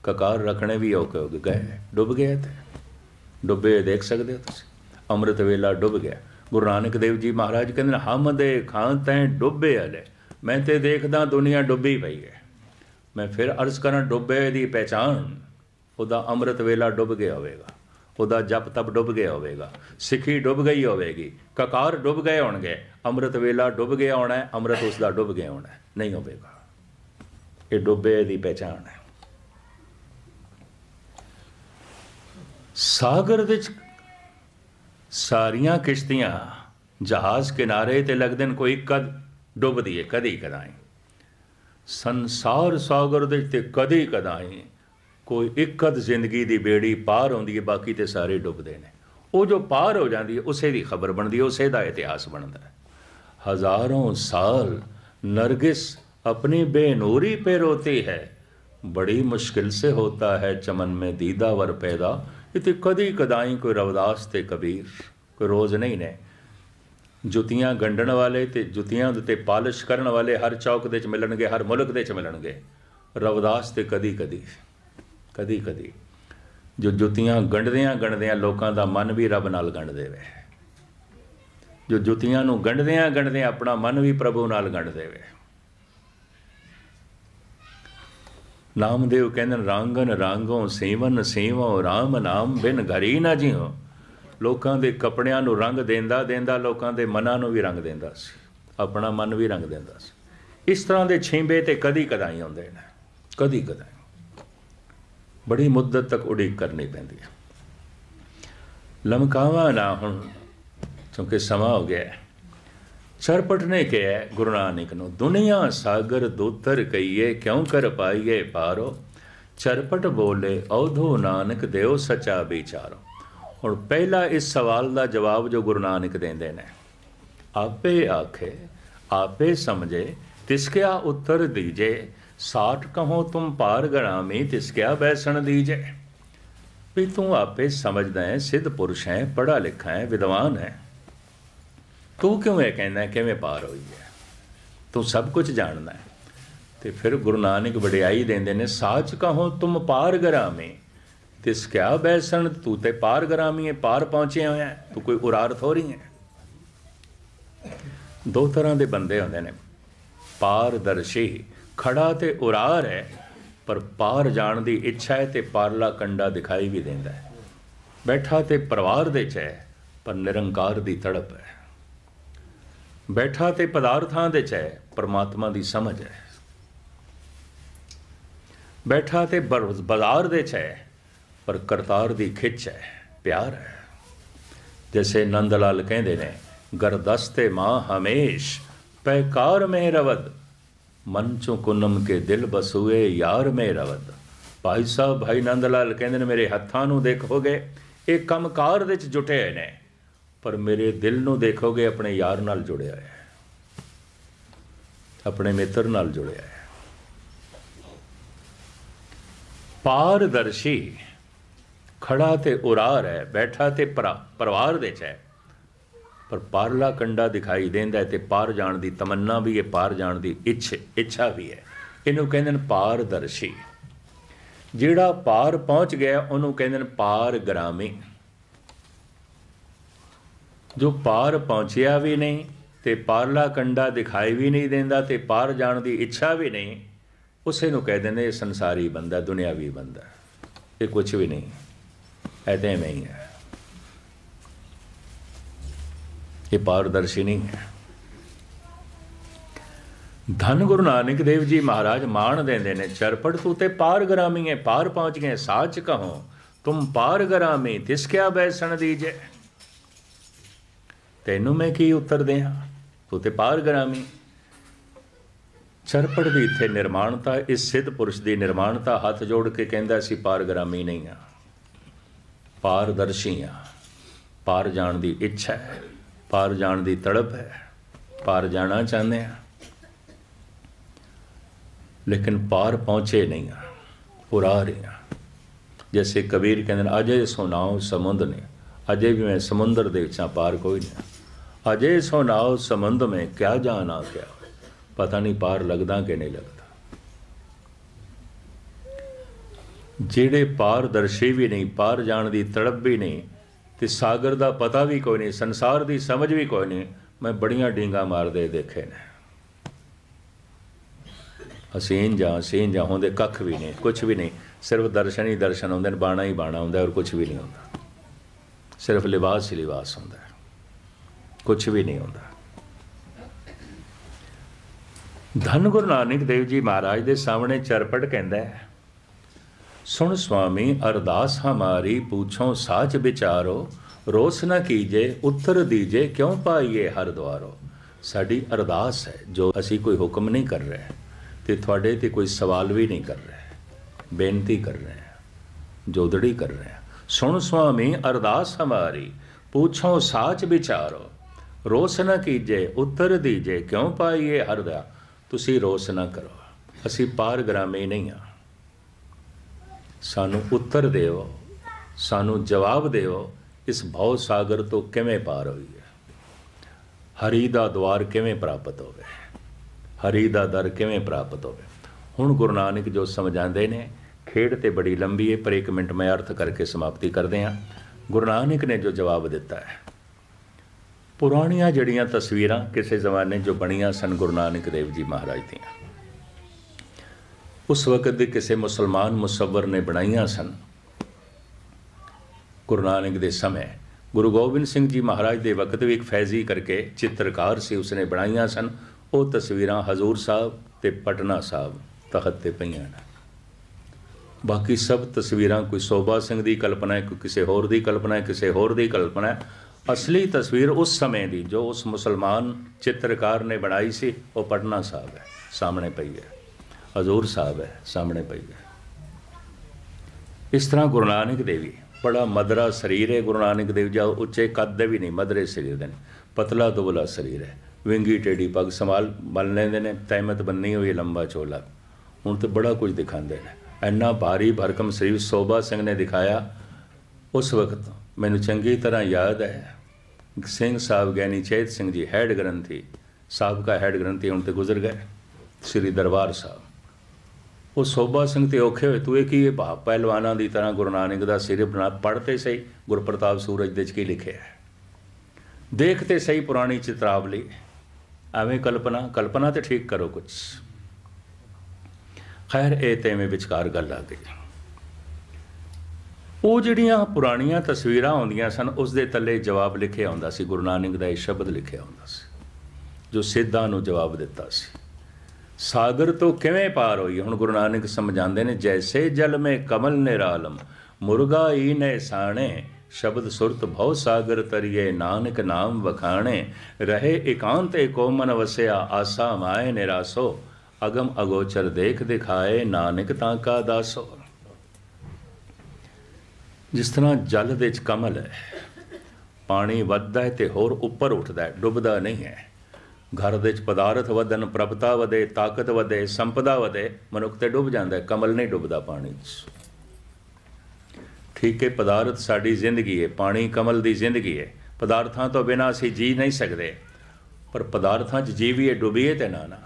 ਕਕਾਰ ਰੱਖਣੇ ਵੀ ਔਖੇ ਹੋ ਗਏ। ਡੁੱਬ ਗਏ ਤੇ ਡੁੱਬੇ ਦੇਖ ਸਕਦੇ ਹੋ ਤੁਸੀਂ। ਅੰਮ੍ਰਿਤ ਵੇਲਾ ਡੁੱਬ ਗਿਆ। ਗੁਰੂ ਨਾਨਕ ਦੇਵ ਜੀ ਮਹਾਰਾਜ ਕਹਿੰਦੇ ਨੇ, ਹਮ ਦੇ ਖਾਂ ਤੈ ਡੁੱਬੇ ਹਲੇ ਮੈਂ ਤੇ ਦੇਖਦਾ ਦੁਨੀਆ ਡੁੱਬੀ ਪਈ ਹੈ। ਮੈਂ ਫਿਰ ਅਰਜ਼ ਕਰਾਂ ਡੁੱਬੇ ਦੀ ਪਹਿਚਾਨ ਉਹਦਾ ਅੰਮ੍ਰਿਤ ਵੇਲਾ ਡੁੱਬ ਗਿਆ ਹੋਵੇਗਾ, ਉਹਦਾ ਜਪ ਤਪ ਡੁੱਬ ਗਿਆ ਹੋਵੇਗਾ, ਸਿੱਖੀ ਡੁੱਬ ਗਈ ਹੋਵੇਗੀ, ਕਕਾਰ ਡੁੱਬ ਗਏ ਹੋਣਗੇ, ਅੰਮ੍ਰਿਤ ਵੇਲਾ ਡੁੱਬ ਗਿਆ ਹੋਣਾ ਹੈ ਅੰਮ੍ਰਿਤ ਉਸ ਦਾ ਡੁੱਬ ਗਿਆ ਹੋਣਾ, ਨਹੀਂ ਹੋਵੇਗਾ। ਇਹ ਡੁੱਬੇ ਦੀ ਪਹਿਚਾਨ ਹੈ। ਸਾਗਰ ਵਿੱਚ ਸਾਰੀਆਂ ਕਿਸ਼ਤੀਆਂ ਜਹਾਜ਼ ਕਿਨਾਰੇ ਤੇ ਲੱਗਦੇ ਨੇ, ਕੋਈ ਕਦ ਡੁੱਬਦੀ ਏ, ਕਦੇ ਕਦਾਈ। ਸੰਸਾਰ ਸਾਗਰ ਦੇ ਤੇ ਕਦੇ ਕਦਾਈ ਕੋਈ ਇੱਕ ਅਧ ਜ਼ਿੰਦਗੀ ਦੀ ਬੇੜੀ ਪਾਰ ਹੁੰਦੀ ਏ, ਬਾਕੀ ਤੇ ਸਾਰੇ ਡੁੱਬਦੇ ਨੇ। ਉਹ ਜੋ ਪਾਰ ਹੋ ਜਾਂਦੀ ਏ, ਉਸੇ ਦੀ ਖਬਰ ਬਣਦੀ ਏ, ਉਸੇ ਦਾ ਇਤਿਹਾਸ ਬਣਦਾ ਹੈ ਹਜ਼ਾਰਾਂ ਸਾਲ ਨਰਗਿਸ अपनी बेनूरी पे ਹੈ। ਬੜੀ ਮੁਸ਼ਕਿਲ ਸੇ से ਹੈ ਚਮਨ चमन ਦੀਦਾ ਵਰ ਪੈਦਾ इति ਕਦੀ ਕਦਾਈ ਕੋਈ ਰਵਦਾਸ ते ਕਬੀਰ, ਕੋਈ ਰੋਜ਼ ਨਹੀਂ ਨੇ। ਜੁੱਤੀਆਂ ਗੰਢਣ ਵਾਲੇ ਤੇ ਜੁੱਤੀਆਂ ਦੇ ਉੱਤੇ ਪਾਲਿਸ਼ ਕਰਨ ਵਾਲੇ ਹਰ ਚੌਕ ਦੇ 'ਚ ਮਿਲਣਗੇ, ਹਰ ਮੁਲਕ ਦੇ ਵਿੱਚ ਮਿਲਣਗੇ। ਰਵਦਾਸ ਤੇ ਕਦੀ ਕਦੀ ਕਦੀ ਕਦੀ ਜੋ ਜੁੱਤੀਆਂ ਗੰਢਦਿਆਂ ਗੰਢਦਿਆਂ ਲੋਕਾਂ ਦਾ ਮਨ ਵੀ ਰੱਬ ਨਾਲ ਗੰਢ ਦੇਵੇ। ਜੋ ਜੁੱਤੀਆਂ ਨੂੰ ਗੰਢਦਿਆਂ ਗੰਢਦਿਆਂ ਆਪਣਾ ਮਨ ਵੀ ਪ੍ਰਭੂ ਨਾਲ ਗੰਢ ਦੇਵੇ। ਨਾਮਦੇਵ ਕਹਿੰਦੇ ਰਾਂਗਨ ਰਾਂਗੋਂ ਸੇਵਨ ਸੇਵੋ RAM ਨਾਮ ਬਿਨ ਘਰੀ ਨਾ ਜਿਉ। ਲੋਕਾਂ ਦੇ ਕੱਪੜਿਆਂ ਨੂੰ ਰੰਗ ਦਿੰਦਾ ਦਿੰਦਾ, ਲੋਕਾਂ ਦੇ ਮਨਾਂ ਨੂੰ ਵੀ ਰੰਗ ਦਿੰਦਾ ਸੀ। ਆਪਣਾ ਮਨ ਵੀ ਰੰਗ ਦਿੰਦਾ ਸੀ। ਇਸ ਤਰ੍ਹਾਂ ਦੇ ਛਿੰਬੇ ਤੇ ਕਦੀ ਕਦਾਈ ਆਉਂਦੇ ਨੇ। ਕਦੀ ਕਦਾਈ। ਬੜੀ ਮੁੱਦਤ ਤੱਕ ਉਡੀਕ ਕਰਨੀ ਪੈਂਦੀ ਹੈ। ਲਮਕਾਵਾ ਨਾ ਹੁਣ, ਕਿਉਂਕਿ ਸਮਾਂ ਹੋ ਗਿਆ ਚਰਪਟ ਨੇ ਕਿਹਾ ਗੁਰੂ ਨਾਨਕ ਨੂੰ, ਦੁਨੀਆ ਸਾਗਰ ਦੋਤਰ ਕਈਏ ਕਿਉਂ ਕਰ ਪਾਈਏ ਪਾਰੋ? ਚਰਪਟ ਬੋਲੇ ਔਧੋ ਨਾਨਕ ਦਿਓ ਸਚਾ ਵਿਚਾਰੋ। ਹੁਣ ਪਹਿਲਾ ਇਸ ਸਵਾਲ ਦਾ ਜਵਾਬ ਜੋ ਗੁਰੂ ਨਾਨਕ ਦਿੰਦੇ ਨੇ। ਆਪੇ ਆਖੇ, ਆਪੇ ਸਮਝੇ ਤਿਸ ਕਿਆ ਉੱਤਰ ਦੀਜੇ, ਸਾਠ ਕਹੋ ਤੁਮ ਪਾਰ ਗਣਾਮੀ ਤਿਸ ਕਿਆ ਬੈਸਣ ਦੀਜੇ। ਵੀ ਤੂੰ ਆਪੇ ਸਮਝਦਾ ਹੈ, ਸਿੱਧ ਪੁਰਸ਼ ਹੈ ਪੜਾ ਲਿਖਾ ਹੈ, ਵਿਦਵਾਨ ਹੈ। ਤੂੰ ਕਿਉਂ ਇਹ ਕਹਿੰਦਾ ਕਿਵੇਂ ਪਾਰ ਹੋਈ ਹੈ? ਤੂੰ ਸਭ ਕੁਝ ਜਾਣਦਾ ਹੈ। ਤੇ ਫਿਰ ਗੁਰੂ ਨਾਨਕ ਵਡਿਆਈ ਦਿੰਦੇ ਨੇ, ਸਾਚ ਕਹੋ ਤੁਮ ਪਾਰ ਗਰਾਮੇ। ਤਿਸ ਕਿਆ ਬੈਸਣ ਤੂੰ ਤੇ ਪਾਰ ਗਰਾਮੀ ਹੈ ਪਾਰ ਪਹੁੰਚਿਆ ਹੋਇਆ, ਤੂੰ ਕੋਈ ਉਰਾਰ ਥੋੜੀ ਹੈ। ਦੋ ਤਰ੍ਹਾਂ ਦੇ ਬੰਦੇ ਹੁੰਦੇ ਨੇ। ਪਾਰਦਰਸ਼ੀ ਖੜਾ ਤੇ ਉਰਾਰ ਹੈ, ਪਰ ਪਾਰ ਜਾਣ ਦੀ ਇੱਛਾ ਹੈ ਤੇ ਪਾਰਲਾ ਕੰਡਾ ਦਿਖਾਈ ਵੀ ਦਿੰਦਾ ਹੈ। ਬੈਠਾ ਤੇ ਪਰਿਵਾਰ ਦੇ ਚ ਹੈ, ਪਰ ਨਿਰੰਕਾਰ ਦੀ ਤੜਪ ਹੈ। ਬੈਠਾ ਤੇ ਪਦਾਰਥਾਂ ਦੇ ਚ ਹੈ, ਪਰਮਾਤਮਾ ਦੀ ਸਮਝ ਹੈ। ਬੈਠਾ ਤੇ ਬਾਜ਼ਾਰ ਦੇ ਚ ਹੈ ਪਰ ਕਰਤਾਰ ਦੀ ਖਿੱਚ ਹੈ, ਪਿਆਰ ਹੈ। ਜੈਸੇ ਨੰਦ ਲਾਲ ਕਹਿੰਦੇ ਨੇ, ਗਰਦਸਤੇ ਮਾਂ ਹਮੇਸ਼, ਪੈਕਾਰ ਮੇ ਰਵਦ। ਮਨ ਚੋਂ ਕੁਨਮ ਕੇ ਦਿਲ ਬਸੂਏ ਯਾਰ ਮੇ ਰਵਦ। ਭਾਈ ਸਾਹਿਬ, ਭਾਈ ਨੰਦ ਲਾਲ ਕਹਿੰਦੇ ਨੇ, ਮੇਰੇ ਹੱਥਾਂ ਨੂੰ ਦੇਖੋਗੇ, ਇਹ ਕੰਮਕਾਰ ਦੇ ਵਿੱਚ ਜੁਟੇ ਹੋਏ ਨੇ, ਪਰ ਮੇਰੇ ਦਿਲ ਨੂੰ ਦੇਖੋਗੇ, ਆਪਣੇ ਯਾਰ ਨਾਲ ਜੁੜਿਆ ਹੋਇਆ ਹੈ। ਆਪਣੇ ਮਿੱਤਰ ਨਾਲ ਜੁੜਿਆ ਹੈ। ਪਾਰਦਰਸ਼ੀ ਖੜਾ ਤੇ ਉਰਾਰ ਹੈ ਬੈਠਾ ਤੇ ਪਰਿਵਾਰ ਦੇ ਚ। ਹੈ ਪਰ ਪਾਰਲਾ ਕੰਡਾ ਦਿਖਾਈ ਦਿੰਦਾ ਹੈ ਤੇ ਪਾਰ ਜਾਣ ਦੀ ਤਮੰਨਾ ਵੀ ਹੈ, ਪਾਰ ਜਾਣ ਦੀ ਇੱਛ, ਇੱਛਾ ਵੀ ਹੈ। ਇਹਨੂੰ ਕਹਿੰਦੇ ਨੇ ਪਾਰਦਰਸ਼ੀ। ਜਿਹੜਾ ਪਾਰ ਪਹੁੰਚ ਗਿਆ, ਉਹਨੂੰ ਕਹਿੰਦੇ ਨੇ ਪਾਰ ਗ੍ਰਾਮੀ ਜੋ ਪਾਰ ਪਹੁੰਚਿਆ ਵੀ ਨਹੀਂ ਤੇ ਪਾਰਲਾ ਕੰਡਾ ਦਿਖਾਈ ਵੀ ਨਹੀਂ ਦਿੰਦਾ ਤੇ ਪਾਰ ਜਾਣ ਦੀ ਇੱਛਾ ਵੀ ਨਹੀਂ, ਉਸੇ ਨੂੰ ਕਹਿੰਦੇ ਨੇ ਇਹ ਸੰਸਾਰੀ ਬੰਦਾ, ਦੁਨਿਆਵੀ ਬੰਦਾ। ਇਹ ਕੁਝ ਵੀ ਨਹੀਂ। ਐਤੇ ਮੈਂ ਹੈ ਇਹ ਪਾਰਦਰਸ਼ੀ ਨਹੀਂ ਹੈ। ਧੰਨ ਗੁਰੂ ਨਾਨਕ ਦੇਵ ਜੀ ਮਹਾਰਾਜ ਮਾਣ ਦਿੰਦੇ ਨੇ, ਚਰਪੜ ਤੂੰ ਤੇ ਪਾਰ ਗਰਾਮੀ ਹੈ ਪਾਰ ਪਹੁੰਚ ਗਏ, ਸਾਚ ਕਹੋ, ਤੁਮ ਪਾਰ ਗਰਾਮੀ, ਤਿਸ ਕਿਆ ਬੈਸਣ ਦੀਜੇ। ਤੈਨੂੰ ਮੈਂ ਕੀ ਉੱਤਰ ਦਿਆਂ? ਤੂੰ ਤੇ ਪਾਰ ਗਰਾਮੀ। ਚਰਪੜ ਦੀ ਇੱਥੇ ਨਿਰਮਾਣਤਾ, ਇਸ ਸਿੱਧ ਪੁਰਸ਼ ਦੀ ਨਿਰਮਾਣਤਾ ਹੱਥ ਜੋੜ ਕੇ ਕਹਿੰਦਾ ਸੀ ਪਾਰਗਰਾਮੀ ਨਹੀਂ ਆ। ਪਾਰਦਰਸ਼ੀ ਆ ਪਾਰ ਜਾਣ ਦੀ ਇੱਛਾ ਹੈ, ਪਾਰ ਜਾਣ ਦੀ ਤੜਪ ਹੈ, ਪਾਰ ਜਾਣਾ ਚਾਹੁੰਦੇ ਆ ਲੇਕਿਨ ਪਾਰ ਪਹੁੰਚੇ ਨਹੀਂ ਆ ਪੁਰਾ ਰਹੇ ਆ ਜੈਸੇ ਕਬੀਰ ਕਹਿੰਦੇ ਨੇ, ਅਜੇ ਸੁਨਾਓ ਸਮੁੰਦ ਨੇ, ਅਜੇ ਵੀ ਮੈਂ ਸਮੁੰਦਰ ਦੇ ਵਿੱਚਾਂ ਪਾਰ ਕੋਈ ਨਹੀਂ। ਅਜੇ ਸੁਨਾਓ ਸਮੁੰਦ ਮੈਂ, ਕਿਆ ਜਾਣਾ ਕਿਆ ਪਤਾ ਨਹੀਂ ਪਾਰ ਲੱਗਦਾ ਕਿ ਨਹੀਂ ਲੱਗਦਾ। ਜਿਹੜੇ ਪਾਰਦਰਸ਼ੀ ਵੀ ਨਹੀਂ, ਪਾਰ ਜਾਣ ਦੀ ਤੜਪ ਵੀ ਨਹੀਂ ਤੇ ਸਾਗਰ ਦਾ ਪਤਾ ਵੀ ਕੋਈ ਨਹੀਂ, ਸੰਸਾਰ ਦੀ ਸਮਝ ਵੀ ਕੋਈ ਨਹੀਂ, ਮੈਂ ਬੜੀਆਂ ਡੀਂਗਾ ਮਾਰਦੇ ਦੇਖੇ ਨੇ। ਹਸੀਨ ਜਾਂ ਸੀਨ ਜਾਂ ਹੁੰਦੇ ਕੱਖ ਵੀ ਨਹੀਂ ਕੁਝ ਵੀ ਨਹੀਂ। ਸਿਰਫ ਦਰਸ਼ਨ ਹੀ ਦਰਸ਼ਨ ਹੁੰਦੇ ਨੇ, ਬਾਣਾ ਹੀ ਬਾਣਾ ਹੁੰਦਾ ਔਰ ਕੁਝ ਵੀ ਨਹੀਂ ਹੁੰਦਾ। ਸਿਰਫ ਲਿਬਾਸ ਹੀ ਲਿਬਾਸ ਹੁੰਦਾ ਹੈ। ਕੁਝ ਵੀ ਨਹੀਂ ਹੁੰਦਾ। ਧੰਨ ਗੁਰੂ ਨਾਨਕ ਦੇਵ ਜੀ ਮਹਾਰਾਜ ਦੇ ਸਾਹਮਣੇ ਚਰਪਟ ਕਹਿੰਦਾ ਹੈ ਸੁਣ ਸੁਆਮੀ, ਅਰਦਾਸ ਹਮਾਰੀ, ਪੁੱਛੋ ਸਾਚ ਵਿਚਾਰੋ, ਰੋਸ ਨਾ ਕੀਜੇ, ਉੱਤਰ ਦੀਜੇ, ਕਿਉਂ ਪਾਈਏ ਹਰ ਦਵਾਰੋ ਸਾਡੀ ਅਰਦਾਸ ਹੈ, ਜੋ ਅਸੀਂ ਕੋਈ ਹੁਕਮ ਨਹੀਂ ਕਰ ਰਹੇ, ਤੇ ਤੁਹਾਡੇ ਤੇ ਕੋਈ ਸਵਾਲ ਵੀ ਨਹੀਂ ਕਰ ਰਹੇ, ਬੇਨਤੀ ਕਰ ਰਹੇ ਹਾਂ ਜੋਦੜੀ ਕਰ ਰਹੇ। ਹਾਂ ਸੁਣ ਸੁਆਮੀ, ਅਰਦਾਸ ਹਮਾਰੀ, ਪੁੱਛੋ ਸਾਚ ਵਿਚਾਰੋ, ਰੋਸ ਨਾ ਕੀਜੇ, ਉੱਤਰ ਦੀਜੇ, ਕਿਉਂ ਪਾਈਏ ਹਰ ਦਾ ਤੁਸੀਂ ਰੋਸ ਨਾ ਕਰੋ, ਅਸੀਂ ਪਾਰ ਗ੍ਰਾਮੇ ਨਹੀਂ ਆ। ਸਾਨੂੰ ਉੱਤਰ ਦਿਓ, ਸਾਨੂੰ ਜਵਾਬ ਦਿਓ, ਇਸ ਭਉ ਸਾਗਰ ਤੋਂ ਕਿਵੇਂ ਪਾਰ ਹੋਈ ਹੈ ਹਰੀ ਦਾ ਦਵਾਰ ਕਿਵੇਂ ਪ੍ਰਾਪਤ ਹੋਵੇ? ਹਰੀ ਦਾ ਦਰ ਕਿਵੇਂ ਪ੍ਰਾਪਤ ਹੋਵੇ? ਹੁਣ ਗੁਰੂ ਨਾਨਕ ਜੋ ਸਮਝਾਉਂਦੇ ਨੇ, ਖੇਡ ਤੇ ਬੜੀ ਲੰਬੀ ਹੈ ਪਰ ਇੱਕ ਮਿੰਟ ਮੈਂ ਅਰਥ ਕਰਕੇ ਸਮਾਪਤੀ ਕਰਦੇ ਹਾਂ। ਗੁਰੂ ਨਾਨਕ ਨੇ ਜੋ ਜਵਾਬ ਦਿੱਤਾ ਹੈ, ਪੁਰਾਣੀਆਂ ਜਿਹੜੀਆਂ ਤਸਵੀਰਾਂ ਕਿਸੇ ਜ਼ਮਾਨੇ ਜੋ ਬਣੀਆਂ ਸਨ ਗੁਰੂ ਨਾਨਕ ਦੇਵ ਜੀ ਮਹਾਰਾਜ ਦੀਆਂ। ਉਸ ਵਕਤ ਦੇ ਕਿਸੇ ਮੁਸਲਮਾਨ ਮੁਸੱਵਰ ਨੇ ਬਣਾਈਆਂ ਸਨ ਗੁਰੂ ਨਾਨਕ ਦੇ ਸਮੇਂ ਗੁਰੂ ਗੋਬਿੰਦ ਸਿੰਘ ਜੀ ਮਹਾਰਾਜ ਦੇ ਵਕਤ ਵੀ ਇੱਕ ਫੈਜ਼ੀ ਕਰਕੇ ਚਿੱਤਰਕਾਰ ਸੀ ਉਸਨੇ ਬਣਾਈਆਂ ਸਨ ਉਹ ਤਸਵੀਰਾਂ ਹਜ਼ੂਰ ਸਾਹਿਬ ਤੇ ਪਟਨਾ ਸਾਹਿਬ ਤਖਤ ਤੇ ਪਈਆਂ ਨੇ ਬਾਕੀ ਸਭ ਤਸਵੀਰਾਂ ਕੋਈ ਸੋਭਾ ਸਿੰਘ ਦੀ ਕਲਪਨਾ ਹੈ ਕੋਈ ਕਿਸੇ ਹੋਰ ਦੀ ਕਲਪਨਾ ਹੈ ਕਿਸੇ ਹੋਰ ਦੀ ਕਲਪਨਾ ਹੈ ਅਸਲੀ ਤਸਵੀਰ ਉਸ ਸਮੇਂ ਦੀ ਜੋ ਉਸ ਮੁਸਲਮਾਨ ਚਿੱਤਰਕਾਰ ਨੇ ਬਣਾਈ ਸੀ ਉਹ ਪਟਨਾ ਸਾਹਿਬ ਹੈ ਸਾਹਮਣੇ ਪਈ ਹੈ ਹਜ਼ੂਰ ਸਾਹਿਬ ਹੈ, ਸਾਹਮਣੇ ਪਈ ਹੈ। ਇਸ ਤਰ੍ਹਾਂ ਗੁਰੂ ਨਾਨਕ ਦੇਵੀ ਬੜਾ ਮਦਰਾ ਸਰੀਰ ਹੈ ਗੁਰੂ ਨਾਨਕ ਦੇਵ ਜੀ ਉੱਚੇ ਕੱਦ ਦੇ ਵੀ ਨਹੀਂ, ਮਦਰੇ ਸਰੀਰ ਦੇ ਨੇ ਪਤਲਾ ਦੁਬਲਾ ਸਰੀਰ ਹੈ। ਵਿੰਗੀ ਟੇਡੀ ਪੱਗ ਸੰਭਾਲ, ਬਨ ਲੈਂਦੇ ਨੇ, ਤਹਿਮਤ ਬੰਨੀ ਹੋਈ ਲੰਬਾ ਚੋਲਾ। ਹੁਣ ਤੇ ਬੜਾ ਕੁਝ ਦਿਖਾਉਂਦੇ ਨੇ। ਇੰਨਾ ਭਾਰੀ ਭਰਕਮ ਸਰੀਰ ਸੋਭਾ ਸਿੰਘ ਨੇ ਦਿਖਾਇਆ। ਉਸ ਵਕਤ ਮੈਨੂੰ ਚੰਗੀ ਤਰ੍ਹਾਂ ਯਾਦ ਹੈ। ਸਿੰਘ ਸਾਹਿਬ ਗਿਆਨੀ ਚੇਤ ਸਿੰਘ ਜੀ, ਹੈਡ ਗ੍ਰੰਥੀ, ਸਾਬਕਾ ਹੈਡ ਗ੍ਰੰਥੀ ਹੁਣ ਤੇ ਗੁਜ਼ਰ ਗਏ। ਸ੍ਰੀ ਦਰਬਾਰ ਸਾਹਿਬ। ਉਹ ਸੋਭਾ ਸਿੰਘ ਤੇ ਔਖੇ ਹੋਏ, ਤੂੰ ਇਹ ਕੀ ਇਹ ਭਾਵ ਪਹਿਲਵਾਨਾਂ ਦੀ ਤਰ੍ਹਾਂ ਗੁਰੂ ਨਾਨਕ ਦਾ ਸਿਰ ਬਣਾ ਪੜ੍ਹਤੇ ਸਹੀ, ਗੁਰਪ੍ਰਤਾਪ ਸੂਰਜ ਦੇ ਚ ਕੀ ਲਿਖਿਆ ਹੈ? ਦੇਖਤੇ ਸਹੀ ਪੁਰਾਣੀ ਚਿਤਰਾਵਲੀ, ਐਵੇਂ ਕਲਪਨਾ ਕਲਪਨਾ ਤੇ ਠੀਕ ਕਰੋ ਕੁਝ ਖੈਰ, ਇਹ ਤੇ ਮੈਂ ਵਿਚਕਾਰ ਗੱਲ ਆ ਗਈ। ਉਹ ਜਿਹੜੀਆਂ ਪੁਰਾਣੀਆਂ ਤਸਵੀਰਾਂ ਆਉਂਦੀਆਂ ਸਨ, ਉਸ ਦੇ ਥੱਲੇ ਜਵਾਬ ਲਿਖਿਆ ਹੁੰਦਾ ਸੀ, ਗੁਰੂ ਨਾਨਕ ਦਾ ਇਹ ਸ਼ਬਦ ਲਿਖਿਆ ਹੁੰਦਾ ਸੀ, ਜੋ ਸਿੱਧਾਂ ਨੂੰ ਜਵਾਬ ਦਿੱਤਾ ਸੀ। ਸਾਗਰ ਤੋਂ ਕਿਵੇਂ ਪਾਰ ਹੋਈ? ਹੁਣ ਗੁਰੂ ਨਾਨਕ ਸਮਝਾਉਂਦੇ ਨੇ, ਜੈਸੇ ਜਲ ਮੇ ਕਮਲ ਨਿਰਾਲਮ, ਮੁਰਗਾ ਈ ਨੇ ਸਾਣੇ, ਸ਼ਬਦ ਸੁਰਤ ਭਉ ਸਾਗਰ ਤਰੀਏ, ਨਾਨਕ ਨਾਮ ਵਖਾਣੇ, ਰਹੇ ਇਕਾਂਤ ਏਕੋ ਮਨ ਵਸਿਆ, ਆਸਾ ਮਾਏ ਨਿਰਾਸੋ, ਅਗਮ ਅਗੋਚਰ ਦੇਖ ਦਿਖਾਏ, ਨਾਨਕ ਤਾਂ ਕਾ ਦਾਸੋ। ਜਿਸ ਤਰ੍ਹਾਂ ਜਲ ਦੇ ਵਿੱਚ ਕਮਲ ਹੈ, ਪਾਣੀ ਵੱਧਦਾ ਹੈ ਤੇ ਹੋਰ ਉੱਪਰ ਉੱਠਦਾ ਹੈ, ਡੁੱਬਦਾ ਨਹੀਂ ਹੈ। ਘਰ ਦੇ ਵਿੱਚ ਪਦਾਰਥ ਵਧਨ ਪ੍ਰਭਤਾ ਵਧੇ, ਤਾਕਤ ਵਧੇ, ਸੰਪਦਾ ਵਧੇ, ਮਨੁੱਖ ਤੇ ਡੁੱਬ ਜਾਂਦਾ ਕਮਲ ਨਹੀਂ ਡੁੱਬਦਾ ਪਾਣੀ 'ਚ ਠੀਕ ਹੈ, ਪਦਾਰਥ ਸਾਡੀ ਜ਼ਿੰਦਗੀ ਹੈ, ਪਾਣੀ ਕਮਲ ਦੀ ਜ਼ਿੰਦਗੀ ਹੈ। ਪਦਾਰਥਾਂ ਤੋਂ ਬਿਨਾਂ ਅਸੀਂ ਜੀ ਨਹੀਂ ਸਕਦੇ। ਪਰ ਪਦਾਰਥਾਂ 'ਚ ਜੀਵੀਏ ਡੁੱਬੀਏ ਤੇ ਨਾ ਨਾ।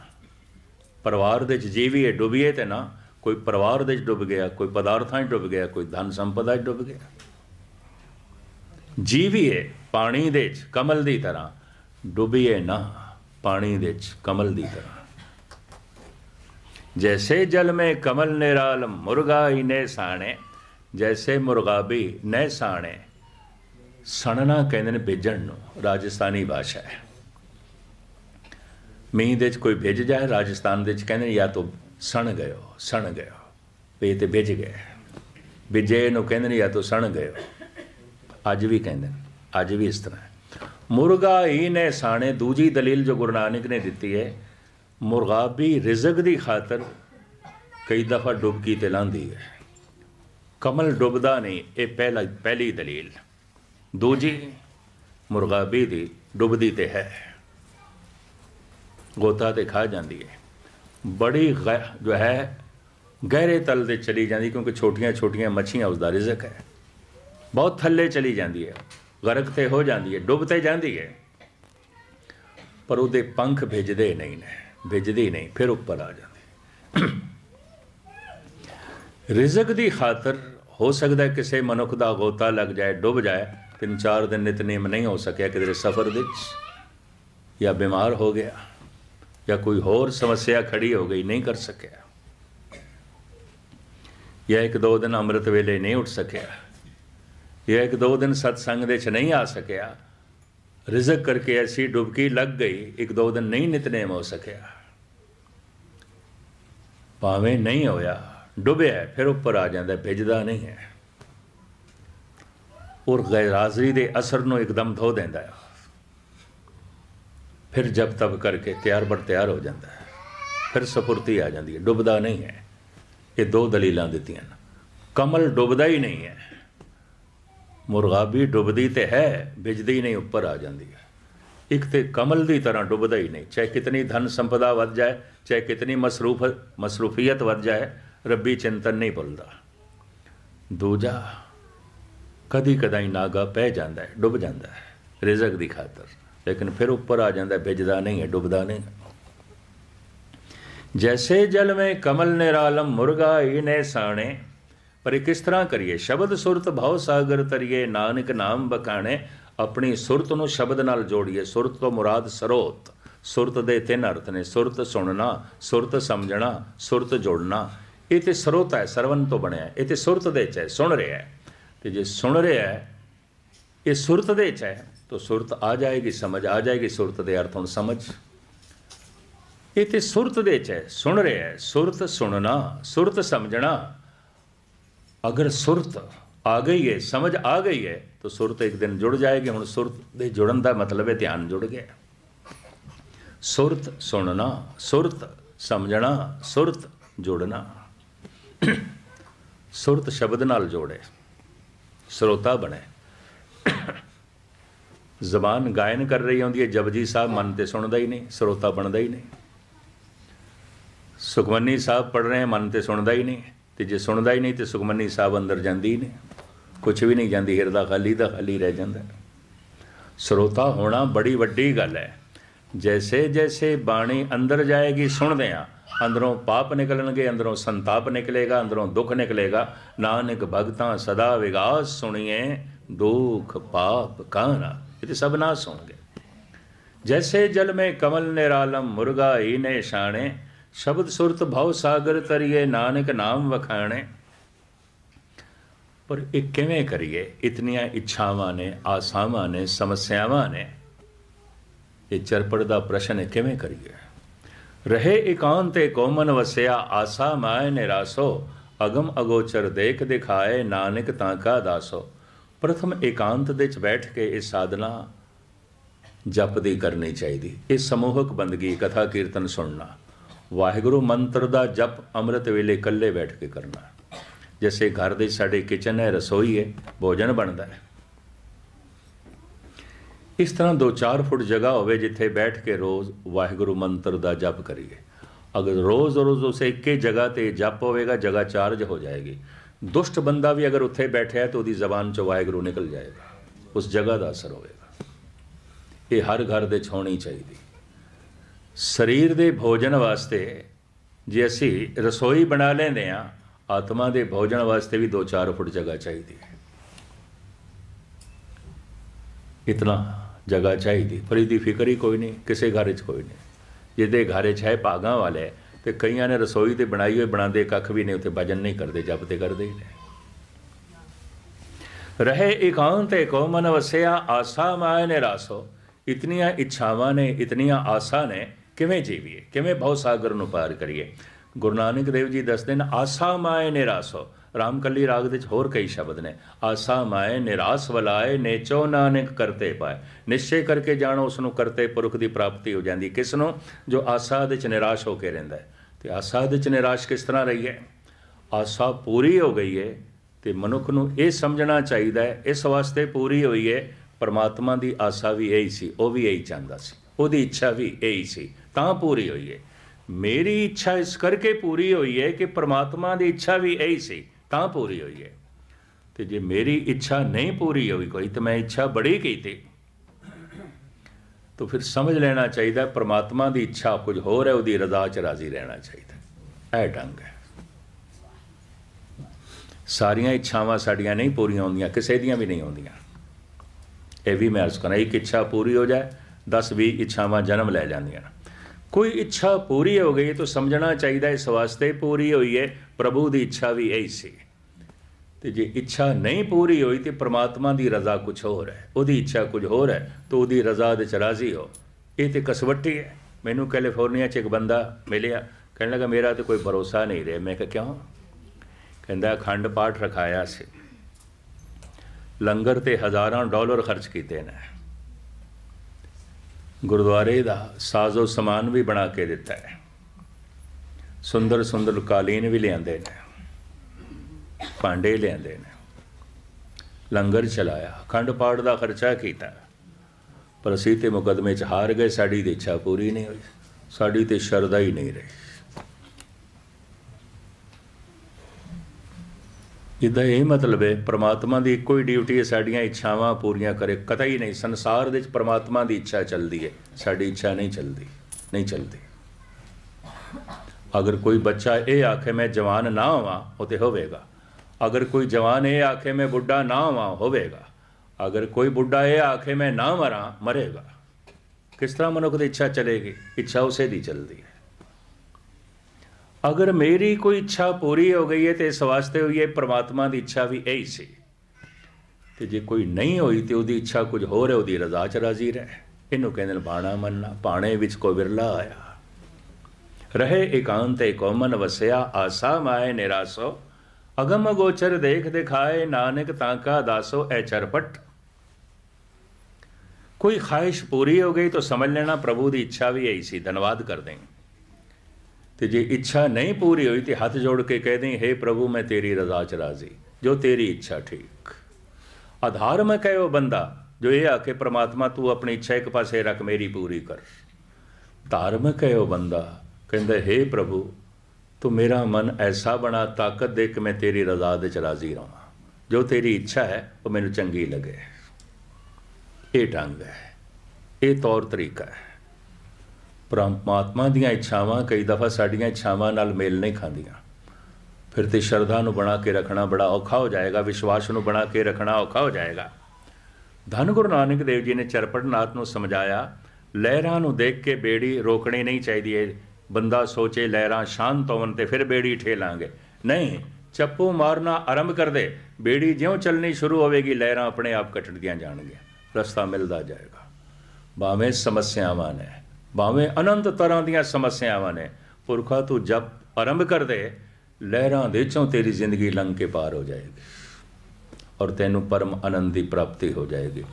ਪਰਿਵਾਰ ਦੇ 'ਚ ਜੀਵੀਏ ਡੁੱਬੀਏ ਤੇ ਨਾ। ਕੋਈ ਪਰਿਵਾਰ ਦੇ 'ਚ ਡੁੱਬ ਗਿਆ, ਕੋਈ ਪਦਾਰਥਾਂ 'ਚ ਡੁੱਬ ਗਿਆ, ਕੋਈ ਧਨ ਸੰਪਦਾ 'ਚ ਡੁੱਬ ਗਿਆ। ਜੀਵੀਏ ਪਾਣੀ ਦੇ 'ਚ, ਕਮਲ ਦੀ ਤਰ੍ਹਾਂ ਡੁੱਬੀਏ ਨਾ। ਪਾਣੀ ਦੇ 'ਚ ਕਮਲ ਦੀ ਤਰ੍ਹਾਂ। ਜੈਸੇ ਜਲ ਮੇ ਕਮਲ ਨਿਰਾਲਮ ਮੁਰਗਾ ਹੀ ਨੇ ਸਾਣੇ। ਜੈਸੇ ਮੁਰਗਾ ਮੁਰਗਾਬੀ ਨੇ ਸਾਣੇ। ਸਣਨਾ ਕਹਿੰਦੇ ਨੇ ਭੇਜਣ ਨੂੰ, ਰਾਜਸਥਾਨੀ ਭਾਸ਼ਾ ਹੈ। ਮੀਂਹ ਦੇ ਵਿੱਚ ਕੋਈ ਭਿੱਜ ਜਾਏ, ਰਾਜਸਥਾਨ ਦੇ ਚ ਕਹਿੰਦੇ ਨੇ ਜਾਂ ਤਾਂ ਸਣ ਗਇਓ ਸਣ ਗਇਓ ਵੀ ਤੇ ਭਿੱਜ ਗਏ। ਭਿੱਜੇ ਨੂੰ ਕਹਿੰਦੇ ਨੇ ਜਾਂ ਤਾਂ ਸਣ ਗਇਓ ਅੱਜ ਵੀ ਕਹਿੰਦੇ ਨੇ, ਅੱਜ ਵੀ ਇਸ ਤਰ੍ਹਾਂ ਹੈ। ਮੁਰਗਾ ਹੀ ਨੇ ਸਾਣੇ, ਦੂਜੀ ਦਲੀਲ ਜੋ ਗੁਰੂ ਨਾਨਕ ਨੇ ਦਿੱਤੀ ਹੈ ਮੁਰਗਾਬੀ ਰਿਜ਼ਕ ਦੀ ਖਾਤਰ ਕਈ ਦਫਾ ਡੁਬਕੀ ਤੇ ਲਾਂਦੀ ਹੈ। ਕਮਲ ਡੁੱਬਦਾ ਨਹੀਂ, ਇਹ ਪਹਿਲਾ, ਪਹਿਲੀ ਦਲੀਲ। ਦੂਜੀ ਮੁਰਗਾਬੀ ਦੀ ਡੁੱਬਦੀ ਤੇ ਹੈ। ਗੋਤਾ ਤੇ ਖਾ ਜਾਂਦੀ ਹੈ। ਬੜੀ ਗਹਿ- ਜੋ ਹੈ, ਗਹਿਰੇ ਤਲ 'ਤੇ ਚਲੀ ਜਾਂਦੀ ਕਿਉਂਕਿ ਛੋਟੀਆਂ ਛੋਟੀਆਂ ਮੱਛੀਆਂ ਉਸ ਦਾ ਰਿਜ਼ਕ ਹੈ। ਬਹੁਤ ਥੱਲੇ ਚਲੀ ਜਾਂਦੀ ਹੈ। ਗਰਕ ਤੇ ਹੋ ਜਾਂਦੀ ਹੈ, ਡੁੱਬ ਤੇ ਜਾਂਦੀ ਹੈ। ਪਰ ਉਹਦੇ ਪੰਖ ਭਿੱਜਦੇ ਨਹੀਂ ਨੇ, ਭਿੱਜਦੀ ਨਹੀਂ, ਫਿਰ ਉੱਪਰ ਆ ਜਾਂਦੀ ਰਿਜ਼ਕ ਦੀ ਖਾਤਰ ਹੋ ਸਕਦਾ ਕਿਸੇ ਮਨੁੱਖ ਦਾ ਗੋਤਾ ਲੱਗ ਜਾਏ, ਡੁੱਬ ਜਾਏ, ਤਿੰਨ ਚਾਰ ਦਿਨ ਨਿਤਨੇਮ ਨਹੀਂ ਹੋ ਸਕਿਆ ਕਿਤੇ ਸਫ਼ਰ ਵਿੱਚ, ਜਾਂ ਬਿਮਾਰ ਹੋ ਗਿਆ, ਜਾਂ ਕੋਈ ਹੋਰ ਸਮੱਸਿਆ ਖੜੀ ਹੋ ਗਈ, ਨਹੀਂ ਕਰ ਸਕਿਆ। ਜਾਂ ਇੱਕ ਦੋ ਦਿਨ ਅੰਮ੍ਰਿਤ ਵੇਲੇ ਨਹੀਂ ਉੱਠ ਸਕਿਆ। ਜਾਂ ਇੱਕ ਦੋ ਦਿਨ ਸਤਸੰਗ ਦੇ ਚ ਨਹੀਂ ਆ ਸਕਿਆ। ਰਿਜ਼ਕ ਕਰਕੇ ਐਸੀ ਡੁਬਕੀ ਲੱਗ ਗਈ, ਇੱਕ ਦੋ ਦਿਨ ਨਹੀਂ ਨਿਤਨੇਮ ਹੋ ਸਕਿਆ। ਭਾਵੇਂ ਨਹੀਂ ਹੋਇਆ, ਡੁੱਬਿਆ, ਫਿਰ ਉੱਪਰ ਆ ਜਾਂਦਾ, ਭਿੱਜਦਾ ਨਹੀਂ ਹੈ। ਔਰ ਗੈਰਾਜ਼ਰੀ ਦੇ ਅਸਰ ਨੂੰ ਇੱਕਦਮ ਧੋ ਦਿੰਦਾ ਹੈ। ਫਿਰ ਜਬ ਤਬ ਕਰਕੇ ਤਿਆਰ ਬਰ ਤਿਆਰ ਹੋ ਜਾਂਦਾ ਹੈ। ਫਿਰ ਸਫੁਰਤੀ ਆ ਜਾਂਦੀ ਹੈ, ਡੁੱਬਦਾ ਨਹੀਂ ਹੈ। ਇਹ ਦੋ ਦਲੀਲਾਂ ਦਿੱਤੀਆਂ ਕਮਲ ਡੁੱਬਦਾ ਹੀ ਨਹੀਂ ਹੈ। ਮੁਰਗਾ ਵੀ ਡੁੱਬਦੀ ਤੇ ਹੈ ਭਿਜਦੀ ਨਹੀਂ, ਉੱਪਰ ਆ ਜਾਂਦੀ ਹੈ। ਇੱਕ ਤੇ ਕਮਲ ਦੀ ਤਰ੍ਹਾਂ ਡੁੱਬਦਾ ਹੀ ਨਹੀਂ। ਚਾਹੇ ਕਿਤਨੀ ਧਨ ਸੰਪਦਾ ਵੱਧ ਜਾਏ, ਚਾਹੇ ਕਿਤਨੀ ਮਸਰੂਫ, ਮਸਰੂਫੀਅਤ ਵੱਧ ਜਾਏ, ਰੱਬੀ ਚਿੰਤਨ ਨਹੀਂ ਭੁੱਲਦਾ। ਦੂਜਾ ਕਦੀ ਕਦਾਈ ਨਾਗਾ ਪੈ ਜਾਂਦਾ ਹੈ, ਡੁੱਬ ਜਾਂਦਾ ਹੈ, ਰਿਜ਼ਕ ਦੀ ਖਾਤਰ। ਲੇਕਿਨ ਫਿਰ ਉੱਪਰ ਆ ਜਾਂਦਾ ਹੈ ਨਹੀਂ ਹੈ, ਡੁੱਬਦਾ ਨਹੀਂ। ਜੈਸੇ ਜਲ ਮੇ ਕਮਲ ਨਿਰਾਲਮ, ਮੁਰਗਾ ਹੀ ਨੇ ਸਾਣੇ। ਪਰ ਇਹ ਕਿਸ ਤਰ੍ਹਾਂ ਕਰੀਏ? ਸ਼ਬਦ ਸੁਰਤ ਭਉ ਸਾਗਰ ਤਰੀਏ ਨਾਨਕ ਨਾਮ ਬਕਾਣੇ ਆਪਣੀ ਸੁਰਤ ਨੂੰ ਸ਼ਬਦ ਨਾਲ ਜੋੜੀਏ। ਸੁਰਤ ਤੋਂ ਮੁਰਾਦ ਸਰੋਤ। ਸੁਰਤ ਦੇ ਤਿੰਨ ਅਰਥ ਨੇ। ਸੁਰਤ ਸੁਣਨਾ, ਸੁਰਤ ਸਮਝਣਾ, ਸੁਰਤ ਜੋੜਨਾ। ਇਹ ਤੇ ਸਰੋਤ ਹੈ ਸਰਵਨ ਤੋਂ ਬਣਿਆ। ਇਹ ਤੇ ਸੁਰਤ ਦੇ ਚ ਹੈ, ਸੁਣ ਰਿਹਾ ਹੈ। ਤੇ ਜੇ ਸੁਣ ਰਿਹਾ ਹੈ, ਇਹ ਸੁਰਤ ਦੇ ਚ ਹੈ, ਤਾਂ ਸੁਰਤ ਆ ਜਾਏਗੀ, ਸਮਝ ਆ ਜਾਏਗੀ। ਸੁਰਤ ਦੇ ਅਰਥ ਹੁਣ ਸਮਝ। ਇਹ ਤੇ ਸੁਰਤ ਦੇ ਚ ਹੈ, ਸੁਣ ਰਿਹਾ ਹੈ। ਸੁਰਤ ਸੁਣਨਾ, ਸੁਰਤ ਸਮਝਣਾ। ਅਗਰ ਸੁਰਤ ਆ ਗਈ ਹੈ, ਸਮਝ ਆ ਗਈ ਹੈ, ਤਾਂ ਸੁਰਤ ਇੱਕ ਦਿਨ ਜੁੜ ਜਾਏਗੀ। ਹੁਣ ਸੁਰਤ ਦੇ ਜੁੜਨ ਦਾ ਮਤਲਬ ਹੈ ਧਿਆਨ ਜੁੜ ਗਿਆ। ਸੁਰਤ ਸੁਣਨਾ, ਸੁਰਤ ਸਮਝਣਾ, ਸੁਰਤ ਜੁੜਨਾ। ਸੁਰਤ ਸ਼ਬਦ ਨਾਲ ਜੋੜੇ, ਸਰੋਤਾ ਬਣੇ। ਜ਼ਬਾਨ ਗਾਇਨ ਕਰ ਰਹੀ ਹੁੰਦੀ ਹੈ, ਜਪਜੀ ਸਾਹਿਬ ਮਨ ਤੇ ਸੁਣਦਾ ਹੀ ਨਹੀਂ, ਸਰੋਤਾ ਬਣਦਾ ਹੀ ਨਹੀਂ। ਸੁਖਮਨੀ ਸਾਹਿਬ ਪੜ ਰਹੇ, ਮਨ ਤੇ ਸੁਣਦਾ ਹੀ ਨਹੀਂ। ਤੇ ਜੇ ਸੁਣਦਾ ਹੀ ਨਹੀਂ ਤੇ ਸੁਖਮਨੀ ਸਾਹਿਬ ਅੰਦਰ ਜਾਂਦੀ ਹੀ ਨਹੀਂ। ਕੁਝ ਵੀ ਨਹੀਂ ਜਾਂਦੀ, ਹਿਰਦਾ ਖਾਲੀ ਦਾ ਖਾਲੀ ਰਹਿ ਜਾਂਦਾ। ਸਰੋਤਾ ਹੋਣਾ ਬੜੀ ਵੱਡੀ ਗੱਲ ਹੈ। ਜੈਸੇ ਜੈਸੇ ਬਾਣੀ ਅੰਦਰ ਜਾਏਗੀ, ਸੁਣਦੇ ਆ ਅੰਦਰੋਂ ਪਾਪ ਨਿਕਲਣਗੇ, ਅੰਦਰੋਂ ਸੰਤਾਪ ਨਿਕਲੇਗਾ, ਅੰਦਰੋਂ ਦੁੱਖ ਨਿਕਲੇਗਾ। ਨਾਨਕ ਭਗਤਾਂ ਸਦਾ ਵਿਗਾਸ ਸੁਣੀਏ ਦੁੱਖ ਪਾਪ ਕਾਨਾ ਇਹ ਤੇ ਸਭ ਨਾ ਸੁਣਗੇ ਜੈਸੇ ਜਲ ਮੇ ਕਮਲ ਨਿਰਾਲਮ, ਮੁਰਗਾ ਹੀ ਨੇ ਸ਼ਾਣੇ ਸ਼ਬਦ ਸੁਰਤ ਭਉ ਸਾਗਰ ਤਰੀਏ, ਨਾਨਕ ਨਾਮ ਵਖਾਣੇ। ਪਰ ਇਹ ਕਿਵੇਂ ਕਰੀਏ? ਇਤਨੀਆਂ ਇੱਛਾਵਾਂ ਨੇ, ਆਸਾਵਾਂ ਨੇ, ਸਮੱਸਿਆਵਾਂ ਨੇ। ਇਹ ਚਰਪੜ ਦਾ ਪ੍ਰਸ਼ਨ ਹੈ ਕਿਵੇਂ ਕਰੀਏ? ਰਹੇ ਇਕਾਂਤੇ ਕੋਮਨ ਵਸਿਆ, ਆਸਾ ਮਾਇ ਨਿਰਾਸੋ। ਅਗਮ ਅਗੋਚਰ ਦੇਖ ਦਿਖਾਏ, ਨਾਨਕ ਤਾਂ ਕਾ ਦਾਸੋ। ਪ੍ਰਥਮ ਇਕਾਂਤ ਦੇ ਵਿੱਚ ਬੈਠ ਕੇ ਇਹ ਸਾਧਨਾ ਜਪਦੀ ਕਰਨੀ ਚਾਹੀਦੀ। ਇਹ ਸਮੂਹਕ ਬੰਦਗੀ, ਕਥਾ ਕੀਰਤਨ ਸੁਣਨਾ। ਵਾਹਿਗੁਰੂ ਮੰਤਰ ਦਾ ਜਪ ਅੰਮ੍ਰਿਤ ਵੇਲੇ ਇਕੱਲੇ ਬੈਠ ਕੇ ਕਰਨਾ ਜਿਵੇਂ ਘਰ ਦੇ ਸਾਡੇ ਕਿਚਨ ਹੈ, ਰਸੋਈ ਹੈ, ਭੋਜਨ ਬਣਦਾ ਹੈ। ਇਸ ਤਰ੍ਹਾਂ 2-4 ਫੁੱਟ ਜਗ੍ਹਾ ਹੋਵੇ ਜਿੱਥੇ ਬੈਠ ਕੇ ਰੋਜ਼ ਵਾਹਿਗੁਰੂ ਮੰਤਰ ਦਾ ਜਪ ਕਰੀਏ। ਅਗਰ ਰੋਜ਼ ਰੋਜ਼ ਉਸੇ ਇੱਕੇ ਜਗ੍ਹਾ ਤੇ ਜਪ ਹੋਵੇਗਾ, ਜਗ੍ਹਾ ਚਾਰਜ ਹੋ ਜਾਏਗੀ। ਦੁਸ਼ਟ ਬੰਦਾ ਵੀ ਅਗਰ ਉੱਥੇ ਬੈਠਿਆ ਤਾਂ ਉਹਦੀ ਜ਼ਬਾਨ ਚੋਂ ਵਾਹਿਗੁਰੂ ਨਿਕਲ ਜਾਏਗਾ। ਉਸ ਜਗ੍ਹਾ ਦਾ ਅਸਰ ਹੋਵੇਗਾ। ਇਹ ਹਰ ਘਰ ਦੇ ਚ ਹੋਣੀ ਚਾਹੀਦੀ। ਸਰੀਰ ਦੇ ਭੋਜਨ ਵਾਸਤੇ ਜੇ ਅਸੀਂ ਰਸੋਈ ਬਣਾ ਲੈਂਦੇ ਆ ਆਤਮਾ ਦੇ ਭੋਜਨ ਵਾਸਤੇ ਵੀ 2-4 ਫੁੱਟ ਜਗ੍ਹਾ ਚਾਹੀਦੀ ਹੈ। ਇਤਨਾ ਜਗ੍ਹਾ ਚਾਹੀਦੀ ਪਰ ਇਹਦੀ ਫਿਕਰ ਹੀ ਕੋਈ ਨਹੀਂ, ਕਿਸੇ ਘਰ 'ਚ ਕੋਈ ਨਹੀਂ। ਜਿਹਦੇ ਘਰ 'ਚ ਹੈ ਭਾਗਾਂ ਵਾਲੇ, ਤੇ ਕਈਆਂ ਨੇ ਰਸੋਈ ਤੇ ਬਣਾਈ ਹੋਈ ਬਣਾਉਂਦੇ ਕੱਖ ਵੀ ਨਹੀਂ, ਉੱਥੇ ਭਜਨ ਨਹੀਂ ਕਰਦੇ, ਜਪ ਤੇ ਕਰਦੇ ਹੀ ਨੇ। ਰਹੇ ਇਕਾਂਤੇ ਕੋ ਮਨ ਵਸਿਆ, ਆਸਾ ਮਾਇ ਨੇ ਰਾਸੋ ਇਤਨੀਆਂ ਇੱਛਾਵਾਂ ਨੇ, ਇਤਨੀਆਂ ਆਸਾਂ ਨੇ ਕਿਵੇਂ ਜੀਵੀਏ? ਕਿਵੇਂ ਭਉ ਸਾਗਰ ਨੂੰ ਪਾਰ ਕਰੀਏ? ਗੁਰੂ ਨਾਨਕ ਦੇਵ ਜੀ ਦੱਸਦੇ ਨੇ, ਆਸਾ ਮਾਇ ਨਿਰਾਸੋ। ਰਾਮਕਲੀ ਰਾਗ ਦੇ ਵਿੱਚ ਹੋਰ ਕਈ ਸ਼ਬਦ ਨੇ। ਆਸਾ ਮਾਏ ਨਿਰਾਸ ਵਲਾਏ, ਨੇਚੋ ਨਾਨਕ ਕਰਤੇ ਪਾਏ। ਨਿਸ਼ਚੈ ਕਰਕੇ ਜਾਣੋ ਉਸ ਨੂੰ ਕਰਤੇ ਪੁਰਖ ਦੀ ਪ੍ਰਾਪਤੀ ਹੋ ਜਾਂਦੀ। ਕਿਸ ਨੂੰ? ਜੋ ਆਸਾ ਦੇ ਵਿੱਚ ਨਿਰਾਸ਼ ਹੋ ਕੇ ਰਹਿੰਦਾ ਹੈ। ਤੇ ਆਸਾ ਦੇ ਚ ਨਿਰਾਸ਼ ਕਿਸ ਤਰ੍ਹਾਂ ਰਹੀ ਹੈ? ਆਸਾ ਪੂਰੀ ਹੋ ਗਈ ਹੈ ਤੇ ਮਨੁੱਖ ਨੂੰ ਇਹ ਸਮਝਣਾ ਚਾਹੀਦਾ ਹੈ, ਇਸ ਵਾਸਤੇ ਪੂਰੀ ਹੋਈ ਹੈ। ਪਰਮਾਤਮਾ ਦੀ ਆਸਾ ਵੀ ਇਹੀ ਸੀ, ਉਹ ਵੀ ਇਹੀ ਚਾਹੁੰਦਾ ਸੀ। ਉਹਦੀ ਇੱਛਾ ਵੀ ਇਹੀ ਸੀ। ਤਾਂ ਪੂਰੀ ਹੋਈ ਹੈ ਮੇਰੀ ਇੱਛਾ ਇਸ ਕਰਕੇ ਪੂਰੀ ਹੋਈ ਹੈ ਕਿ ਪਰਮਾਤਮਾ ਦੀ ਇੱਛਾ ਵੀ ਇਹੀ ਸੀ, ਤਾਂ ਪੂਰੀ ਹੋਈ ਹੈ ਤੇ ਜੇ ਮੇਰੀ ਇੱਛਾ ਨਹੀਂ ਪੂਰੀ ਹੋਈ ਕੋਈ, ਤਾਂ ਮੈਂ ਇੱਛਾ ਬੜੀ ਕੀਤੀ। ਤਾਂ ਫਿਰ ਸਮਝ ਲੈਣਾ ਚਾਹੀਦਾ, ਪਰਮਾਤਮਾ ਦੀ ਇੱਛਾ ਕੁਝ ਹੋਰ ਹੈ, ਉਹਦੀ ਰਜ਼ਾ 'ਚ ਰਾਜ਼ੀ ਰਹਿਣਾ ਚਾਹੀਦਾ। ਇਹ ਢੰਗ ਹੈ। ਸਾਰੀਆਂ ਇੱਛਾਵਾਂ ਸਾਡੀਆਂ ਨਹੀਂ ਪੂਰੀਆਂ ਹੁੰਦੀਆਂ, ਕਿਸੇ ਦੀਆਂ ਵੀ ਨਹੀਂ ਹੁੰਦੀਆਂ। ਇਹ ਵੀ ਮੈਂ ਅਰਜ਼ ਕਰਾਂ, ਇੱਕ ਇੱਛਾ ਪੂਰੀ ਹੋ ਜਾਏ 10 20 ਇੱਛਾਵਾਂ ਜਨਮ ਲੈ ਜਾਂਦੀਆਂ। ਕੋਈ ਇੱਛਾ ਪੂਰੀ ਹੋ ਗਈ ਤਾਂ ਸਮਝਣਾ ਚਾਹੀਦਾ ਇਸ ਵਾਸਤੇ ਪੂਰੀ ਹੋਈ ਹੈ, ਪ੍ਰਭੂ ਦੀ ਇੱਛਾ ਵੀ ਇਹੀ ਸੀ। ਤੇ ਜੇ ਇੱਛਾ ਨਹੀਂ ਪੂਰੀ ਹੋਈ ਤੇ ਪ੍ਰਮਾਤਮਾ ਦੀ ਰਜ਼ਾ ਕੁਝ ਹੋਰ ਹੈ। ਉਹਦੀ ਇੱਛਾ ਕੁਝ ਹੋਰ ਹੈ, ਤਾਂ ਉਹਦੀ ਰਜ਼ਾ ਦੇ ਚ ਰਾਜ਼ੀ ਹੋ। ਇਹ ਤੇ ਕਸਵੱਟੀ ਹੈ। ਮੈਨੂੰ ਕੈਲੀਫੋਰਨੀਆ 'ਚ ਇੱਕ ਬੰਦਾ ਮਿਲਿਆ, ਕਹਿਣ ਲੱਗਾ, ਮੇਰਾ ਤੇ ਕੋਈ ਭਰੋਸਾ ਨਹੀਂ ਰਿਹਾ। ਮੈਂ ਕਿਹਾ, ਕਿਉਂ? ਕਹਿੰਦਾ, ਅਖੰਡ ਪਾਠ ਰਖਾਇਆ ਸੀ। ਲੰਗਰ ਤੇ ਹਜ਼ਾਰਾਂ ਡਾਲਰ ਖਰਚ ਕੀਤੇ ਨੇ। ਗੁਰਦੁਆਰੇ ਦਾ ਸਾਜ਼ੋ ਸਮਾਨ ਵੀ ਬਣਾ ਕੇ ਦਿੱਤਾ ਹੈ। ਸੁੰਦਰ ਸੁੰਦਰ ਕਾਲੀਨ ਵੀ ਲਿਆਂਦੇ ਨੇ। ਭਾਂਡੇ ਲਿਆਂਦੇ ਨੇ। ਲੰਗਰ ਚਲਾਇਆ। ਖੰਡ ਪਾਠ ਦਾ ਖਰਚਾ ਕੀਤਾ। ਪਰ ਅਸੀਂ ਤੇ ਮੁਕਦਮੇ 'ਚ ਹਾਰ ਗਏ। ਸਾਡੀ ਦੀ ਇੱਛਾ ਪੂਰੀ ਨਹੀਂ ਹੋਈ। ਸਾਡੀ ਤੇ ਸ਼ਰਧਾ ਹੀ ਨਹੀਂ ਰਹੀ। ਇਹਦਾ ਇਹ ਮਤਲਬ ਹੈ, ਪ੍ਰਮਾਤਮਾ ਦੀ ਇੱਕੋ ਹੀ ਡਿਊਟੀ ਹੈ, ਸਾਡੀਆਂ ਇੱਛਾਵਾਂ ਪੂਰੀਆਂ ਕਰੇ। ਕਤਈ ਨਹੀਂ, ਸੰਸਾਰ ਦੇ ਵਿੱਚ ਪ੍ਰਮਾਤਮਾ ਦੀ ਇੱਛਾ ਚੱਲਦੀ ਹੈ। ਸਾਡੀ ਇੱਛਾ ਨਹੀਂ ਚੱਲਦੀ ਨਹੀਂ ਚੱਲਦੀ। ਅਗਰ ਕੋਈ ਬੱਚਾ ਇਹ ਆਖੇ, ਮੈਂ ਜਵਾਨ ਨਾ ਹੋਵਾਂ ਉਹ ਤੇ ਹੋਵੇਗਾ। ਅਗਰ ਕੋਈ ਜਵਾਨ ਇਹ ਆਖੇ, ਮੈਂ ਬੁੱਢਾ ਨਾ ਹੋਵਾਂ ਹੋਵੇਗਾ। ਅਗਰ ਕੋਈ ਬੁੱਢਾ ਇਹ ਆਖੇ, ਮੈਂ ਨਾ ਮਰਾਂ ਮਰੇਗਾ। ਕਿਸ ਤਰ੍ਹਾਂ ਮਨੁੱਖ ਦੀ ਇੱਛਾ ਚਲੇਗੀ? ਇੱਛਾ ਉਸੇ ਦੀ ਚੱਲਦੀ ਹੈ। ਅਗਰ ਮੇਰੀ ਕੋਈ ਇੱਛਾ ਪੂਰੀ ਹੋ ਗਈ ਹੈ ਤੇ ਇਸ ਵਾਸਤੇ ਹੋਈ ਹੈ, ਪ੍ਰਮਾਤਮਾ ਦੀ ਇੱਛਾ ਵੀ ਇਹੀ ਸੀ। ਤੇ ਜੇ ਕੋਈ ਨਹੀਂ ਹੋਈ ਤੇ ਉਹਦੀ ਇੱਛਾ ਕੁਝ ਹੋਰ ਹੈ, ਉਹਦੀ ਰਜ਼ਾ ਚ ਰਾਜ਼ੀ ਰਹਿ। ਇਹਨੂੰ ਕਹਿੰਦੇ ਨੇ ਬਾਣਾ ਮੰਨਣਾ ਪਾਣੇ ਵਿੱਚ ਕੋ ਵਿਰਲਾ ਆਇਆ। ਰਹੇ ਇਕਾਂਤੇ ਕੋ ਮਨ ਵਸਿਆ, ਆਸਾ ਮਾਏ ਨਿਰਾਸੋ। ਅਗਮ ਗੋਚਰ ਦੇਖ ਦਿਖਾਏ, ਨਾਨਕ ਤਾਂ ਕਾ ਦਾਸੋ, ਐ ਚਰਪਟ। ਕੋਈ ਖਾਹਿਸ਼ ਪੂਰੀ ਹੋ ਗਈ ਤਾਂ ਸਮਝ ਲੈਣਾ, ਪ੍ਰਭੂ ਦੀ ਇੱਛਾ ਵੀ ਇਹੀ ਸੀ। ਧੰਨਵਾਦ ਕਰਦੇ ਹਾਂ। ਤੇ ਜੇ ਇੱਛਾ ਨਹੀਂ ਪੂਰੀ ਹੋਈ ਤੇ ਹੱਥ ਜੋੜ ਕੇ ਕਹਿ ਦੇਂ हे ਪ੍ਰਭੂ, ਮੈਂ ਤੇਰੀ ਰਜ਼ਾ ਚ ਰਾਜ਼ੀ, ਜੋ ਤੇਰੀ ਇੱਛਾ ਠੀਕ। ਅਧਾਰਮਿਕ ਹੈ ਉਹ ਬੰਦਾ, ਜੋ ਇਹ ਆ ਕੇ ਪ੍ਰਮਾਤਮਾ ਤੂੰ ਆਪਣੀ ਇੱਛਾ ਇੱਕ ਪਾਸੇ ਰੱਖ, ਮੇਰੀ ਪੂਰੀ ਕਰ। ਧਾਰਮਿਕ ਹੈ ਉਹ ਬੰਦਾ, ਕਹਿੰਦਾ हे ਪ੍ਰਭੂ, ਤੂੰ ਮੇਰਾ ਮਨ ਐਸਾ ਬਣਾ, ਤਾਕਤ ਦੇ ਕਿ ਮੈਂ ਤੇਰੀ ਰਜ਼ਾ ਦੇ ਚ ਰਾਜ਼ੀ ਰਹਾਂ ਜੋ ਤੇਰੀ ਇੱਛਾ ਹੈ, ਉਹ ਮੈਨੂੰ ਚੰਗੀ ਲੱਗੇ। ਇਹ ਢੰਗ ਹੈ, ਇਹ ਤੌਰ ਤਰੀਕਾ ਹੈ। ਪਰਮਾਤਮਾ ਦੀਆਂ ਇੱਛਾਵਾਂ ਕਈ ਦਫਾ ਸਾਡੀਆਂ ਇੱਛਾਵਾਂ ਨਾਲ ਮੇਲ ਨਹੀਂ ਖਾਂਦੀਆਂ। ਫਿਰ ਤੇ ਸ਼ਰਧਾ ਨੂੰ ਬਣਾ ਕੇ ਰੱਖਣਾ ਬੜਾ ਔਖਾ ਹੋ ਜਾਏਗਾ, ਵਿਸ਼ਵਾਸ ਨੂੰ ਬਣਾ ਕੇ ਰੱਖਣਾ ਔਖਾ ਹੋ ਜਾਏਗਾ। ਧੰਨ ਗੁਰੂ ਨਾਨਕ ਦੇਵ ਜੀ ਨੇ ਚਰਪਟਨਾਥ ਨੂੰ ਸਮਝਾਇਆ, ਲਹਿਰਾਂ ਨੂੰ ਦੇਖ ਕੇ ਬੇੜੀ ਰੋਕਣੀ ਨਹੀਂ ਚਾਹੀਦੀ ਹੈ ਬੰਦਾ ਸੋਚੇ ਲਹਿਰਾਂ ਸ਼ਾਂਤ ਹੋਣ ਤੇ ਫਿਰ ਬੇੜੀ ਠੇਲਾਂਗੇ। ਨਹੀਂ, ਚੱਪੂ ਮਾਰਨਾ ਆਰੰਭ ਕਰ ਦੇ। ਬੇੜੀ ਜਿਉਂ ਚੱਲਣੀ ਸ਼ੁਰੂ ਹੋਵੇਗੀ, ਲਹਿਰਾਂ ਆਪਣੇ ਆਪ ਕੱਟਦੀਆਂ ਜਾਣਗੀਆਂ। ਰਸਤਾ ਮਿਲਦਾ ਜਾਏਗਾ। ਭਾਵੇਂ ਸਮੱਸਿਆਵਾਂ ਨੇ। ਭਾਵੇਂ ਅਨੰਤ ਤਰ੍ਹਾਂ ਦੀਆਂ ਸਮੱਸਿਆਵਾਂ ਨੇ, ਪੁਰਖਾ ਤੂੰ ਜਪ ਆਰੰਭ ਕਰ ਦੇ, ਲਹਿਰਾਂ ਦੇ ਚੋਂ ਤੇਰੀ ਜ਼ਿੰਦਗੀ ਲੰਘ ਕੇ ਪਾਰ ਹੋ ਜਾਏਗੀ ਔਰ ਤੈਨੂੰ ਪਰਮ ਆਨੰਦ ਦੀ ਪ੍ਰਾਪਤੀ ਹੋ ਜਾਏਗੀ।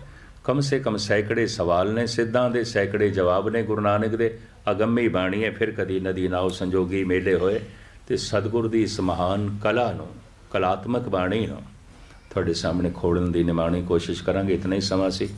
ਕਮ ਸੇ ਕਮ ਸੈਂਕੜੇ ਸਵਾਲ ਨੇ, ਸਿੱਧਾਂ ਦੇ ਸੈਂਕੜੇ ਜਵਾਬ ਨੇ, ਗੁਰੂ ਨਾਨਕ ਦੇ ਅਗੰਮੀ ਬਾਣੀ ਹੈ, ਫਿਰ ਕਦੀ ਨਦੀ ਨਾਉ ਸੰਜੋਗੀ ਮੇਲੇ ਹੋਏ ਤੇ ਸਤਿਗੁਰ ਦੀ ਇਸ ਮਹਾਨ ਕਲਾ ਨੂੰ, ਕਲਾਤਮਕ ਬਾਣੀ ਨੂੰ ਤੁਹਾਡੇ ਸਾਹਮਣੇ ਖੋਲਣ ਦੀ ਨਿਮਾਣੀ ਕੋਸ਼ਿਸ਼ ਕਰਾਂਗੇ, ਇਤਨਾ ਹੀ ਸਮਾਂ ਸੀ।